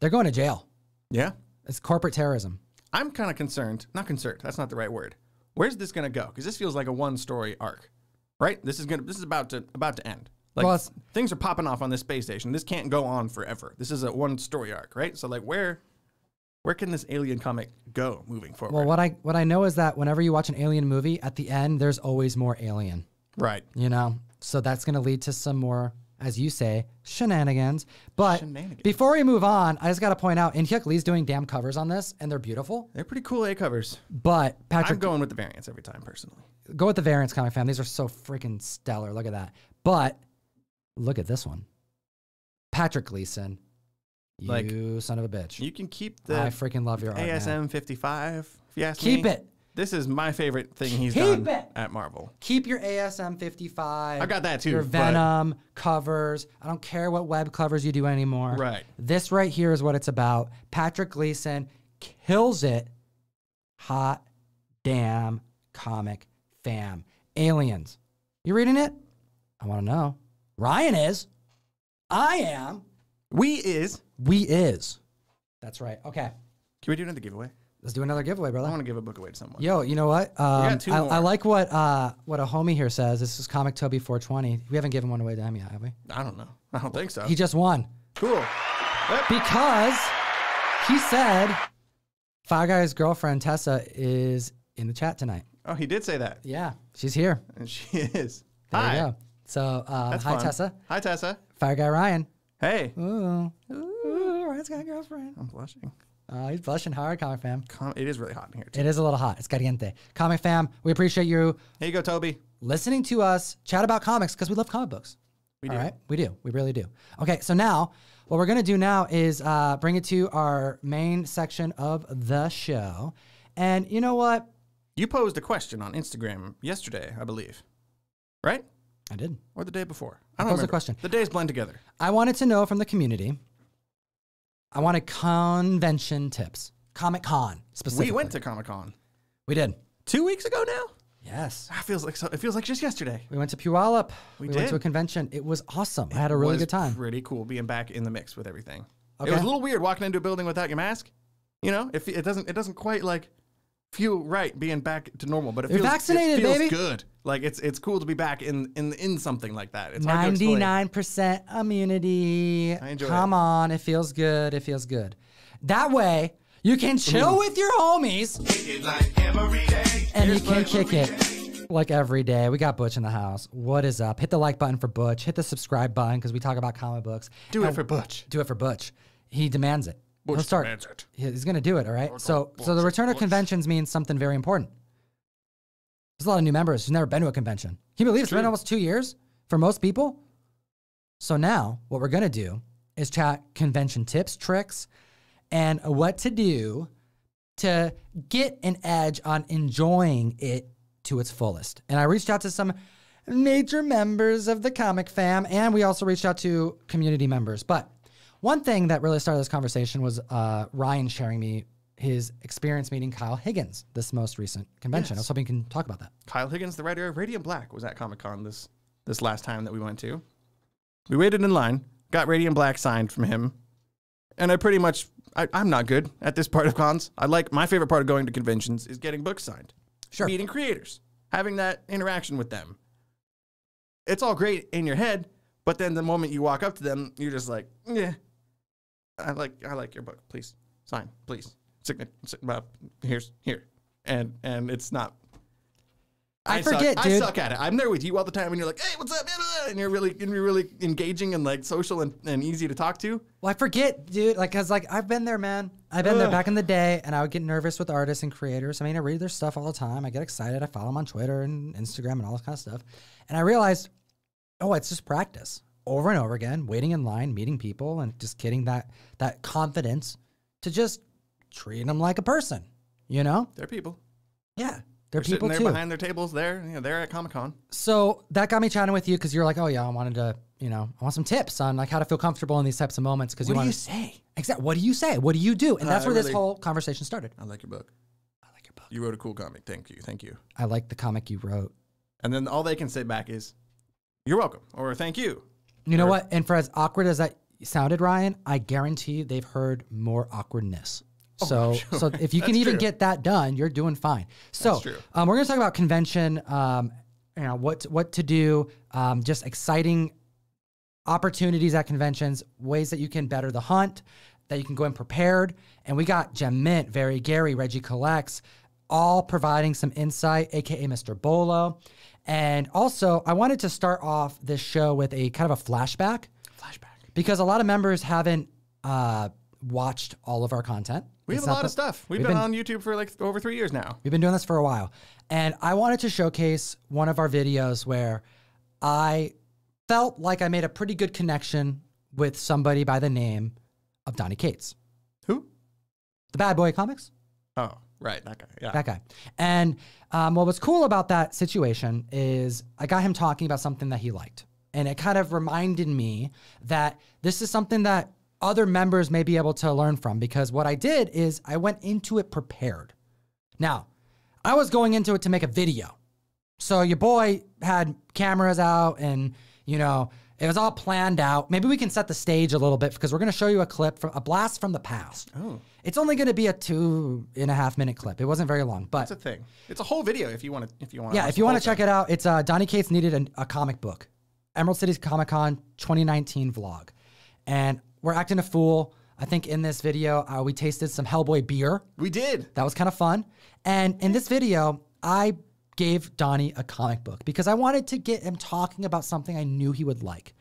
Speaker 1: they're going to jail.
Speaker 2: Yeah,
Speaker 1: It's corporate terrorism.
Speaker 2: I'm kind of concerned. Not concerned. That's not the right word. Where's this gonna go? Because this feels like a one-story arc, right? This is gonna. This is about to about to end. Like
Speaker 1: Well,
Speaker 2: things are popping off on this space station. This can't go on forever. This is a one-story arc, right? So like, where where can this alien comic go moving forward?
Speaker 1: Well, what I what I know is that whenever you watch an alien movie, at the end there's always more alien.
Speaker 2: right.
Speaker 1: You know, so that's going to lead to some more, as you say, shenanigans. But
Speaker 2: Shenanigans.
Speaker 1: before we move on, I just got to point out, In Hyuk Lee's doing damn covers on this, and they're beautiful.
Speaker 2: They're pretty cool A covers.
Speaker 1: But Patrick, I'm
Speaker 2: going with the variants every time personally.
Speaker 1: Go with the variants comic fam. These are so freaking stellar. Look at that. But look at this one, Patrick Gleason. You
Speaker 2: Like,
Speaker 1: son of a bitch.
Speaker 2: You can keep the
Speaker 1: I freaking love your.
Speaker 2: ASM 55. If you ask
Speaker 1: Keep
Speaker 2: me.
Speaker 1: it.
Speaker 2: This is my favorite thing he's
Speaker 1: Keep
Speaker 2: done
Speaker 1: it.
Speaker 2: at Marvel.
Speaker 1: Keep your ASM 55.
Speaker 2: I got that too,
Speaker 1: Your Venom covers. I don't care what web covers you do anymore.
Speaker 2: Right.
Speaker 1: This right here is what it's about. Patrick Gleason kills it. Hot damn comic fam. Aliens. You reading it? I want to know. Ryan is. I am.
Speaker 2: We is.
Speaker 1: We is. That's right. Okay.
Speaker 2: Can we do another giveaway?
Speaker 1: Let's do another giveaway, brother.
Speaker 2: I want to give a book away to someone.
Speaker 1: Yo, you know what? Um,
Speaker 2: got two
Speaker 1: I,
Speaker 2: more.
Speaker 1: I like what uh, what a homie here says. This is Comic Toby 420. We haven't given one away to him yet, have we?
Speaker 2: I don't know. I don't think so.
Speaker 1: He just won
Speaker 2: cool.
Speaker 1: because he said Fire Guy's girlfriend Tessa is in the chat tonight.
Speaker 2: Oh, he did say that.
Speaker 1: Yeah, she's here.
Speaker 2: And she is.
Speaker 1: There
Speaker 2: Hi.
Speaker 1: you go. So, uh,
Speaker 2: That's
Speaker 1: hi
Speaker 2: fun.
Speaker 1: Tessa,
Speaker 2: Hi, Tessa.
Speaker 1: Fire Guy Ryan.
Speaker 2: Hey.
Speaker 1: Ooh, ooh, Ryan's got a girlfriend.
Speaker 2: I'm blushing.
Speaker 1: Uh, he's blushing hard, comic fam.
Speaker 2: Com- it is really hot in here, too.
Speaker 1: It is a little hot. It's caliente. Comic fam, we appreciate you
Speaker 2: Here you go, Toby.
Speaker 1: listening to us chat about comics because we love comic books.
Speaker 2: We do.
Speaker 1: right, we do. We really do. Okay, so now what we're gonna do now is uh, bring it to our main section of the show, and you know what?
Speaker 2: You posed a question on Instagram yesterday, I believe. Right?
Speaker 1: I did.
Speaker 2: Or the day before?
Speaker 1: I
Speaker 2: I don't
Speaker 1: posed a
Speaker 2: remember.
Speaker 1: question.
Speaker 2: The days blend together.
Speaker 1: I wanted to know from the community. I wanted convention tips, Comic Con specifically.
Speaker 2: We went to Comic Con
Speaker 1: We did.
Speaker 2: two weeks ago now.
Speaker 1: Yes.
Speaker 2: That feels like so, it feels like just yesterday.
Speaker 1: We went to Puyallup.
Speaker 2: We
Speaker 1: went to a convention. It was awesome. I had a really good time.
Speaker 2: Pretty cool being back in the mix with everything.
Speaker 1: Okay.
Speaker 2: It was a little weird walking into a building without your mask. You know, if it doesn't, it doesn't quite like feel right being back to normal. But it
Speaker 1: You're
Speaker 2: feels
Speaker 1: vaccinated,
Speaker 2: it feels
Speaker 1: baby.
Speaker 2: good. Like it's it's cool to be back in in in something like that. It's hard to explain.
Speaker 1: Ninety-nine percent immunity.
Speaker 2: I enjoy
Speaker 1: Come
Speaker 2: it.
Speaker 1: on, it feels good. It feels good. That way, you can chill with your homies, and you can kick it like every day. We got Butch in the house. What is up? Hit the like button for Butch. Hit the subscribe button because we talk about comic books.
Speaker 2: Do it for Butch.
Speaker 1: Do it for Butch. He demands it. He'll
Speaker 2: Butch
Speaker 1: start.
Speaker 2: demands it.
Speaker 1: He's gonna do it. All right. So, so the return of conventions means something very important. There's a lot of new members who've never been to a convention. Can you believe it's been almost two years for most people? So now what we're gonna do is chat convention tips, tricks, and what to do to get an edge on enjoying it to its fullest. And I reached out to some major members of the comic fam, and we also reached out to community members. But one thing that really started this conversation was uh, Ryan sharing me his experience meeting Kyle Higgins this most recent convention. I was hoping you can talk about that.
Speaker 2: Kyle Higgins, the writer of Radiant Black, was at Comic Con this this last time that we went to. We waited in line, got Radiant Black signed from him, and I pretty much I, I'm not good at this part of cons. I like my favorite part of going to conventions is getting books signed,
Speaker 1: Sure.
Speaker 2: meeting creators, having that interaction with them. It's all great in your head, but then the moment you walk up to them, you're just like, yeah, I like I like your book. Please sign, please. Sign, uh, here's here, and and it's not.
Speaker 1: I
Speaker 2: suck-
Speaker 1: forget,
Speaker 2: I
Speaker 1: dude.
Speaker 2: suck at it. I'm there with you all the time, and you're like, "Hey, what's up?" blah, blah," And you're really, and you're really engaging and like social and, and easy to talk to.
Speaker 1: Well, I forget, dude. Like, cause like I've been there, man. I've been there back in the day, and I would get nervous with artists and creators. I mean, I read their stuff all the time. I get excited. I follow them on Twitter and Instagram and all this kind of stuff. And I realized, oh, it's just practice over and over again, waiting in line, meeting people, and just getting that that confidence to just treat them like a person. You know?
Speaker 2: They're people.
Speaker 1: Yeah, they're, people.
Speaker 2: They're sitting there
Speaker 1: too.
Speaker 2: behind their tables. There, you know, they're at Comic Con.
Speaker 1: So that got me chatting with you because you're like, oh yeah, I wanted to, you know, I want some tips on like how to feel comfortable in these types of moments. Because you
Speaker 2: What do
Speaker 1: want
Speaker 2: you say?
Speaker 1: Exactly. What do you say? What do you do? And that's
Speaker 2: Uh,
Speaker 1: where this whole conversation started.
Speaker 2: I like your book.
Speaker 1: I like your book.
Speaker 2: You wrote a cool comic. Thank you. Thank you.
Speaker 1: I like the comic you wrote.
Speaker 2: And then all they can say back is, "You're welcome" or "Thank you."
Speaker 1: You know what? And for as awkward as that sounded, Ryan, I guarantee they've heard more awkwardness. <laughs> So,
Speaker 2: sure.
Speaker 1: so if you can
Speaker 2: That's
Speaker 1: even
Speaker 2: true.
Speaker 1: get that done, you're doing fine. So, Um, we're going to talk about convention. Um, you know what what to do. Um, just exciting opportunities at conventions, ways that you can better the hunt, that you can go in prepared. And we got Gem Mint, Very Gary, Reggie Collects, all providing some insight, aka Mr. Bolo. And also, I wanted to start off this show with a kind of a flashback
Speaker 2: Flashback.
Speaker 1: because a lot of members haven't uh, watched all of our content.
Speaker 2: We
Speaker 1: It's
Speaker 2: have a lot
Speaker 1: the-
Speaker 2: of stuff. We've,
Speaker 1: we've
Speaker 2: been,
Speaker 1: been-
Speaker 2: on YouTube for like over three years now.
Speaker 1: We've been doing this for a while. And I wanted to showcase one of our videos where I felt like I made a pretty good connection with somebody by the name of Donny Cates,
Speaker 2: Who?
Speaker 1: the bad boy comics,
Speaker 2: Oh, right, that guy. Yeah.
Speaker 1: that guy. And um, what was cool about that situation is I got him talking about something that he liked. And it kind of reminded me that this is something that other members may be able to learn from because what I did is I went into it prepared. Now, I was going into it to make a video. So your boy had cameras out and, you know, it was all planned out. Maybe we can set the stage a little bit because we're going to show you a clip from a blast from the past.
Speaker 2: Oh.
Speaker 1: It's only going to be a two and a half minute clip. It wasn't very long, but
Speaker 2: It's a thing. It's a whole video if you want to. If you want.
Speaker 1: yeah, if you want to check it out, it's uh, Donny Cates needed an, a comic book, Emerald City's Comic Con 2019 vlog, and we're acting a fool. I think in this video uh, we tasted some Hellboy beer.
Speaker 2: we did.
Speaker 1: That was kind of fun. And in this video, I gave Donny a comic book because I wanted to get him talking about something I knew he would like.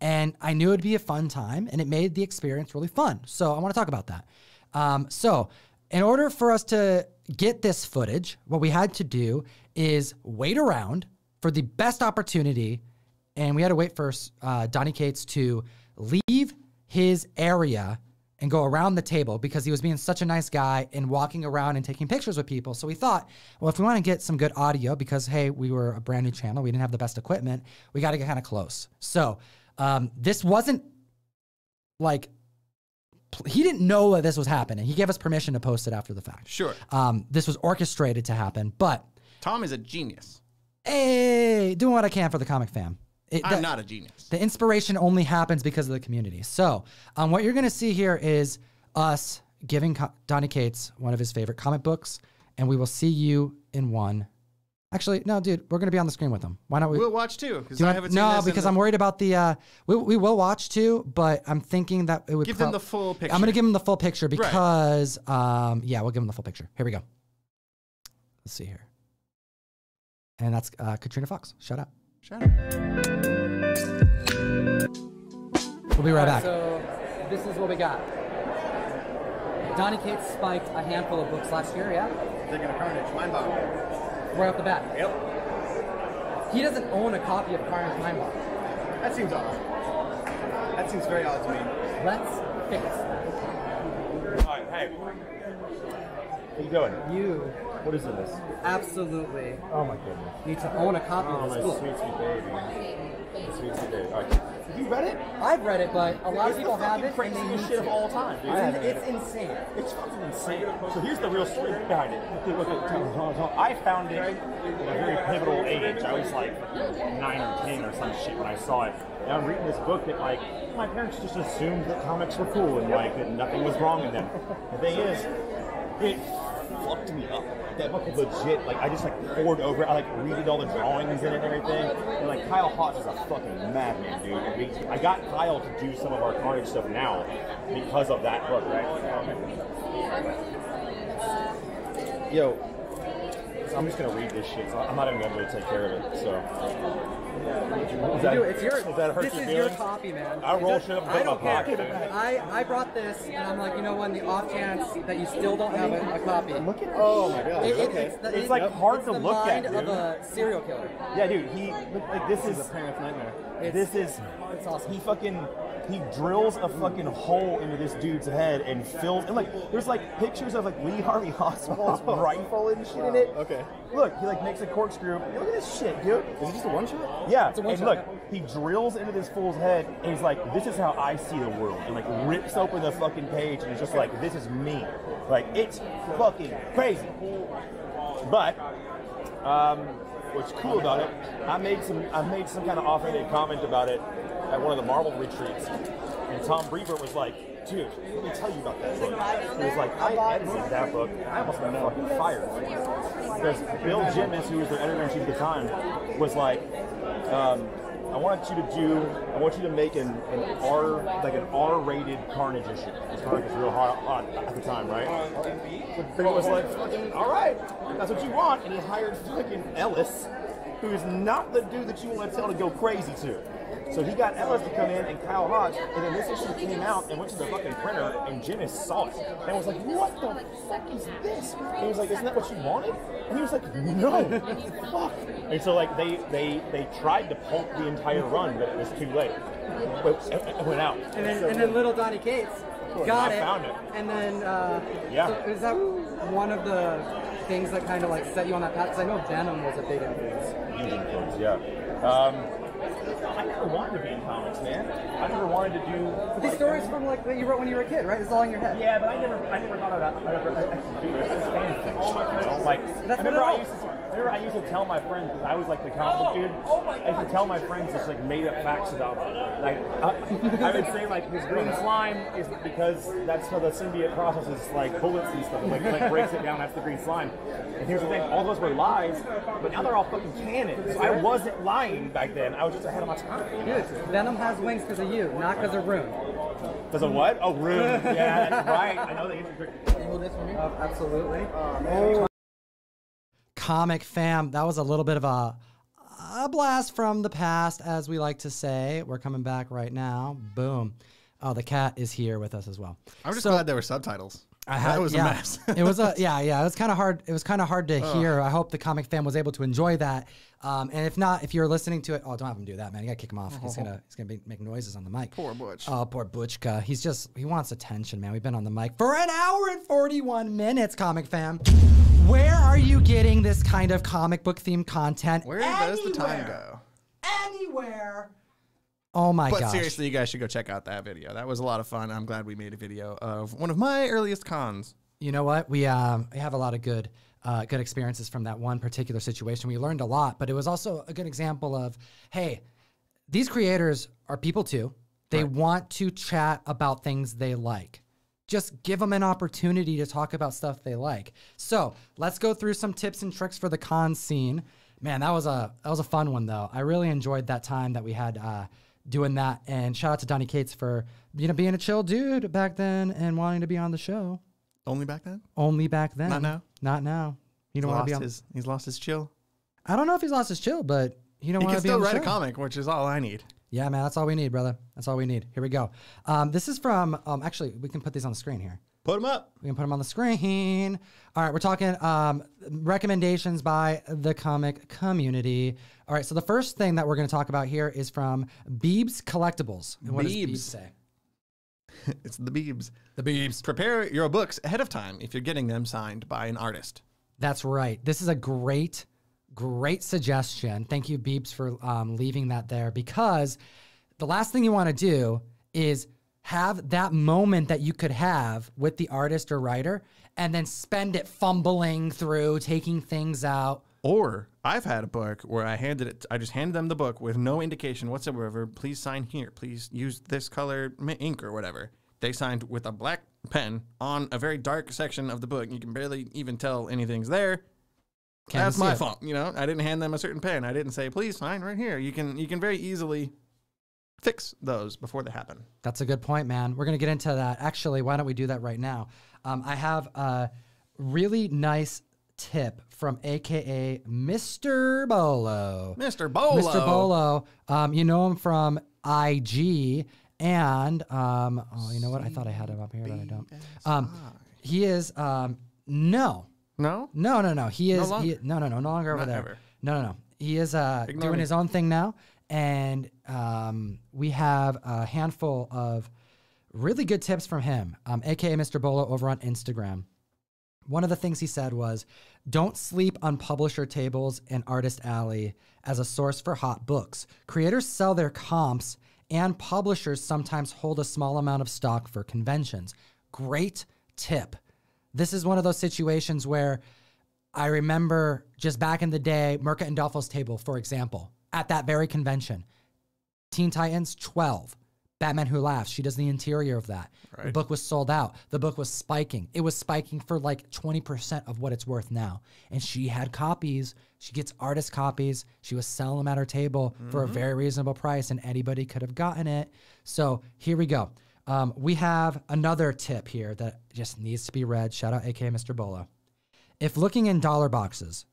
Speaker 1: And I knew it'd be a fun time and it made the experience really fun. So I want to talk about that. Um, so, in order for us to get this footage, what we had to do is wait around for the best opportunity. And we had to wait for uh, Donny Cates to leave his area and go around the table because he was being such a nice guy and walking around and taking pictures with people. So we thought, well, if we want to get some good audio, because hey, we were a brand new channel, we didn't have the best equipment, we got to get kind of close. So um, this wasn't like he didn't know that this was happening. He gave us permission to post it after the fact.
Speaker 2: Sure.
Speaker 1: Um, this was orchestrated to happen, but
Speaker 2: Tom is a genius.
Speaker 1: hey, doing what I can for the comic fam. It-
Speaker 2: I'm
Speaker 1: that-
Speaker 2: not a genius.
Speaker 1: the inspiration only happens because of the community. So, um, what you're going to see here is us giving Co- Donny Cates one of his favorite comic books, and we will see you in one. Actually, no, dude, we're going to be on the screen with them. Why don't we?
Speaker 2: We'll watch too because I haven't
Speaker 1: no, because I'm worried about the. Uh, we, we will watch too, but I'm thinking that it would
Speaker 2: Give them the full picture.
Speaker 1: I'm going to give them the full picture because, um, yeah, we'll give them the full picture. Here we go. Let's see here. And that's uh, Katrina Fox. Shout out.
Speaker 2: Shut up.
Speaker 1: We'll be right back.
Speaker 4: So this is what we got. Donny Cates spiked a handful of books last year, yeah?
Speaker 5: They're gonna carnage. Mind bomb.
Speaker 4: Right off the bat.
Speaker 5: Yep.
Speaker 4: He doesn't own a copy of Carnage Mindbomb.
Speaker 5: That seems odd. That seems very odd to me.
Speaker 4: Let's fix that.
Speaker 6: Alright, hey. How you doing?
Speaker 4: You
Speaker 6: What is this?
Speaker 4: absolutely
Speaker 6: Oh my goodness.
Speaker 4: need to own a copy
Speaker 6: Oh,
Speaker 4: of
Speaker 6: my
Speaker 4: this book.
Speaker 6: sweet, sweet baby. My sweet, sweet baby. Alright. Have you read it?
Speaker 4: I've read it, but a lot of people have
Speaker 6: fucking
Speaker 4: it. and they
Speaker 6: craziest
Speaker 4: need
Speaker 6: shit of all time, dude.
Speaker 4: It's,
Speaker 6: I haven't read
Speaker 4: it's insane.
Speaker 6: It's fucking insane. So here's the real story behind it. I found it at a very pivotal age. I was like nine or ten or some shit when I saw it. And I'm reading this book that like my parents just assumed that comics were cool and like that nothing was wrong in them. The thing is, it fucked me up. That book legit, like I just like poured over it. I like redid all the drawings in it and everything. And like Kyle Hotz is a fucking madman, dude. And we- I got Kyle to do some of our Carnage stuff now because of that book, right? Yo, I'm just gonna read this shit. I'm not even gonna be able to take care of it. So. Is that,
Speaker 4: Dude, it's your.
Speaker 6: does that hurt
Speaker 4: this
Speaker 6: your
Speaker 4: is your
Speaker 6: feelings?
Speaker 4: copy, man.
Speaker 6: I roll shit up
Speaker 4: I
Speaker 6: in
Speaker 4: don't
Speaker 6: my
Speaker 4: care.
Speaker 6: pocket.
Speaker 4: I, I brought this, and I'm like, you know, what? the off chance that you still don't have a, a copy.
Speaker 6: Look at oh my god.
Speaker 4: It- it-
Speaker 6: okay.
Speaker 4: it's, the,
Speaker 6: It's
Speaker 4: it-
Speaker 6: like hard
Speaker 4: it's
Speaker 6: to
Speaker 4: the
Speaker 6: look
Speaker 4: mind
Speaker 6: at,
Speaker 4: of
Speaker 6: dude.
Speaker 4: a serial killer.
Speaker 6: Yeah, dude. He like this is a
Speaker 2: Parent's nightmare.
Speaker 6: this is
Speaker 4: It's awesome.
Speaker 6: he fucking he drills a fucking hole into this dude's head and fills and like there's like pictures of like Lee Harvey Oswald's <laughs> rifle and shit in it.
Speaker 5: Okay.
Speaker 6: Look, he like makes a corkscrew. Look at this shit, dude.
Speaker 5: Is it just a one shot?
Speaker 6: Yeah, It's
Speaker 4: a one
Speaker 6: and
Speaker 4: shot,
Speaker 6: look, he drills into this fool's head, and he's like, "This is how I see the world," and like rips open the fucking page, and it's just like, "This is me." Like it's fucking crazy. But um, what's cool about it, I made some, I made some kind of offhanded comment about it at one of the Marvel retreats, and Tom Brevoort was like. Dude, let me tell you about that book. He was like, I edited that book. I almost got fucking fired. Because Bill Jemas, who was their editor in chief at the time, was like, um, I want you to do, I want you to make an, an R, like an R-rated Carnage issue. Because Carnage was real hot, hot at the time, right? But Bill was like, all right, that's what you want. And he hired fucking Ellis, who is not the dude that you want to tell to go crazy to. So he got Ellis to come in and Kyle Hotz, and then this issue came out and went to the fucking printer, and Jemas saw it and was like, "What the fuck is this?" And he was like, "Isn't that what you wanted?" And he was like, "No, fuck." And so like they they they tried to pulp the entire run, but it was too late. It, went out.
Speaker 4: And then, and then little Donny Cates got it.
Speaker 6: found it.
Speaker 4: And then, uh,
Speaker 6: Yeah.
Speaker 4: so is that one of the things that kind of like set you on that path? Because I know Venom was a big influence.
Speaker 6: Huge influence, yeah. Um, I never wanted to be in comics, man. I never wanted to do.
Speaker 4: These stories from like that you wrote when you were a kid, right? It's all in your head.
Speaker 6: Yeah, but I never, I never thought about. I never actually do this. It's fan fiction. Like,
Speaker 4: That's
Speaker 6: I remember I used to. I remember I used to tell my friends because I was like the comic book dude. I used to tell my friends just like made up facts about me. Like, uh, I would say like this green slime is because that's how the symbiote processes like bullets and stuff. Like, like breaks it down. That's the green slime. And here's the thing: all those were lies, but now they're all fucking canon. So I wasn't lying back then. I was just ahead of my time.
Speaker 4: Dude, Venom has wings because of you, not because of Rune.
Speaker 6: Does a what? Oh, room. Yeah, that's right. I know they.
Speaker 4: Uh, absolutely.
Speaker 1: Comic fam, that was a little bit of a, a blast from the past, as we like to say. We're coming back right now. Boom. Oh, the cat is here with us as well.
Speaker 2: I'm just
Speaker 1: So-
Speaker 2: glad there were subtitles.
Speaker 1: I had,
Speaker 2: that was
Speaker 1: yeah,
Speaker 2: a mess. <laughs>
Speaker 1: it was a <laughs> yeah yeah. It was kind of hard. It was kind of hard to hear. I hope the comic fan was able to enjoy that. Um, and if not, if you're listening to it, oh, don't have him do that, man. You gotta kick him off. He's gonna he's gonna be, make noises on the mic.
Speaker 2: Poor Butch.
Speaker 1: Oh, poor Butchka. He's just he wants attention, man. We've been on the mic for an hour and 41 minutes, comic fam. Where are you getting this kind of comic book themed content?
Speaker 2: Where does the time go?
Speaker 1: Anywhere. Oh my
Speaker 2: But
Speaker 1: gosh.
Speaker 2: seriously, you guys should go check out that video. That was a lot of fun. I'm glad we made a video of one of my earliest cons.
Speaker 1: You know what? We um we have a lot of good uh, good experiences from that one particular situation. We learned a lot, but it was also a good example of hey, these creators are people too. They want to chat about things they like. Just give them an opportunity to talk about stuff they like. So let's go through some tips and tricks for the con scene. Man, that was a that was a fun one though. I really enjoyed that time that we had uh, doing that. And shout out to Donny Cates for you know being a chill dude back then and wanting to be on the show.
Speaker 2: Only back then?
Speaker 1: Only back then.
Speaker 2: Not now?
Speaker 1: Not now. You don't want to
Speaker 2: lost
Speaker 1: be on.
Speaker 2: his, he's lost his chill.
Speaker 1: I don't know if he's lost his chill, but you don't
Speaker 2: He
Speaker 1: want
Speaker 2: can
Speaker 1: to be
Speaker 2: still
Speaker 1: on the
Speaker 2: write a
Speaker 1: show.
Speaker 2: comic, which is all I need.
Speaker 1: Yeah, man, that's all we need, brother. That's all we need. Here we go. Um, this is from. Um, actually, we can put these on the screen here.
Speaker 2: Put them up.
Speaker 1: We can put them on the screen. All right, we're talking um, recommendations by the comic community. All right, so the first thing that we're going to talk about here is from Beebs Collectibles. And what does
Speaker 2: Beebs.
Speaker 1: Beebs say? <laughs>
Speaker 2: It's the Beebs.
Speaker 1: The Beebs.
Speaker 2: Prepare your books ahead of time if you're getting them signed by an artist.
Speaker 1: That's right. This is a great, great suggestion. Thank you, Beeps, for um, leaving that there because the last thing you want to do is have that moment that you could have with the artist or writer and then spend it fumbling through, taking things out.
Speaker 2: Or I've had a book where I handed it, I just handed them the book with no indication whatsoever. Please sign here. Please use this color ink or whatever. they signed with a black pen on a very dark section of the book. You can barely even tell anything's there.
Speaker 1: Can't
Speaker 2: That's my
Speaker 1: it.
Speaker 2: fault. You know, I didn't hand them a certain pen. I didn't say, please sign right here. You can you can very easily fix those before they happen.
Speaker 1: That's a good point, man. We're gonna get into that. Actually, why don't we do that right now? Um, I have a really nice tip from AKA Mr. Bolo.
Speaker 2: Mr. Bolo.
Speaker 1: Mr. Bolo. Um, you know him from IG and um, oh, you know what? I thought I had him up here, but I don't. Um, he is um, no,
Speaker 2: No?
Speaker 1: no, no, no. He is he, no, no, no, no longer over
Speaker 2: Not
Speaker 1: there.
Speaker 2: ever.
Speaker 1: No, no, no. He is uh,
Speaker 2: Ignore
Speaker 1: doing
Speaker 2: me.
Speaker 1: his own thing now, and um, we have a handful of really good tips from him, um, aka Mr. Bolo, over on Instagram. One of the things he said was, "Don't sleep on publisher tables and Artist Alley as a source for hot books. Creators sell their comps, and publishers sometimes hold a small amount of stock for conventions." Great tip. This is one of those situations where I remember just back in the day, Mirka Andolfo's table, for example, at that very convention. Teen Titans 12. Batman Who Laughs. She does the interior of that. The book was sold out. The book was spiking. It was spiking for like 20% of what it's worth now. And she had copies. She gets artist copies. She was selling them at her table for a very reasonable price, and anybody could have gotten it. So here we go. Um, we have another tip here that just needs to be read. Shout out, aka Mr. Bolo. If looking in dollar boxes,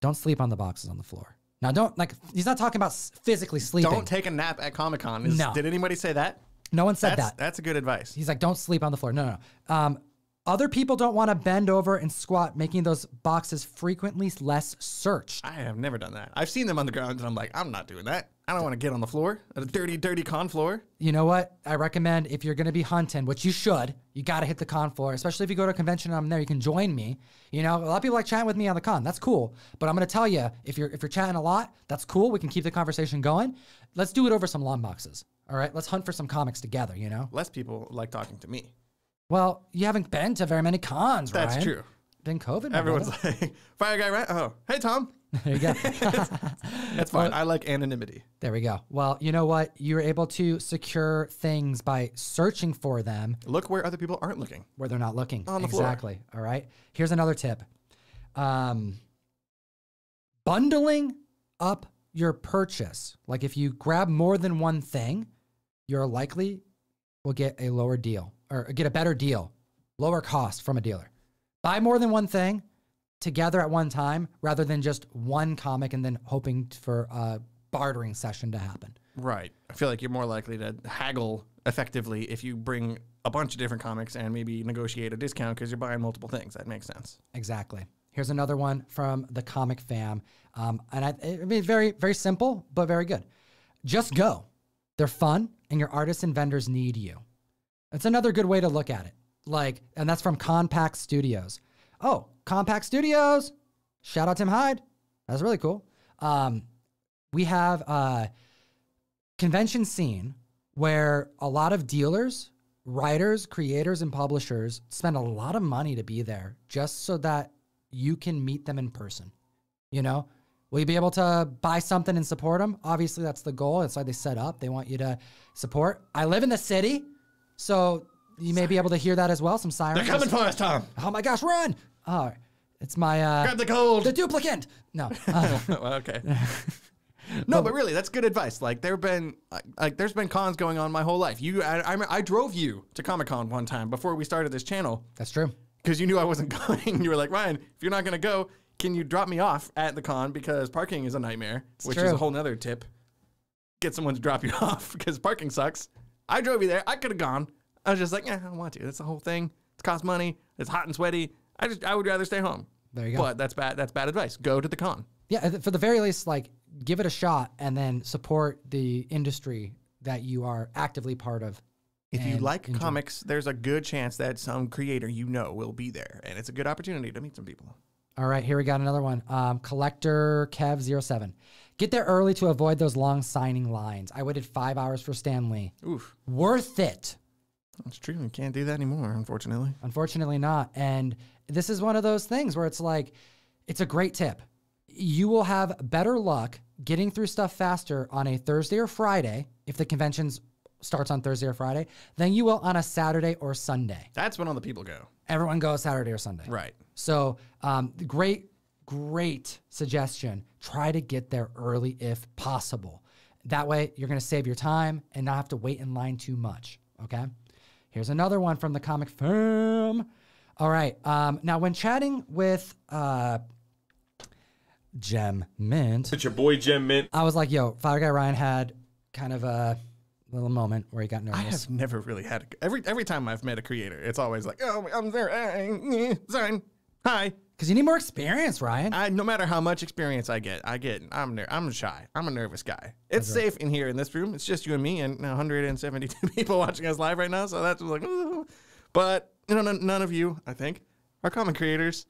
Speaker 1: don't sleep on the boxes on the floor. Now, don't like. He's not talking about physically sleeping.
Speaker 2: Don't take a nap at Comic Con.
Speaker 1: No.
Speaker 2: Did anybody say that?
Speaker 1: no one said
Speaker 2: That's,
Speaker 1: that.
Speaker 2: that's a good advice.
Speaker 1: He's like, don't sleep on the floor. No, no. no. Um, other people don't want to bend over and squat, making those boxes frequently less searched.
Speaker 2: I have never done that. I've seen them on the ground, and I'm like, I'm not doing that. I don't want to get on the floor, a dirty, dirty con floor.
Speaker 1: You know what? I recommend if you're going to be hunting, which you should, you got to hit the con floor, especially if you go to a convention and I'm there, you can join me. You know, a lot of people like chatting with me on the con. That's cool. But I'm going to tell you, if you're if you're chatting a lot, that's cool. We can keep the conversation going. Let's do it over some long boxes. All right? Let's hunt for some comics together, you know?
Speaker 2: Less people like talking to me.
Speaker 1: Well, you haven't been to very many cons, right?
Speaker 2: That's true.
Speaker 1: Been COVID.
Speaker 2: Everyone's
Speaker 1: brother.
Speaker 2: like, <laughs> Fire Guy, right? Oh, hey, Tom. <laughs>
Speaker 1: there you go. <laughs>
Speaker 2: That's fine. I like anonymity.
Speaker 1: There we go. Well, you know what? You're able to secure things by searching for them
Speaker 2: Look where other people aren't looking.
Speaker 1: where they're not looking.
Speaker 2: On the floor.
Speaker 1: exactly. All right. Here's another tip. Um, bundling up your purchase. Like if you grab more than one thing, you're likely will get a lower deal or get a better deal, lower cost from a dealer. Buy more than one thing together at one time rather than just one comic and then hoping for a bartering session to happen.
Speaker 2: Right. I feel like you're more likely to haggle effectively if you bring a bunch of different comics and maybe negotiate a discount because you're buying multiple things. That makes sense.
Speaker 1: Exactly. Here's another one from the comic fam. Um, and I, I mean, very, very simple, but very good. Just go. They're fun, and your artists and vendors need you. That's another good way to look at it. Like, and that's from Compact Studios. Oh, Compact Studios. Shout out Tim Hyde. That's really cool. Um, we have a convention scene where a lot of dealers, writers, creators, and publishers spend a lot of money to be there just so that you can meet them in person. You know, will you be able to buy something and support them? Obviously, that's the goal. That's why they set up. They want you to support. I live in the city, so you may be able to hear that as well. Some sirens.
Speaker 2: They're coming for us, Tom.
Speaker 1: Oh my gosh, run! Oh, it's my uh,
Speaker 2: Grab the gold.
Speaker 1: the duplicate. No, uh, <laughs>
Speaker 2: Well, okay. <laughs> no, but really, that's good advice. Like there have been, like, like there's been cons going on my whole life. You, I, I, I drove you to Comic Con one time before we started this channel
Speaker 1: that's true.
Speaker 2: because you knew I wasn't <laughs> going. you were like, Ryan, if you're not gonna go, can you drop me off at the con because parking is a nightmare, which is a whole nother tip. Get someone to drop you off because parking sucks. I drove you there. I could have gone. I was just like, yeah, I don't want to. That's the whole thing. It costs money. It's hot and sweaty. I just, I would rather stay home.
Speaker 1: There you go.
Speaker 2: But that's bad. That's bad advice. Go to the con.
Speaker 1: Yeah, for the very least, like give it a shot and then support the industry that you are actively part of.
Speaker 2: If you like
Speaker 1: enjoy.
Speaker 2: comics, there's a good chance that some creator you know will be there, and it's a good opportunity to meet some people.
Speaker 1: All right, here we got another one. Um, Collector Kev07. Get there early to avoid those long signing lines. I waited five hours for Stan Lee.
Speaker 2: Oof,
Speaker 1: Worth it.
Speaker 2: That's true. You can't do that anymore, unfortunately.
Speaker 1: Unfortunately, not. And this is one of those things where it's like, it's a great tip. You will have better luck getting through stuff faster on a Thursday or Friday if the convention's starts on Thursday or Friday than you will on a Saturday or Sunday.
Speaker 2: That's when all the people go.
Speaker 1: Everyone goes Saturday or Sunday.
Speaker 2: Right.
Speaker 1: So, um, great, great suggestion. Try to get there early if possible. That way, you're going to save your time and not have to wait in line too much. Okay. Here's another one from the comic firm. All right. Um, now, when chatting with uh, Gem Mint,
Speaker 6: It's your boy Gem Mint.
Speaker 1: I was like, yo, Fire Guy Ryan had kind of a little moment where he got nervous.
Speaker 2: I have never really had a, every every time I've met a creator, it's always like, oh, I'm there, uh, uh, sorry, hi.
Speaker 1: Because you need more experience, Ryan.
Speaker 2: I, no matter how much experience I get, I get, I'm ner- I'm shy. I'm a nervous guy. It's safe in here in this room. It's just you and me and 172 <laughs> people watching us live right now. So that's like, ooh. but you know, none, none of you, I think, are comic creators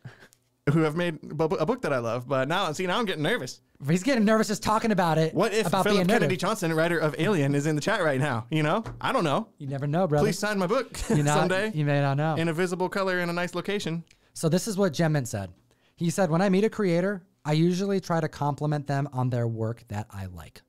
Speaker 2: who have made a book that I love. But now, see, now I'm getting nervous.
Speaker 1: He's getting nervous just talking about it.
Speaker 2: What if
Speaker 1: about
Speaker 2: Phillip
Speaker 1: being
Speaker 2: Kennedy
Speaker 1: nervous?
Speaker 2: Johnson, writer of Alien, is in the chat right now? You know, I don't know.
Speaker 1: You never know, brother.
Speaker 2: Please sign my book
Speaker 1: you <laughs>
Speaker 2: someday
Speaker 1: You may not know.
Speaker 2: in a visible color in a nice location.
Speaker 1: So this is what Gem Mint said. He said, when I meet a creator, I usually try to compliment them on their work that I like.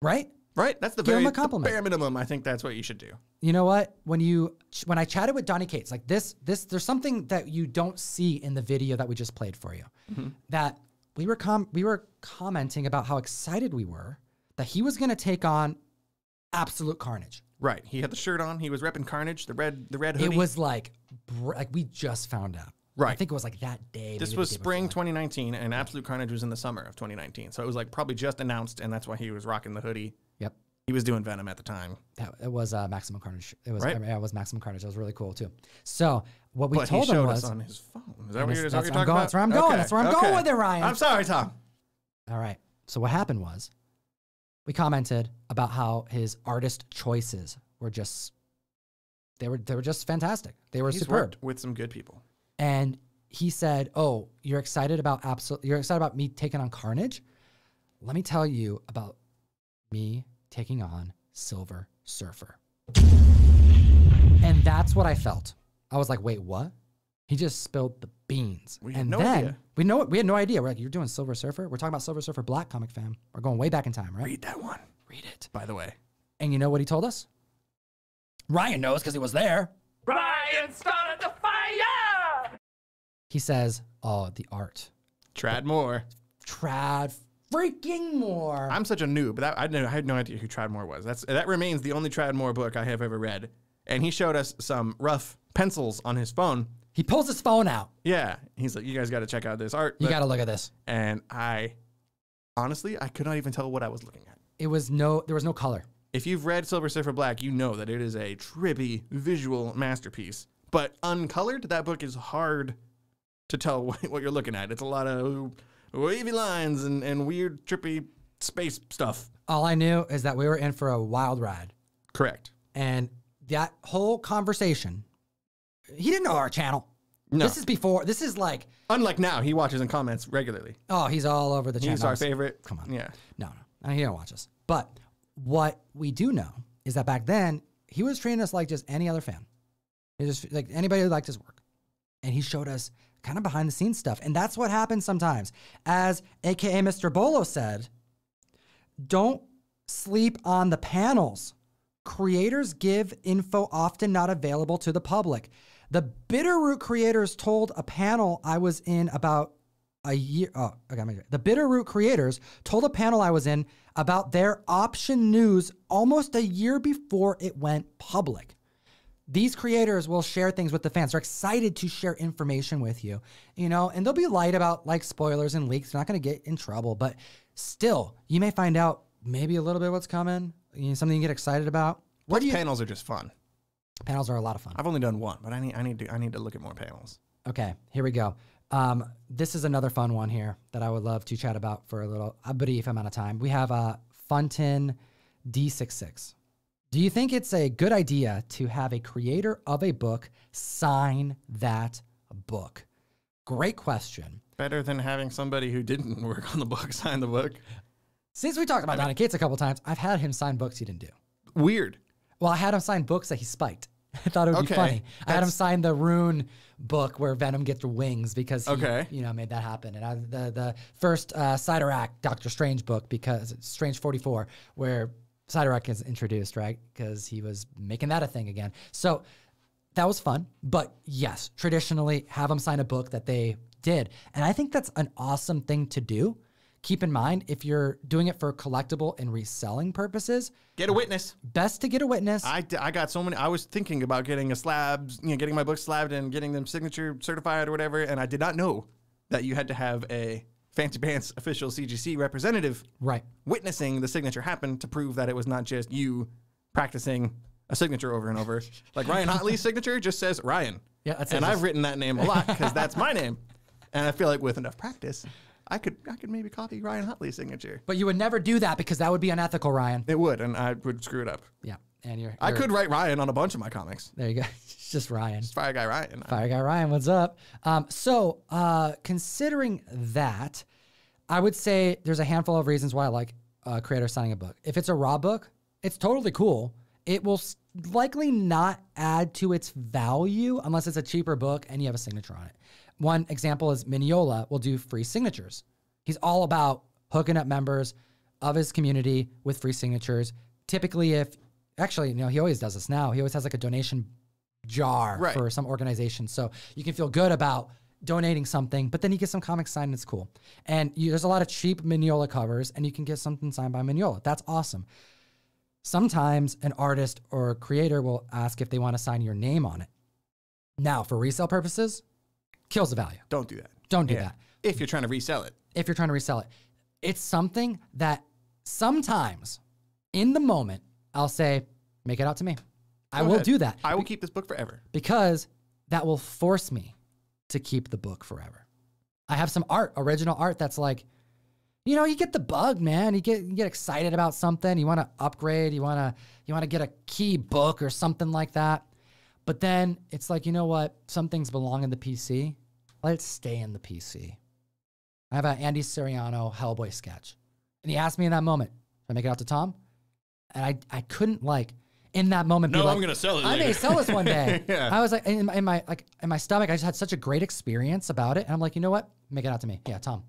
Speaker 1: Right?
Speaker 2: Right? That's the
Speaker 1: Give
Speaker 2: very the bare minimum. I think that's what you should do.
Speaker 1: You know what? When you when I chatted with Donny Cates, like this, this there's something that you don't see in the video that we just played for you.
Speaker 2: Mm-hmm.
Speaker 1: That we were com- we were commenting about how excited we were that he was going to take on absolute carnage.
Speaker 2: Right. He had the shirt on. He was repping Carnage, the red, the red hoodie.
Speaker 1: It was like br- like we just found out.
Speaker 2: Right.
Speaker 1: I think it was like that day.
Speaker 2: This
Speaker 1: maybe
Speaker 2: was
Speaker 1: the day
Speaker 2: spring
Speaker 1: before.
Speaker 2: 2019, and Absolute Carnage was in the summer of 2019. So it was like probably just announced, and that's why he was rocking the hoodie.
Speaker 1: Yep.
Speaker 2: He was doing Venom at the time.
Speaker 1: That, it was uh, Maximum Carnage. It was
Speaker 2: Right.
Speaker 1: I mean, it was Maximum Carnage. It was really cool too. So what we
Speaker 2: but
Speaker 1: told him
Speaker 2: showed
Speaker 1: was
Speaker 2: us on his phone. Is that what you're, is that
Speaker 1: that's
Speaker 2: what
Speaker 1: where
Speaker 2: you're
Speaker 1: I'm
Speaker 2: talking
Speaker 1: going.
Speaker 2: about?
Speaker 1: That's where I'm going. That's where I'm going with it, Ryan.
Speaker 2: I'm sorry, Tom.
Speaker 1: all right. So what happened was we commented about how his artist choices were just they were they were just fantastic. They were
Speaker 2: He's
Speaker 1: superb.
Speaker 2: worked with some good people.
Speaker 1: And he said, "Oh, you're excited about absolute. You're excited about me taking on Carnage. Let me tell you about me taking on Silver Surfer." And that's what I felt. I was like, "Wait, what?" He just spilled the beans.
Speaker 2: We had
Speaker 1: and
Speaker 2: no
Speaker 1: then
Speaker 2: idea.
Speaker 1: we know we had no idea. We're like, "You're doing Silver Surfer? We're talking about Silver Surfer Black comic fam. We're going way back in time, right?"
Speaker 2: Read that one,
Speaker 1: Read it.
Speaker 2: by the way.
Speaker 1: And you know what he told us? Ryan knows because he was there.
Speaker 3: Ryan started the fire!
Speaker 1: He says, "Oh, the art,
Speaker 2: Tradd Moore.
Speaker 1: trad freaking more."
Speaker 2: I'm such a noob. That I, I had no idea who Tradd Moore was. That's that remains the only Tradd Moore book I have ever read. And he showed us some rough pencils on his phone.
Speaker 1: He pulls his phone out.
Speaker 2: Yeah, he's like, "You guys got to check out this art."
Speaker 1: You got to look at this.
Speaker 2: and I honestly I could not even tell what I was looking at.
Speaker 1: It was no, there was no color.
Speaker 2: If you've read Silver Surfer Black, you know that it is a trippy visual masterpiece. But uncolored, that book is hard to tell what, <laughs> what you're looking at. It's a lot of wavy lines and, and weird, trippy space stuff.
Speaker 1: All I knew is that we were in for a wild ride.
Speaker 2: Correct.
Speaker 1: And that whole conversation, he didn't know our channel.
Speaker 2: No.
Speaker 1: This is before, this is like,
Speaker 2: Unlike now, he watches and comments regularly.
Speaker 1: oh, he's all over the channel.
Speaker 2: He's our favorite.
Speaker 1: Come on.
Speaker 2: Yeah.
Speaker 1: No, no, he don't watch us. But what we do know is that back then he was treating us like just any other fan. He just like anybody who liked his work, and he showed us kind of behind the scenes stuff, and that's what happens sometimes. As AKA Mr. Bolo said, don't sleep on the panels. Creators give info often not available to the public. The Bitterroot creators told a panel I was in about a year. Oh, I got my The Bitterroot creators told a panel I was in about their option news almost a year before it went public. These creators will share things with the fans. They're excited to share information with you, you know, and they'll be light about like spoilers and leaks. They're not going to get in trouble, but still, you may find out maybe a little bit what's coming, you know, something you get excited about. What you?
Speaker 2: panels are just fun.
Speaker 1: Panels are a lot of fun.
Speaker 2: I've only done one, but I need I need to I need to look at more panels.
Speaker 1: Okay, here we go. Um, this is another fun one here that I would love to chat about for a little, a brief amount of time. We have a Funtin D66. Do you think it's a good idea to have a creator of a book sign that book? Great question.
Speaker 2: Better than having somebody who didn't <laughs> work on the book sign the book.
Speaker 1: Since we talked about Donny Cates a couple times, I've had him sign books he didn't do.
Speaker 2: Weird.
Speaker 1: Well, I had him sign books that he spiked. <laughs> I thought it would be
Speaker 2: Okay,
Speaker 1: funny. I had him sign the Rune book where Venom gets the wings because he,
Speaker 2: Okay.
Speaker 1: you know, made that happen. And I, the the first uh, Cyteract Doctor Strange book because Strange forty four where Siderek is introduced, right? Because he was making that a thing again. So that was fun. But yes, traditionally, have them sign a book that they did. And I think that's an awesome thing to do. Keep in mind, if you're doing it for collectible and reselling purposes,
Speaker 2: Get a witness.
Speaker 1: best to get a witness.
Speaker 2: I, I got so many. I was thinking about getting a slab, you know, getting my books slabbed and getting them signature certified or whatever, and I did not know that you had to have a Fancy Pants official CGC representative
Speaker 1: right.
Speaker 2: witnessing the signature happen to prove that it was not just you practicing a signature over and over. Like Ryan Hotley's <laughs> signature just says Ryan.
Speaker 1: Yeah, that's it.
Speaker 2: and I've written that name a lot because that's my name, and I feel like with enough practice, I could I could maybe copy Ryan Hotley's signature.
Speaker 1: But you would never do that because that would be unethical, Ryan.
Speaker 2: It would, and I would screw it up.
Speaker 1: Yeah. And you're,
Speaker 2: I
Speaker 1: you're-
Speaker 2: could write Ryan on a bunch of my comics.
Speaker 1: There you go. <laughs> It's just Ryan.
Speaker 2: Fire guy Ryan.
Speaker 1: Fire guy Ryan, what's up? Um, so, uh, considering that, I would say there's a handful of reasons why I like a creator signing a book. If it's a raw book, it's totally cool. It will likely not add to its value unless it's a cheaper book and you have a signature on it. One example is Mignola will do free signatures. He's all about hooking up members of his community with free signatures. Typically, if actually, you know, he always does this now. He always has like a donation jar
Speaker 2: Right.
Speaker 1: for some organization. So you can feel good about donating something, but then you get some comics signed and it's cool. And you, there's a lot of cheap Mignola covers and you can get something signed by Mignola. That's awesome. Sometimes an artist or creator will ask if they want to sign your name on it. Now, for resale purposes, kills the value.
Speaker 2: Don't do that.
Speaker 1: Don't do
Speaker 2: Yeah.
Speaker 1: that
Speaker 2: If you're trying to resell it.
Speaker 1: if you're trying to resell it. It's something that sometimes in the moment I'll say, make it out to me. I will
Speaker 2: ahead.
Speaker 1: do that
Speaker 2: I will keep this book forever.
Speaker 1: because that will force me to keep the book forever. I have some art, original art that's like, you know, you get the bug, man. You get you get excited about something. You want to upgrade. You want to you want to get a key book or something like that. But then it's like, you know what? Some things belong in the PC. Let it stay in the PC. I have an Andy Suriano Hellboy sketch, and he asked me in that moment, "Should I make it out to Tom?" And I I couldn't like in that moment. be
Speaker 2: No,
Speaker 1: like,
Speaker 2: I'm gonna sell it
Speaker 1: I may sell this one day. <laughs>
Speaker 2: Yeah.
Speaker 1: I was like in my, in my like in my stomach. I just had such a great experience about it, and I'm like, you know what? Make it out to me. Yeah, Tom.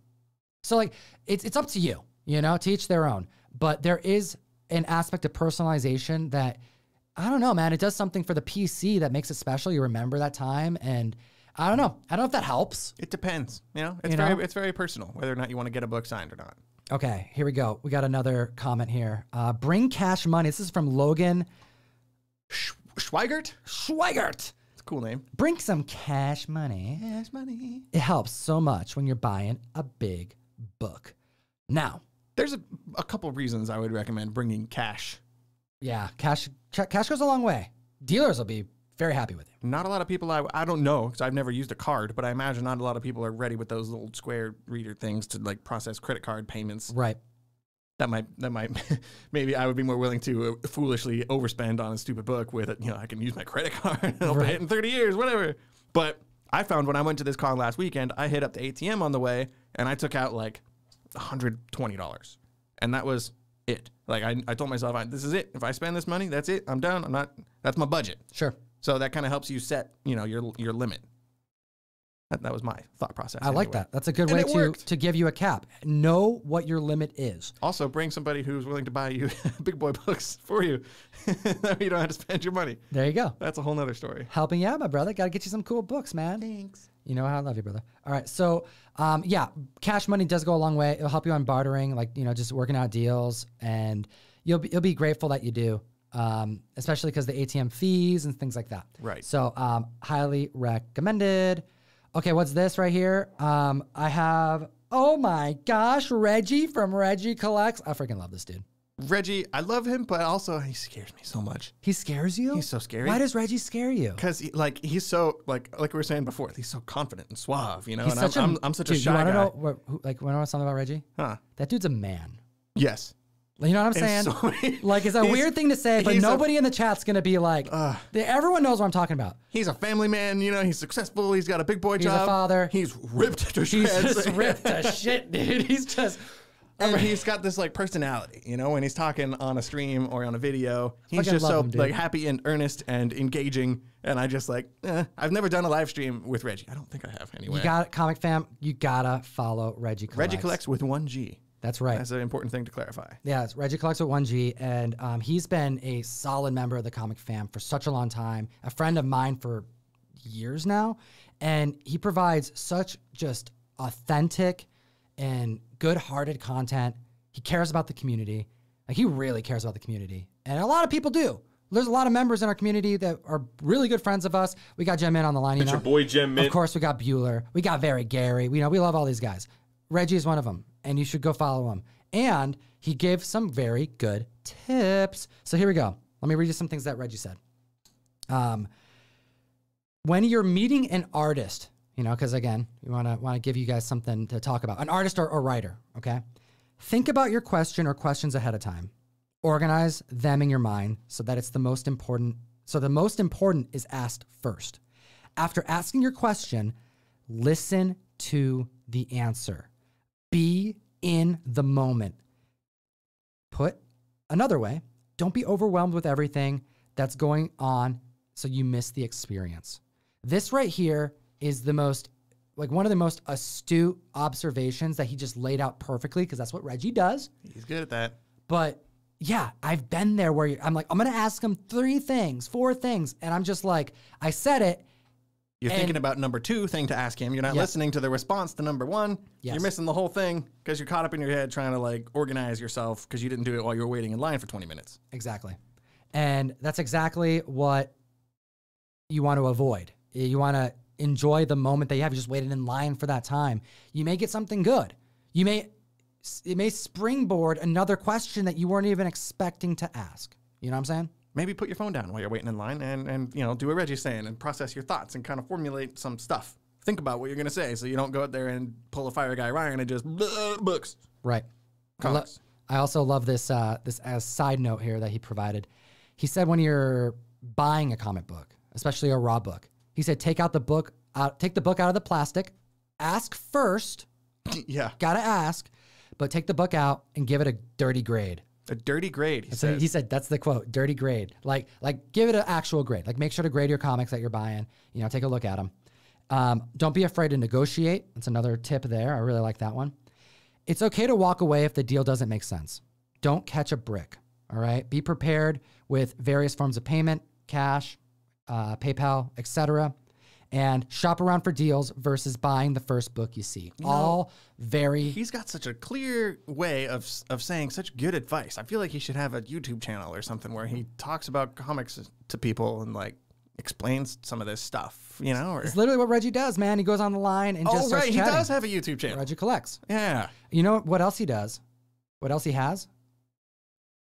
Speaker 1: So like it's it's up to you, you know, to each their own. But there is an aspect of personalization that I don't know, man. It does something for the PC that makes it special. You remember that time, and I don't know. I don't know if that helps.
Speaker 2: It depends. You know, it's
Speaker 1: You
Speaker 2: very
Speaker 1: know?
Speaker 2: it's very personal whether or not you want to get a book signed or not.
Speaker 1: Okay, here we go. We got another comment here. Uh, bring cash money. This is from Logan
Speaker 2: Sch- Schweigert?
Speaker 1: Schweigert.
Speaker 2: It's a cool name.
Speaker 1: Bring some cash money.
Speaker 2: Yes, money.
Speaker 1: It helps so much when you're buying a big book. Now,
Speaker 2: There's a, a couple reasons I would recommend bringing cash.
Speaker 1: yeah, cash ca- cash goes a long way. Dealers will be very happy with it.
Speaker 2: Not a lot of people I I don't know because I've never used a card, but I imagine not a lot of people are ready with those little square reader things to like process credit card payments.
Speaker 1: Right.
Speaker 2: That might that might <laughs> maybe I would be more willing to uh, foolishly overspend on a stupid book with it. You know, I can use my credit card <laughs> and I'll pay
Speaker 1: Right.
Speaker 2: it in 30 years, whatever. But I found when I went to this con last weekend, I hit up the ATM on the way and I took out like $120. And that was it. Like I, I told myself, I, this is it. If I spend this money, that's it. I'm done. I'm not. That's my budget.
Speaker 1: Sure.
Speaker 2: So that kind of helps you set, you know, your your limit. That, that was my thought process.
Speaker 1: I like that. That's a good
Speaker 2: And
Speaker 1: way to
Speaker 2: worked.
Speaker 1: to give you a cap. Know what your limit is.
Speaker 2: Also, bring somebody who's willing to buy you <laughs> big boy books for you. <laughs> you don't have to spend your money.
Speaker 1: There you go.
Speaker 2: That's a whole nother story.
Speaker 1: Helping you out, my brother. Got to get you some cool books, man. Thanks. You know how I love you, brother. All right. So, um, yeah, cash money does go a long way. It'll help you on bartering, like, you know, just working out deals. And you'll be, you'll be grateful that you do, um, especially because the ATM fees and things like that.
Speaker 2: Right.
Speaker 1: So, um, highly recommended. Okay. What's this right here? Um, I have, oh my gosh, Reggie from Reggie Collects. I freaking love this dude.
Speaker 2: Reggie, I love him, but also he scares me so much.
Speaker 1: He scares you?
Speaker 2: He's so scary.
Speaker 1: Why does Reggie scare you?
Speaker 2: Because he, like he's so like like we were saying before, he's so confident and suave, you know.
Speaker 1: He's
Speaker 2: and
Speaker 1: such
Speaker 2: I'm,
Speaker 1: a,
Speaker 2: I'm, I'm such
Speaker 1: dude,
Speaker 2: a shy
Speaker 1: you wanna
Speaker 2: guy.
Speaker 1: know what, who, like, want to know something about Reggie?
Speaker 2: Huh?
Speaker 1: That dude's a man.
Speaker 2: Yes.
Speaker 1: You know what I'm saying?
Speaker 2: so <laughs> many-
Speaker 1: like, it's a weird thing to say, but
Speaker 2: he's a-
Speaker 1: nobody in the chat's gonna be like, they- everyone knows what I'm talking about.
Speaker 2: He's a family man, you know. He's successful. He's got a big boy
Speaker 1: He's a
Speaker 2: job.
Speaker 1: father.
Speaker 2: He's ripped to
Speaker 1: shit.
Speaker 2: He's
Speaker 1: just <laughs> ripped to shit, dude. He's just.
Speaker 2: and he's got this like personality, you know, when he's talking on a stream or on a video, he's just so
Speaker 1: him,
Speaker 2: like happy and earnest and engaging. And I just like, eh, I've never done a live stream with Reggie. I don't think I have anyway.
Speaker 1: You got it, comic fam. You gotta follow Reggie. Collects.
Speaker 2: Reggie collects with one G.
Speaker 1: That's right.
Speaker 2: That's an important thing to clarify.
Speaker 1: Yeah, it's Reggie collects with 1G, and um, he's been a solid member of the comic fam for such a long time, a friend of mine for years now, and he provides such just authentic and good-hearted content. He cares about the community. Like he really cares about the community, and a lot of people do. There's a lot of members in our community that are really good friends of us. We got Gem Mint on the line. You
Speaker 6: It's
Speaker 1: know?
Speaker 6: your boy Gem Mint.
Speaker 1: Of course, we got Bueller. We got Very Gary. We know we love all these guys. Reggie is one of them, and you should go follow him. And he gave some very good tips. So here we go. Let me read you some things that Reggie said. Um, when you're meeting an artist, you know, because again, we want to want to give you guys something to talk about, an artist or, or writer. Okay, think about your question or questions ahead of time. Organize them in your mind so that it's the most important. So the most important is asked first. After asking your question, listen to the answer. Be in the moment. Put another way, don't be overwhelmed with everything that's going on so you miss the experience. This right here is the most, like one of the most astute observations that he just laid out perfectly because that's what Reggie does.
Speaker 2: He's good at that.
Speaker 1: But yeah, I've been there where I'm like, I'm going to ask him three things, four things. And I'm just like, I said it.
Speaker 2: You're
Speaker 1: And-
Speaker 2: thinking about number two thing to ask him. You're not
Speaker 1: Yeah.
Speaker 2: listening to the response to number one.
Speaker 1: Yes.
Speaker 2: You're missing the whole thing because you're caught up in your head trying to like organize yourself because you didn't do it while you were waiting in line for 20 minutes.
Speaker 1: Exactly. And that's exactly what you want to avoid. You want to enjoy the moment that you have. You just waited in line for that time. You may get something good. You may it may springboard another question that you weren't even expecting to ask. You know what I'm saying?
Speaker 2: Maybe put your phone down while you're waiting in line and, and you know, do what Reggie's saying and process your thoughts and kind of formulate some stuff. Think about what you're going to say so you don't go out there and pull a fire guy Ryan and just "Blah, books.
Speaker 1: Right. I, lo-
Speaker 2: Comics.
Speaker 1: I also love this uh, this as side note here that he provided. He said when you're buying a comic book, especially a raw book, he said take out the book out, take the book out of the plastic, ask first, <laughs>
Speaker 2: yeah.
Speaker 1: gotta ask, but take the book out and give it a dirty grade.
Speaker 2: A dirty grade, he
Speaker 1: So
Speaker 2: said.
Speaker 1: he said that's the quote, dirty grade. Like like give it an actual grade. Like make sure to grade your comics that you're buying. You know, take a look at them. Um, don't be afraid to negotiate. That's another tip there. I really like that one. It's okay to walk away if the deal doesn't make sense. Don't catch a brick. All right. Be prepared with various forms of payment, cash, uh, PayPal, etc. And shop around for deals versus buying the first book you see. All very
Speaker 2: He's got such a clear way of of saying such good advice. I feel like he should have a YouTube channel or something where he talks about comics to people and like explains some of this stuff, you know? Or,
Speaker 1: It's literally what Reggie does, man. He goes on the line and oh, just
Speaker 2: oh, right, he
Speaker 1: chatting.
Speaker 2: does have a YouTube channel.
Speaker 1: Reggie collects.
Speaker 2: Yeah.
Speaker 1: You know what else he does? What else he has?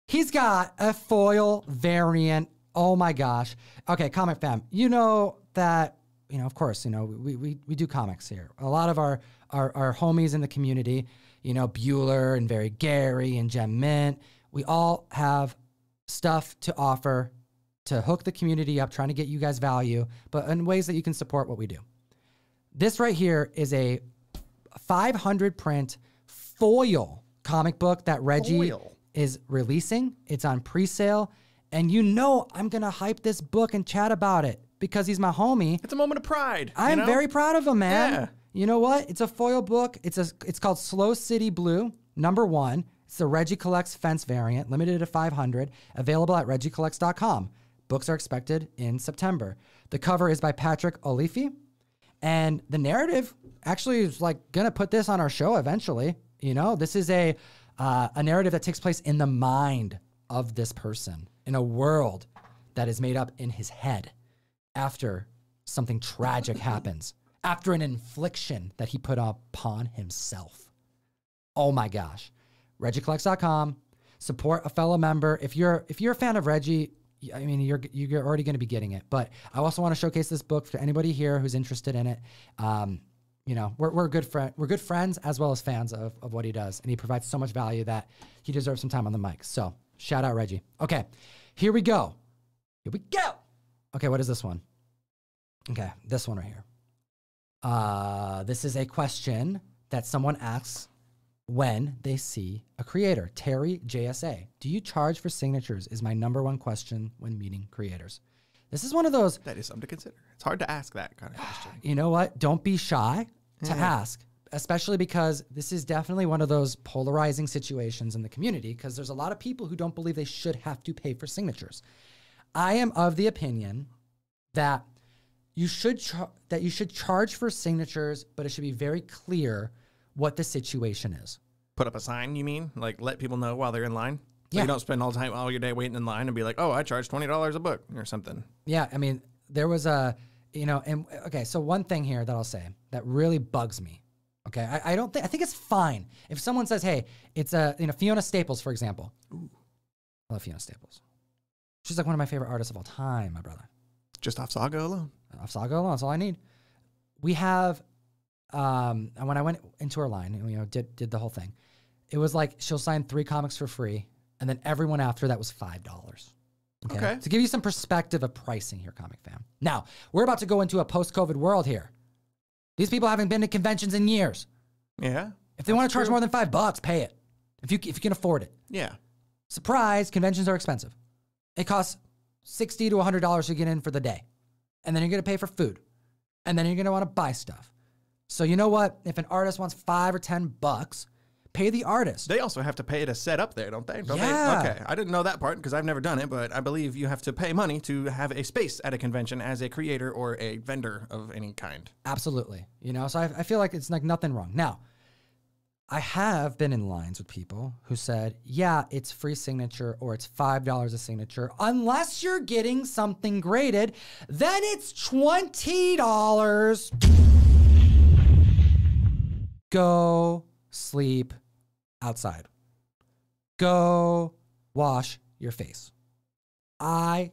Speaker 1: He's got a foil variant. Oh my gosh. Okay, comic fam. You know that, you know, of course, you know, we, we, we do comics here. A lot of our, our, our homies in the community, you know, Bueller and Very Gary and Gem Mint, we all have stuff to offer to hook the community up, trying to get you guys value, but in ways that you can support what we do. This right here is a 500 print foil comic book that Reggie
Speaker 2: Foil.
Speaker 1: is releasing. It's on pre-sale, and you know I'm gonna hype this book and chat about it because he's my homie.
Speaker 2: It's a moment of pride.
Speaker 1: I'm
Speaker 2: know?
Speaker 1: very proud of him, man.
Speaker 2: Yeah.
Speaker 1: You know what? It's a foil book. It's a it's called Slow City Blue, number one. It's the Reggie Collects fence variant, limited to 500, available at reggiecollects.com. Books are expected in September. The cover is by Patrick Olliffe, and the narrative actually is like gonna put this on our show eventually. You know, this is a uh, a narrative that takes place in the mind of this person in a world that is made up in his head after something tragic <laughs> happens, after an infliction that he put upon himself. Oh my gosh. ReggieCollects.com. Support a fellow member. If you're if you're a fan of Reggie, I mean you're you're already going to be getting it. But I also want to showcase this book for anybody here who's interested in it. Um, you know, we're, we're good friend we're good friends as well as fans of, of what he does, and he provides so much value that he deserves some time on the mic. So shout out Reggie. Okay, here we go. Here we go. Okay, what is this one? Okay, this one right here. Uh, this is a question that someone asks when they see a creator. Terry JSA. Do you charge for signatures? Is my number one question when meeting creators. This is one of those,
Speaker 2: That is something to consider. It's hard to ask that kind of question. <sighs>
Speaker 1: you know what? Don't be shy to ask especially because this is definitely one of those polarizing situations in the community because there's a lot of people who don't believe they should have to pay for signatures. I am of the opinion that you should char- that you should charge for signatures, but it should be very clear what the situation is.
Speaker 2: Put up a sign, you mean? Like let people know while they're in line? So
Speaker 1: Yeah.
Speaker 2: you don't spend all time all your day waiting in line and be like, oh, I charge twenty dollars a book or something.
Speaker 1: Yeah, I mean, there was a, you know, and okay, so one thing here that I'll say that really bugs me. Okay, I, I don't think I think it's fine if someone says, "Hey, it's a you know Fiona Staples, for example." Ooh, I love Fiona Staples. She's like one of my favorite artists of all time, my brother.
Speaker 2: Just off Saga alone.
Speaker 1: Off Saga alone, that's all I need. We have, um, and when I went into her line, you know, did did the whole thing. It was like she'll sign three comics for free, and then everyone after that was five dollars.
Speaker 2: Okay.
Speaker 1: To give you some perspective of pricing here, comic fam. Now we're about to go into a post-COVID world here. These people haven't been to conventions in years.
Speaker 2: Yeah.
Speaker 1: If they want to charge more than five bucks, pay it. If you if you can afford it.
Speaker 2: Yeah.
Speaker 1: Surprise, conventions are expensive. It costs sixty to hundred dollars to get in for the day, and then you're gonna pay for food, and then you're gonna want to buy stuff. So you know what? If an artist wants five or ten bucks, pay the artist.
Speaker 2: They also have to pay to set up there, don't they? Don't
Speaker 1: Yeah.
Speaker 2: They? Okay. I didn't know that part because I've never done it, but I believe you have to pay money to have a space at a convention as a creator or a vendor of any kind.
Speaker 1: Absolutely. You know, so I, I feel like it's like nothing wrong. Now, I have been in lines with people who said, yeah, it's free signature or it's $5 a signature. Unless you're getting something graded, then it's $20. Go sleep outside. Go wash your face. I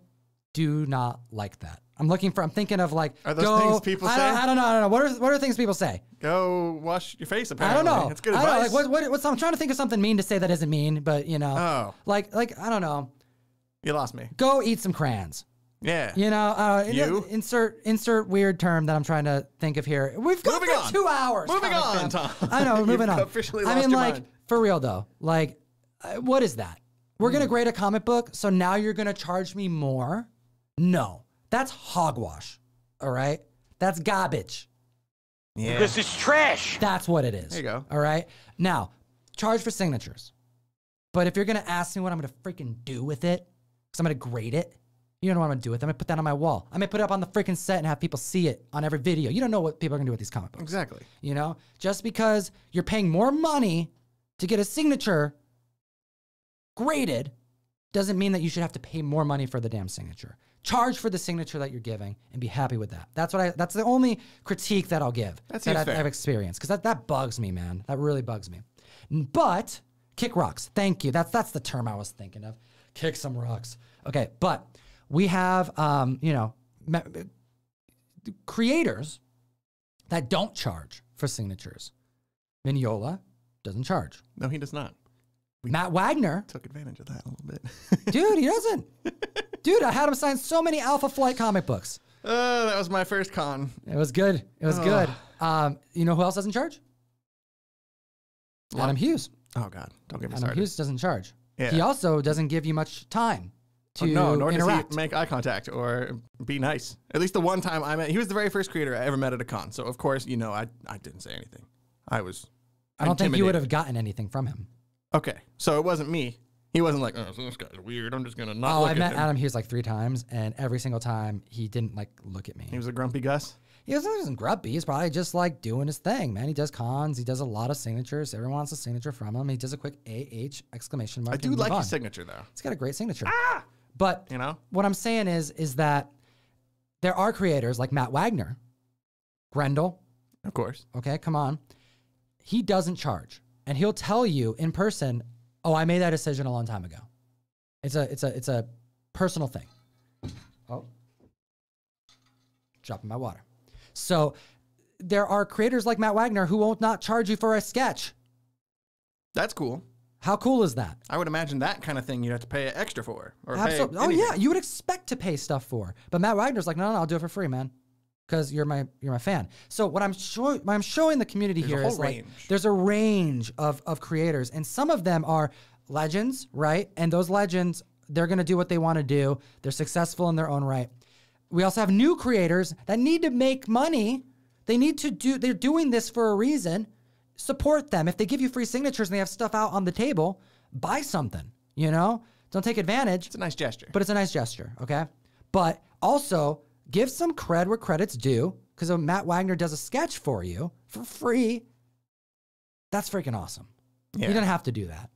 Speaker 1: do not like that. I'm looking for. I'm thinking of like.
Speaker 2: Are those
Speaker 1: go,
Speaker 2: things people
Speaker 1: I don't. I don't know. I don't know. What are what are things people say?
Speaker 2: Go wash your face. Apparently, I
Speaker 1: don't know.
Speaker 2: It's good
Speaker 1: I don't know.
Speaker 2: advice.
Speaker 1: Like what, what? What's? I'm trying to think of something mean to say that isn't mean, but you know.
Speaker 2: Oh.
Speaker 1: Like like I don't know.
Speaker 2: You lost me.
Speaker 1: Go eat some crayons.
Speaker 2: Yeah.
Speaker 1: You know. Uh,
Speaker 2: You?
Speaker 1: insert insert weird term that I'm trying to think of here. We've got
Speaker 2: Moving
Speaker 1: for
Speaker 2: on.
Speaker 1: two hours.
Speaker 2: Moving on. Tom.
Speaker 1: I know. <laughs> Moving on.
Speaker 2: officially
Speaker 1: I mean, like
Speaker 2: mind.
Speaker 1: for real though. Like, uh, what is that? We're
Speaker 2: Hmm.
Speaker 1: gonna grade a comic book, so now you're gonna charge me more? No, that's hogwash. All right, that's garbage.
Speaker 2: Yeah.
Speaker 3: This is trash.
Speaker 1: That's what it is.
Speaker 2: There you go.
Speaker 1: All right. Now, charge for signatures. But if you're gonna ask me what I'm gonna freaking do with it, because I'm gonna grade it, you don't know what I'm gonna do with it. I'm gonna put that on my wall. I'm gonna put it up on the freaking set and have people see it on every video. You don't know what people are gonna do with these comic books.
Speaker 2: Exactly.
Speaker 1: You know, just because you're paying more money to get a signature graded doesn't mean that you should have to pay more money for the damn signature. Charge for the signature that you're giving and be happy with that. That's what I. That's the only critique that I'll give
Speaker 2: That
Speaker 1: that I've. I've experienced because that, that bugs me, man. That really bugs me. But kick rocks. Thank you. That's that's the term I was thinking of. Kick some rocks. Okay, but we have um, you know creators that don't charge for signatures. Mignola doesn't charge.
Speaker 2: No, he does not.
Speaker 1: Matt Wagner,
Speaker 2: Took advantage of that a little bit.
Speaker 1: dude, he doesn't. <laughs> Dude, I had him sign so many Alpha Flight comic books.
Speaker 2: uh, that was my first con.
Speaker 1: It was good. It was good. Um, you know who else doesn't charge? Adam Hughes.
Speaker 2: Oh God, don't get me
Speaker 1: Adam
Speaker 2: started.
Speaker 1: Hughes doesn't charge.
Speaker 2: Yeah.
Speaker 1: He also doesn't give you much time to
Speaker 2: Oh, no, nor
Speaker 1: interact.
Speaker 2: does he make eye contact or be nice. At least the one time I met, he was the very first creator I ever met at a con. So of course, you know, I I didn't say anything. I was.
Speaker 1: I don't think you would have gotten anything from him.
Speaker 2: Okay, so it wasn't me. He wasn't like, oh, so this guy's weird. I'm just gonna not
Speaker 1: Oh,
Speaker 2: look
Speaker 1: I
Speaker 2: at
Speaker 1: met
Speaker 2: him.
Speaker 1: Adam Hughes like three times, and every single time he didn't like look at me.
Speaker 2: He was a grumpy Gus.
Speaker 1: He wasn't, he wasn't grumpy. He's probably just like doing his thing, man. He does cons. He does a lot of signatures. Everyone wants a signature from him. He does a quick AH exclamation mark.
Speaker 2: I do like
Speaker 1: move
Speaker 2: his signature though.
Speaker 1: He's got a great signature. Ah! But
Speaker 2: You know,
Speaker 1: what I'm saying is, is that there are creators like Matt Wagner, Grendel.
Speaker 2: of course.
Speaker 1: Okay, come on. He doesn't charge, and he'll tell you in person, "Oh, I made that decision a long time ago." It's a, it's a, it's a personal thing. Oh, dropping my water. So there are creators like Matt Wagner who won't not charge you for a sketch.
Speaker 2: That's cool.
Speaker 1: How cool is that?
Speaker 2: I would imagine that kind of thing you'd have to pay extra for. Or
Speaker 1: Absolutely. Oh
Speaker 2: anything.
Speaker 1: yeah, you would expect to pay stuff for, but Matt Wagner's like, no, no, no I'll do it for free, man, because you're my you're my fan. So what I'm showing, I'm showing the community
Speaker 2: There's
Speaker 1: here is like, there's a range of of creators, and some of them are legends, right? And those legends, they're gonna do what they want to do. They're successful in their own right. We also have new creators that need to make money. They need to do. They're doing this for a reason. support them. If they give you free signatures and they have stuff out on the table, buy something. You know, don't take advantage.
Speaker 2: It's a nice gesture.
Speaker 1: But it's a nice gesture, okay? But also give some cred where credit's due because Matt Wagner does a sketch for you for free. That's freaking awesome.
Speaker 2: Yeah.
Speaker 1: You didn't have to do that.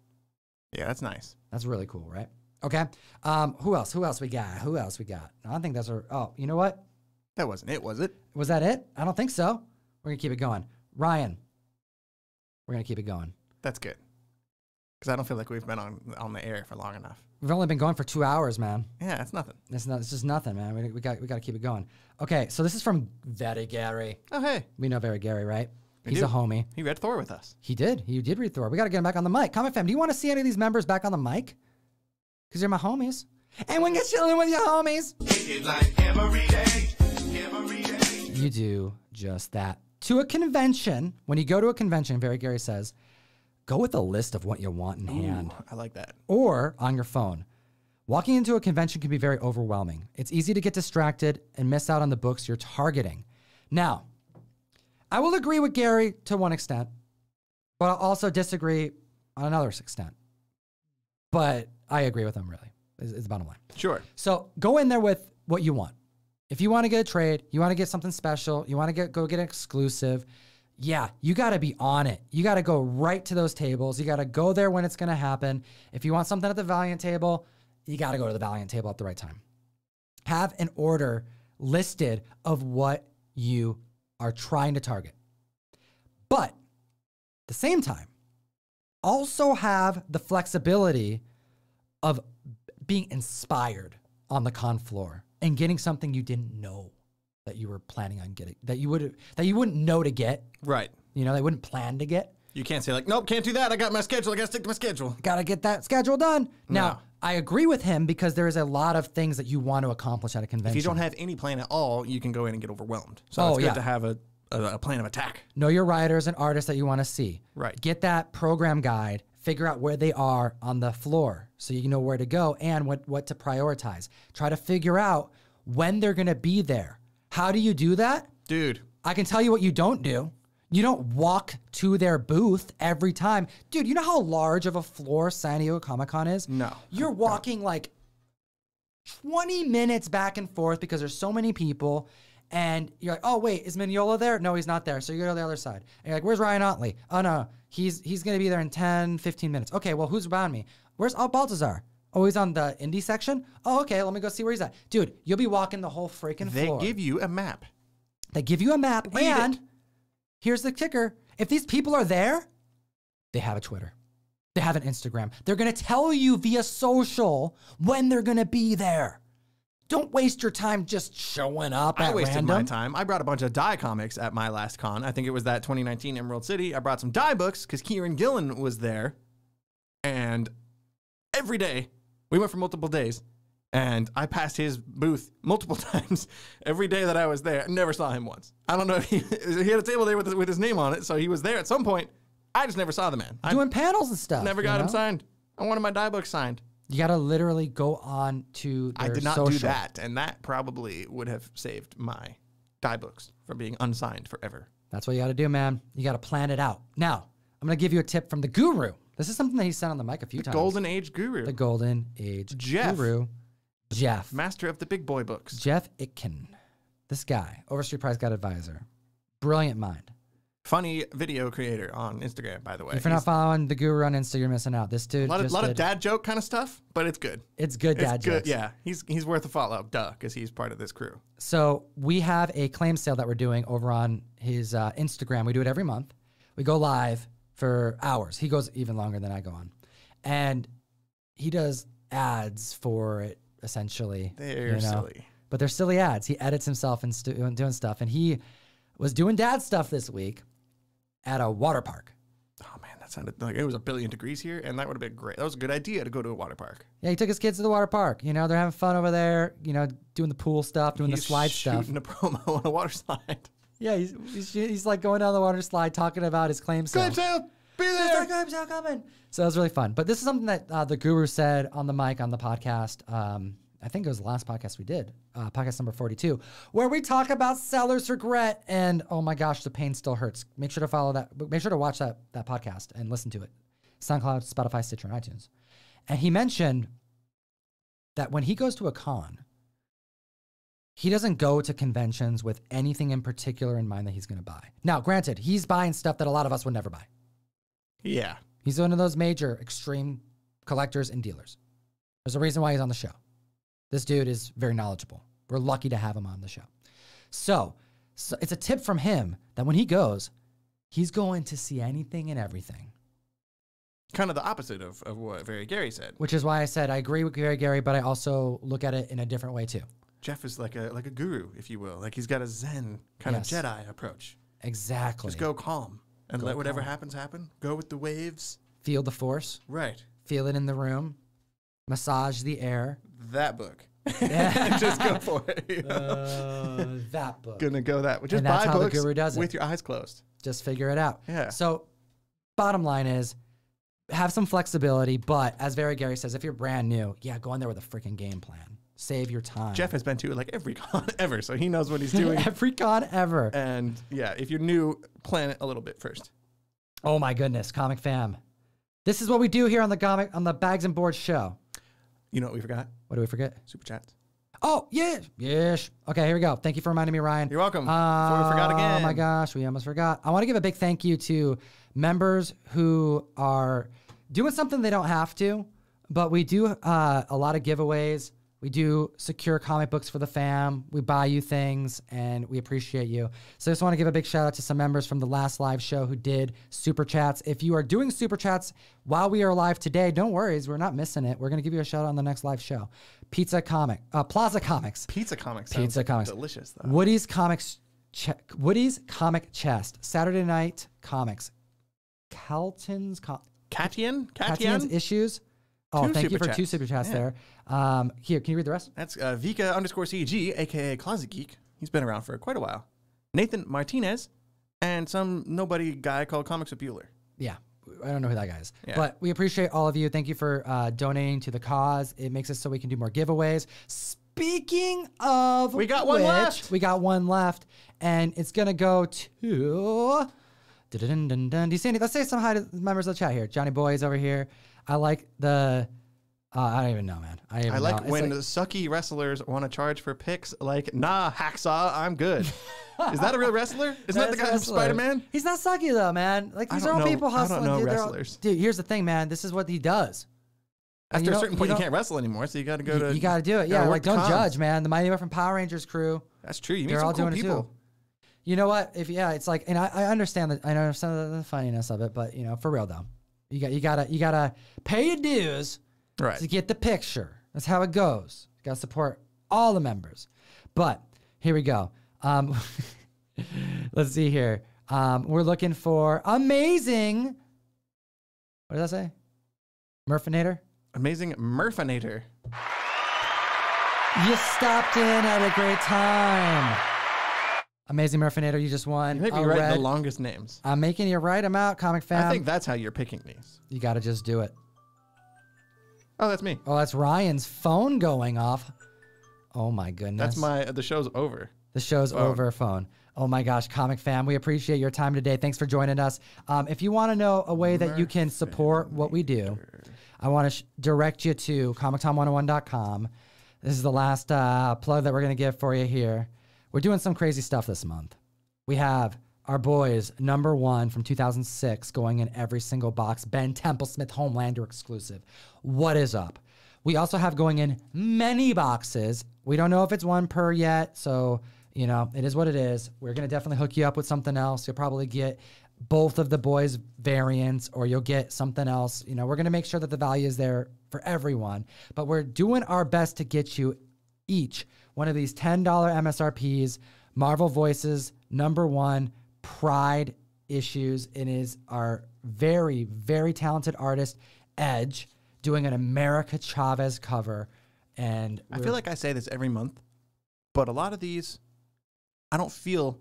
Speaker 2: yeah, that's nice.
Speaker 1: That's really cool, right? Okay. Um, who else? Who else we got? Who else we got? I don't think that's our. Oh, you know what?
Speaker 2: That wasn't it, was it?
Speaker 1: Was that it? I don't think so. We're gonna keep it going. Ryan, we're gonna keep it going.
Speaker 2: That's good. Because I don't feel like we've been on on the air for long enough.
Speaker 1: We've only been going for two hours, man.
Speaker 2: Yeah, it's nothing.
Speaker 1: It's not. It's just nothing, man. We, we got. We got to keep it going. Okay. So this is from Very Gary.
Speaker 2: Oh hey,
Speaker 1: We know Very Gary, right?
Speaker 2: We
Speaker 1: He's
Speaker 2: do.
Speaker 1: a homie.
Speaker 2: he read Thor with us.
Speaker 1: He did. He did read Thor. We got to get him back on the mic. Comment fam, do you want to see any of these members back on the mic? Because you're my homies. And we can get chilling with your homies. You do just that. To a convention, when you go to a convention, Very Gary says, go with a list of what you want in hand
Speaker 2: I like that.
Speaker 1: or on your phone. Walking into a convention can be very overwhelming. It's easy to get distracted and miss out on the books you're targeting. Now, I will agree with Gary to one extent, but I'll also disagree on another extent. But I agree with him, really, is, is the bottom line.
Speaker 2: Sure.
Speaker 1: So go in there with what you want. If you want to get a trade, you want to get something special, you want to get go get an exclusive, yeah, you got to be on it. You got to go right to those tables. You got to go there when it's going to happen. If you want something at the Valiant table, you got to go to the Valiant table at the right time. Have an order listed of what you are trying to target. But at the same time, also have the flexibility of being inspired on the con floor and getting something you didn't know that you were planning on getting that you would that you wouldn't know to get
Speaker 2: Right.
Speaker 1: you know they wouldn't plan to get
Speaker 2: You can't say like, nope, can't do that. I got my schedule. I got to stick to my schedule.
Speaker 1: got to get that schedule done now
Speaker 2: No.
Speaker 1: i agree with him because there's a lot of things that you want to accomplish at a convention
Speaker 2: If you don't have any plan at all, you can go in and get overwhelmed. So
Speaker 1: Oh,
Speaker 2: it's good
Speaker 1: yeah.
Speaker 2: to have a, a, a plan of attack.
Speaker 1: know your writers and artists that you want to see
Speaker 2: Right.
Speaker 1: get that program guide figure out where they are on the floor so you know where to go and what, what to prioritize try to figure out when they're going to be there how do you do that
Speaker 2: Dude,
Speaker 1: I can tell you what you don't do. You don't walk to their booth every time. Dude, you know how large of a floor San Diego Comic Con is?
Speaker 2: No,
Speaker 1: You're walking like 20 minutes back and forth because there's so many people. And you're like, oh, wait, is Mignola there? No, he's not there. So you go to the other side. And you're like, where's Ryan Ottley? Oh, no, he's he's going to be there in 10, 15 minutes. Okay, well, who's around me? Where's oh, Baltazar? Oh, he's on the indie section? Oh, okay, let me go see where he's at. Dude, you'll be walking the whole freaking
Speaker 2: they
Speaker 1: floor.
Speaker 2: give you a map.
Speaker 1: They give you a map,
Speaker 2: Read it.
Speaker 1: and here's the kicker: if these people are there, they have a Twitter, they have an Instagram. They're gonna tell you via social when they're gonna be there. Don't waste your time just showing up
Speaker 2: I wasted
Speaker 1: random.
Speaker 2: my time. I brought a bunch of die comics at my last con. I think it was that 2019 Emerald City. I brought some die books because Kieron Gillen was there. And every day, we went for multiple days. And I passed his booth multiple <laughs> times every day that I was there. I never saw him once. I don't know if he, <laughs> he had a table there with, with his name on it. So he was there at some point. I just never saw the man. I
Speaker 1: Doing panels and stuff.
Speaker 2: never
Speaker 1: you
Speaker 2: got him signed. I wanted my die books signed.
Speaker 1: You gotta literally go on to
Speaker 2: I did not
Speaker 1: social.
Speaker 2: do that, and that probably would have saved my die books from being unsigned forever.
Speaker 1: That's what you gotta do, man. You gotta plan it out. Now, I'm gonna give you a tip from the guru. This is something that he said on the mic a few times.
Speaker 2: Golden Age Guru,
Speaker 1: the Golden Age
Speaker 2: Jeff.
Speaker 1: Guru, Jeff.
Speaker 2: master of the big boy books.
Speaker 1: Jeff Itkin. This guy, Overstreet Price Guide Advisor. Brilliant mind.
Speaker 2: Funny video creator on Instagram, by the way.
Speaker 1: If you're not following the guru on Insta, you're missing out. This dude
Speaker 2: a lot, of, lot of
Speaker 1: did-
Speaker 2: dad joke kind of stuff, but it's good.
Speaker 1: It's good dad
Speaker 2: it's good.
Speaker 1: jokes.
Speaker 2: Yeah, he's he's worth a follow, up, duh, because he's part of this crew.
Speaker 1: So we have a claim sale that we're doing over on his uh, Instagram. We do it every month. We go live for hours. He goes even longer than I go on, and he does ads for it essentially.
Speaker 2: They're
Speaker 1: you know?
Speaker 2: silly.
Speaker 1: but they're silly ads. He edits himself and stu- doing stuff, and he was doing dad stuff this week at a water park.
Speaker 2: Oh man, that sounded like it was a billion degrees here, and that would have been great. That was a good idea to go to a water park.
Speaker 1: Yeah, he took his kids to the water park. You know, they're having fun over there. You know, doing the pool stuff, doing
Speaker 2: He's
Speaker 1: the slide stuff.
Speaker 2: shooting a <laughs> promo on a water slide.
Speaker 1: Yeah, he's, he's he's like going down the water slide, talking about his claim sale.
Speaker 2: Good sale, be there.
Speaker 1: like, I'm so coming. So it was really fun. But this is something that uh, the guru said on the mic on the podcast. Um, I think it was the last podcast we did, uh, podcast number 42, where we talk about seller's regret. And oh my gosh, the pain still hurts. Make sure to follow that. Make sure to watch that, that podcast and listen to it. SoundCloud, Spotify, Stitcher, and iTunes. And he mentioned that when he goes to a con, he doesn't go to conventions with anything in particular in mind that he's going to buy. Now, granted, he's buying stuff that a lot of us would never buy.
Speaker 2: Yeah.
Speaker 1: He's one of those major extreme collectors and dealers. There's a reason why he's on the show. This dude is very knowledgeable. We're lucky to have him on the show. So, so it's a tip from him that when he goes, he's going to see anything and everything.
Speaker 2: Kind of the opposite of, of what Very Gary said.
Speaker 1: Which is why I said I agree with Gary Gary, but I also look at it in a different way too.
Speaker 2: Jeff is like a like a guru, if you will. Like he's got a Zen kind
Speaker 1: Yes.
Speaker 2: of Jedi approach.
Speaker 1: Exactly.
Speaker 2: Just go calm and let whatever happens happen. Go with the waves.
Speaker 1: Feel the force,
Speaker 2: Right.
Speaker 1: feel it in the room, massage the air.
Speaker 2: That book.
Speaker 1: Yeah. <laughs> <laughs>
Speaker 2: Just go for it. <laughs>
Speaker 1: Uh, that book.
Speaker 2: Gonna go that way. Just
Speaker 1: And that's
Speaker 2: buy
Speaker 1: how the
Speaker 2: books
Speaker 1: guru does it.
Speaker 2: with your eyes closed.
Speaker 1: Just figure it out.
Speaker 2: Yeah.
Speaker 1: So, bottom line is have some flexibility, but as Very Gary says, if you're brand new, yeah, go in there with a freaking game plan. Save your time.
Speaker 2: Jeff has been to like every <laughs> con ever, so he knows what he's doing. <laughs>
Speaker 1: Every con ever.
Speaker 2: and yeah, if you're new, plan it a little bit first.
Speaker 1: Oh my goodness, comic fam. This is what we do here on the comic on the Bags and Boards show.
Speaker 2: You know what we forgot?
Speaker 1: What do we forget?
Speaker 2: Super chats.
Speaker 1: Oh, yeah. Yes. Okay, here we go. Thank you for reminding me, Ryan.
Speaker 2: You're welcome. Before we forgot again.
Speaker 1: Oh my gosh, we almost forgot. I want to give a big thank you to members who are doing something they don't have to, but we do uh, a lot of giveaways. We do secure comic books for the fam. We buy you things, and we appreciate you. So I just want to give a big shout out to some members from the last live show who did super chats. If you are doing super chats while we are live today, don't worry, we're not missing it. We're going to give you a shout out on the next live show. Pizza Comic, uh, Plaza Comics.
Speaker 2: Pizza comics.
Speaker 1: Pizza Comics.
Speaker 2: Delicious though.
Speaker 1: Woody's Comics. Che- Woody's Comic Chest. Saturday Night Comics. Calton's. Co-
Speaker 2: Katian?
Speaker 1: Calton's
Speaker 2: Katian?
Speaker 1: issues. Oh,
Speaker 2: Two
Speaker 1: thank you for two super chats
Speaker 2: Yeah.
Speaker 1: there. Um, here, can you read the rest?
Speaker 2: That's uh, Vika underscore CG, aka Closet Geek. He's been around for quite a while. Nathan Martinez, and some nobody guy called Comics of Bueller.
Speaker 1: Yeah. I don't know who that guy is.
Speaker 2: Yeah.
Speaker 1: But we appreciate all of you. Thank you for uh, donating to the cause. It makes us so we can do more giveaways. Speaking of
Speaker 2: We got one
Speaker 1: which,
Speaker 2: left.
Speaker 1: We got one left. And it's going to go to. Do you see any? Let's say some hi to members of the chat here. Johnny Boy's over here. I like the. Uh, I don't even know, man. I,
Speaker 2: I like
Speaker 1: know.
Speaker 2: When sucky wrestlers want to charge for picks. Like, nah, hacksaw, I'm good. <laughs> Is that a real wrestler? Isn't that the guy from. Spider Man?
Speaker 1: He's not sucky though, man. Like these are all
Speaker 2: know-
Speaker 1: people
Speaker 2: I don't know
Speaker 1: dude. They're all-
Speaker 2: wrestlers.
Speaker 1: dude, here's the thing, man. This is what he does.
Speaker 2: After
Speaker 1: you
Speaker 2: a certain point, you,
Speaker 1: don't-
Speaker 2: can't wrestle anymore, so you got to go to.
Speaker 1: You, got to do it. Yeah, like don't
Speaker 2: cons.
Speaker 1: judge, man. The Mighty Morphin Power Rangers crew,
Speaker 2: That's true. You
Speaker 1: they're all
Speaker 2: cool
Speaker 1: doing
Speaker 2: people.
Speaker 1: it too. You know what? If yeah, it's like, and I, I understand that. I understand the funniness of it, but you know, for real though, you got you gotta you gotta pay your dues
Speaker 2: Right.
Speaker 1: to get the picture. That's how it goes. You gotta support all the members. But here we go. Um, <laughs> let's see here. Um, we're looking for amazing. What did I say? Murfinator.
Speaker 2: Amazing Murfinator.
Speaker 1: You stopped in at a great time. Amazing Murfinator, you just won.
Speaker 2: You be
Speaker 1: a
Speaker 2: right the longest names.
Speaker 1: I'm making you write them out, comic fan.
Speaker 2: I think that's how you're picking these.
Speaker 1: you got to just do it.
Speaker 2: Oh, that's me.
Speaker 1: Oh, that's Ryan's phone going off. Oh my goodness.
Speaker 2: That's my. The show's over.
Speaker 1: The show's over phone. Oh my gosh, comic fam, we appreciate your time today. Thanks for joining us. Um, if you want to know a way that you can support what we do, I want to sh- direct you to comictom101.com. This is the last uh, plug that we're going to give for you here. We're doing some crazy stuff this month. We have our boys, number one from 2006, going in every single box. Ben Templesmith Homelander exclusive. What is up? We also have going in many boxes. We don't know if it's one per yet, so you know it is what it is. We're gonna definitely hook you up with something else. You'll probably get both of the boys variants, or you'll get something else. You know, we're gonna make sure that the value is there for everyone, but we're doing our best to get you each one of these $10 MSRPs, Marvel Voices, number one, Pride issues. It is our very, very talented artist, Edge, doing an America Chavez cover. And
Speaker 2: I feel like I say this every month, but a lot of these, I don't feel,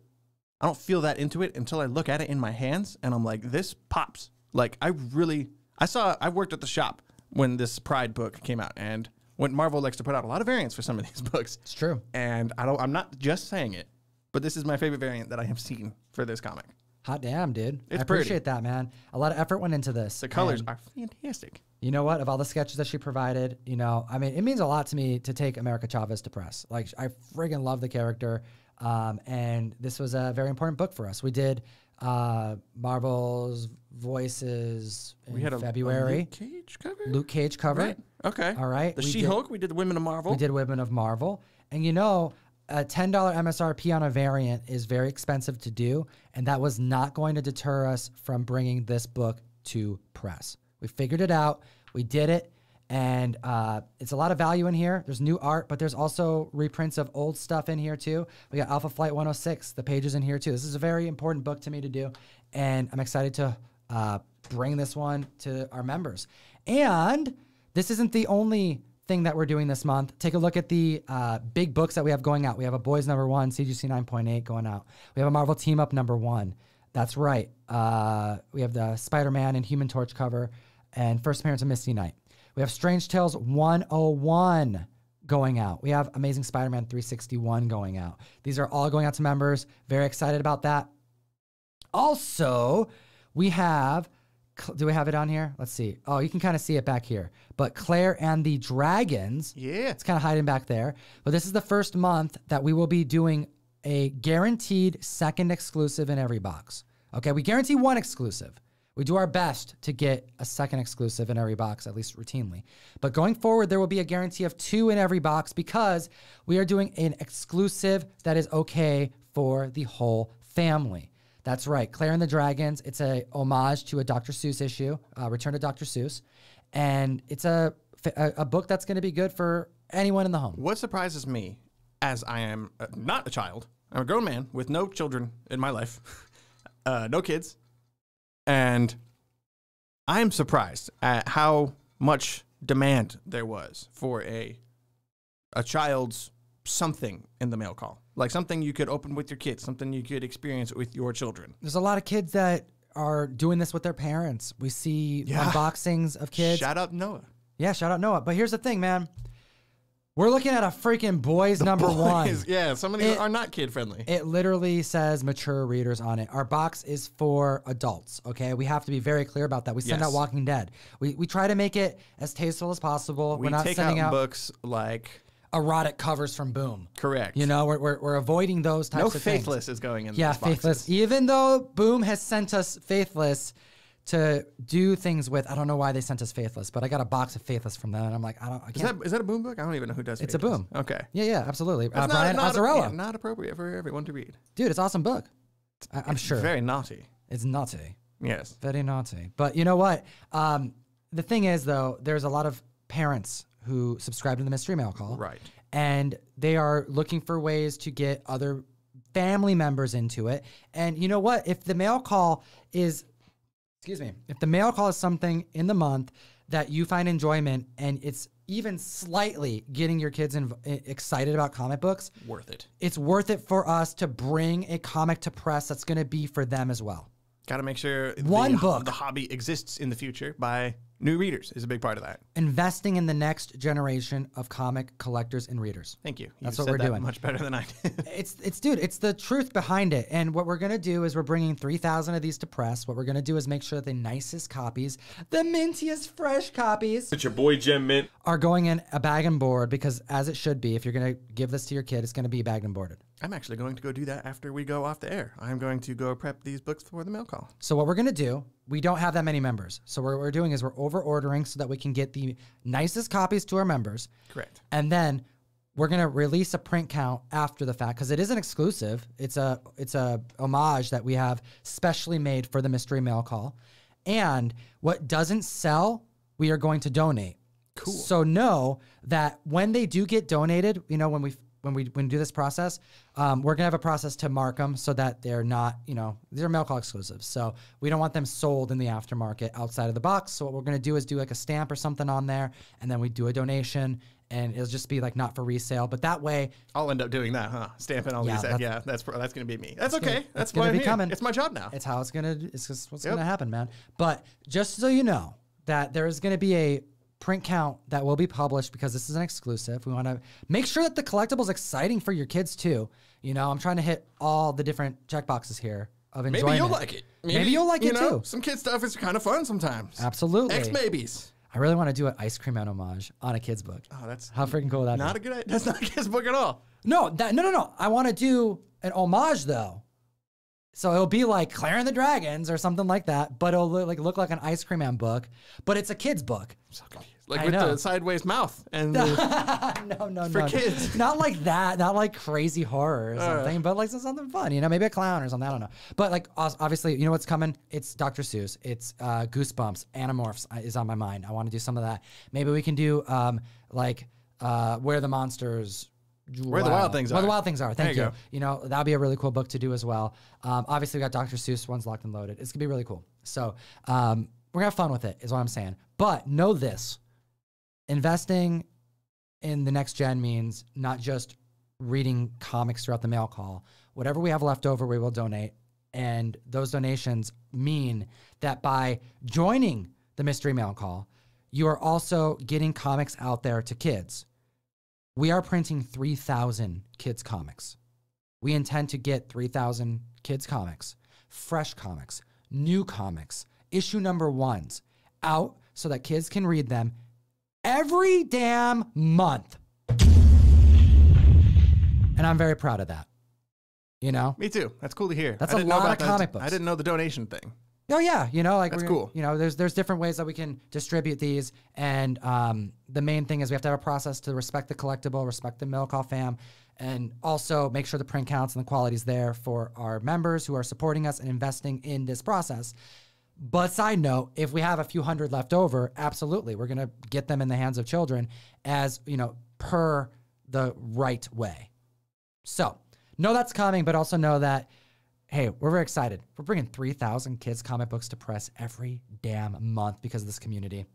Speaker 2: I don't feel that into it until I look at it in my hands, and I'm like, this pops. Like I really, I saw, I worked at the shop when this Pride book came out, and when Marvel likes to put out a lot of variants for some of these <laughs> books.
Speaker 1: It's true.
Speaker 2: And I don't. I'm not just saying it, but this is my favorite variant that I have seen for this comic.
Speaker 1: Hot damn, dude.
Speaker 2: It's
Speaker 1: I
Speaker 2: pretty.
Speaker 1: appreciate that, man. A lot of effort went into this.
Speaker 2: The colors
Speaker 1: and
Speaker 2: are fantastic.
Speaker 1: You know what? Of all the sketches that she provided, you know, I mean, it means a lot to me to take America Chavez to press. Like, I friggin' love the character. Um, and this was a very important book for us. We did uh, Marvel's Voices in
Speaker 2: We had a
Speaker 1: February.
Speaker 2: a Luke Cage cover.
Speaker 1: Luke Cage cover.
Speaker 2: Right. Okay.
Speaker 1: All right,
Speaker 2: The She-Hulk. We did the Women of Marvel.
Speaker 1: We did Women of Marvel. And you know, a $10 MSRP on a variant is very expensive to do. And that was not going to deter us from bringing this book to press. We figured it out. We did it. And uh, it's a lot of value in here. There's new art, but there's also reprints of old stuff in here too. We got Alpha Flight 106, the pages in here too. This is a very important book to me to do. And I'm excited to uh, bring this one to our members. And this isn't the only thing that we're doing this month. Take a look at the uh, big books that we have going out. We have a Boys number one, CGC 9.8 going out. We have a Marvel Team Up number one. That's right. Uh, we have the Spider Man and Human Torch cover and First Appearance of Misty Knight. We have Strange Tales 101 going out. We have Amazing Spider Man 361 going out. These are all going out to members. Very excited about that. Also, we have. Do we have it on here? Let's see. Oh, you can kind of see it back here. But Claire and the Dragons.
Speaker 2: Yeah.
Speaker 1: It's kind of hiding back there. But this is the first month that we will be doing a guaranteed second exclusive in every box. Okay, we guarantee one exclusive. We do our best to get a second exclusive in every box, at least routinely. But going forward, there will be a guarantee of two in every box because we are doing an exclusive that is okay for the whole family. That's right, Claire and the Dragons. It's a homage to a Dr. Seuss issue, uh, Return to Dr. Seuss, and it's a a, a book that's going to be good for anyone in the home.
Speaker 2: What surprises me, as I am uh, not a child, I'm a grown man with no children in my life, <laughs> uh, no kids, and I'm surprised at how much demand there was for a a child's something in the mail call, like something you could open with your kids, something you could experience with your children.
Speaker 1: There's a lot of kids that are doing this with their parents. We see
Speaker 2: Yeah.
Speaker 1: unboxings of kids.
Speaker 2: Shout out Noah.
Speaker 1: yeah, shout out Noah. But here's the thing, man. We're looking at a freaking boys number one.
Speaker 2: Boys, <laughs> Yeah, some of these
Speaker 1: It-
Speaker 2: are not kid friendly.
Speaker 1: It literally says mature readers on it. Our box is for adults, okay? We have to be very clear about that. We send
Speaker 2: Yes.
Speaker 1: out Walking Dead. We, we try to make it as tasteful as possible.
Speaker 2: we
Speaker 1: We're not
Speaker 2: take
Speaker 1: sending
Speaker 2: out
Speaker 1: out,
Speaker 2: books like
Speaker 1: erotic covers from Boom.
Speaker 2: correct.
Speaker 1: You know, we're, we're, we're avoiding those types
Speaker 2: no
Speaker 1: of things.
Speaker 2: faithless is going in.
Speaker 1: Yeah, faithless. Even though Boom has sent us faithless to do things with, I don't know why they sent us faithless, but I got a box of faithless from them, and I'm like, I don't, I
Speaker 2: Is that is that a boom book? I don't even know who does.
Speaker 1: It's a Boom.
Speaker 2: Okay.
Speaker 1: yeah, yeah, absolutely. Uh,
Speaker 2: It's
Speaker 1: Brian
Speaker 2: not,
Speaker 1: Azzarello,
Speaker 2: yeah, not appropriate for everyone to read.
Speaker 1: dude, it's awesome book. I, I'm sure
Speaker 2: Very naughty.
Speaker 1: it's naughty,
Speaker 2: Yes.
Speaker 1: very naughty. But you know what? Um, the thing is, though, there's a lot of parents who subscribe to the mystery mail call,
Speaker 2: Right.
Speaker 1: and they are looking for ways to get other family members into it. And you know what? If the mail call is, excuse me, if the mail call is something in the month that you find enjoyment and it's even slightly getting your kids inv- excited about comic books,
Speaker 2: Worth it.
Speaker 1: it's worth it for us to bring a comic to press that's going to be for them as well.
Speaker 2: Got to make sure
Speaker 1: One
Speaker 2: the,
Speaker 1: book.
Speaker 2: the hobby exists in the future by new readers is a big part of that.
Speaker 1: Investing in the next generation of comic collectors and readers.
Speaker 2: Thank you. You
Speaker 1: That's what we're
Speaker 2: that
Speaker 1: doing.
Speaker 2: Much better than I did. <laughs>
Speaker 1: It's it's dude, it's the truth behind it. And what we're gonna do is we're bringing three thousand of these to press. What we're gonna do is make sure the nicest copies, the mintiest fresh copies,
Speaker 7: It's your boy Gem Mint.
Speaker 1: are going in a bag and board because as it should be. If you're gonna give this to your kid, it's gonna be bagged and boarded.
Speaker 2: I'm actually going to go do that after we go off the air. I'm going to go prep these books for the mail call.
Speaker 1: So what we're gonna do, we don't have that many members. So what we're doing is we're over ordering so that we can get the nicest copies to our members.
Speaker 2: Correct.
Speaker 1: and then we're gonna release a print count after the fact because it is an exclusive. It's a it's a homage that we have specially made for the mystery mail call, and what doesn't sell, we are going to donate. Cool. So know that when they do get donated, you know when we when we when we do this process, um, we're gonna have a process to mark them so that they're not you know these are mail call exclusives. So we don't want them sold in the aftermarket outside of the box. So what we're gonna do is do like a stamp or something on there, and then we do a donation, and it'll just be like not for resale. But that way,
Speaker 2: I'll end up doing that, huh? Stamping all
Speaker 1: Yeah,
Speaker 2: these.
Speaker 1: that's-
Speaker 2: Yeah, that's that's going to be me. That's, okay.
Speaker 1: gonna-
Speaker 2: that's
Speaker 1: that's gonna
Speaker 2: I'm
Speaker 1: be
Speaker 2: here.
Speaker 1: coming.
Speaker 2: It's my job now.
Speaker 1: it's how it's gonna it's just what's
Speaker 2: Yep.
Speaker 1: gonna happen, man. But just so you know that there is gonna be a print count that will be published because this is an exclusive. We want to make sure that the collectible is exciting for your kids too. You know, I'm trying to hit all the different check boxes here of enjoyment.
Speaker 2: Maybe you'll like it.
Speaker 1: Maybe, you'll like
Speaker 2: you
Speaker 1: it
Speaker 2: know,
Speaker 1: too.
Speaker 2: Some kid stuff is kind of fun sometimes.
Speaker 1: Absolutely.
Speaker 2: Ex babies.
Speaker 1: I really want to do an ice cream man homage on a kid's book.
Speaker 2: Oh, that's
Speaker 1: How freaking cool would that
Speaker 2: not
Speaker 1: be?
Speaker 2: a good. <laughs> That's not a kid's book at all.
Speaker 1: No, that no no no. I want to do an homage though. So it'll be like Claire and the Dragons or something like that, but it'll look like look like an ice cream man book, but it's a kid's book.
Speaker 2: So. Like
Speaker 1: I
Speaker 2: with
Speaker 1: know.
Speaker 2: the sideways mouth and <laughs> the,
Speaker 1: no, no,
Speaker 2: For
Speaker 1: no.
Speaker 2: kids. <laughs>
Speaker 1: Not like that. Not like crazy horror or something, but like something fun. You know, maybe a clown or something. I don't know. But like obviously, you know what's coming? It's Dr. Seuss. It's uh, Goosebumps. Animorphs uh, is on my mind. I want to do some of that. Maybe we can do um, like uh, where the monsters.
Speaker 2: Where the Wild Things Are.
Speaker 1: Where the wild things are. Thank
Speaker 2: you
Speaker 1: you. You know that'd be a really cool book to do as well. Um, obviously, we got Dr. Seuss. One's locked and loaded. It's gonna be really cool. So um, we're gonna have fun with it. Is what I'm saying. But know this: investing in the next gen means not just reading comics throughout the mail call. Whatever we have left over, we will donate. And those donations mean that by joining the mystery mail call, you are also getting comics out there to kids. We are printing 3,000 kids' comics. We intend to get 3,000 kids' comics, fresh comics, new comics, issue number ones out so that kids can read them every damn month. And I'm very proud of that. You know?
Speaker 2: me too. That's cool to hear.
Speaker 1: That's
Speaker 2: I
Speaker 1: a lot of
Speaker 2: that.
Speaker 1: comic
Speaker 2: I
Speaker 1: books.
Speaker 2: didn't know the donation thing.
Speaker 1: Oh yeah, you know, like
Speaker 2: That's
Speaker 1: we're-
Speaker 2: cool.
Speaker 1: You know, there's there's different ways that we can distribute these, and um, the main thing is we have to have a process to respect the collectible, respect the mail call fam, and also make sure the print counts and the quality's there for our members who are supporting us and investing in this process. But side note, if we have a few hundred left over, absolutely, we're gonna get them in the hands of children as you know per the right way. So know that's coming, but also know that, hey, we're very excited. We're bringing 3,000 kids' comic books to press every damn month because of this community.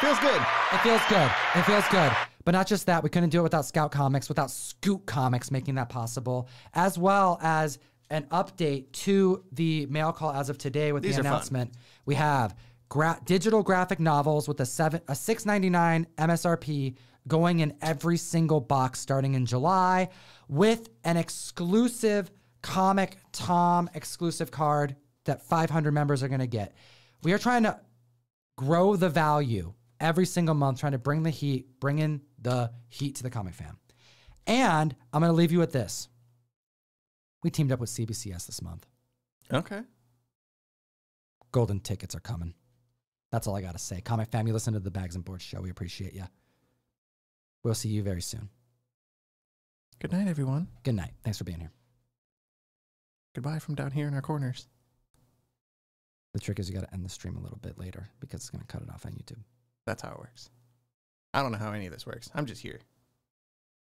Speaker 2: Feels good.
Speaker 1: It feels good. It feels good. But not just that, we couldn't do it without Scout Comics, without Scout Comics making that possible, as well as an update to the mail call as of today with
Speaker 2: These
Speaker 1: the
Speaker 2: are fun.
Speaker 1: announcement. We have gra- digital graphic novels with a seven a 6.99 MSRP going in every single box starting in July with an exclusive comic Tom exclusive card that 500 members are going to get. We are trying to grow the value every single month, trying to bring the heat, bring in the heat to the comic fan. And I'm going to leave you with this. We teamed up with CBCS this month.
Speaker 2: Okay.
Speaker 1: Golden tickets are coming. That's all I got to say. Comic fam, you listen to the Bags and Boards show. We appreciate you. We'll see you very soon.
Speaker 2: Good night, everyone.
Speaker 1: Good night. Thanks for being here.
Speaker 2: Goodbye from down here in our corners.
Speaker 1: The trick is you got to end the stream a little bit later because it's going to cut it off on YouTube.
Speaker 2: That's how it works. I don't know how any of this works. I'm just here.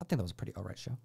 Speaker 1: I think that was a pretty all right show.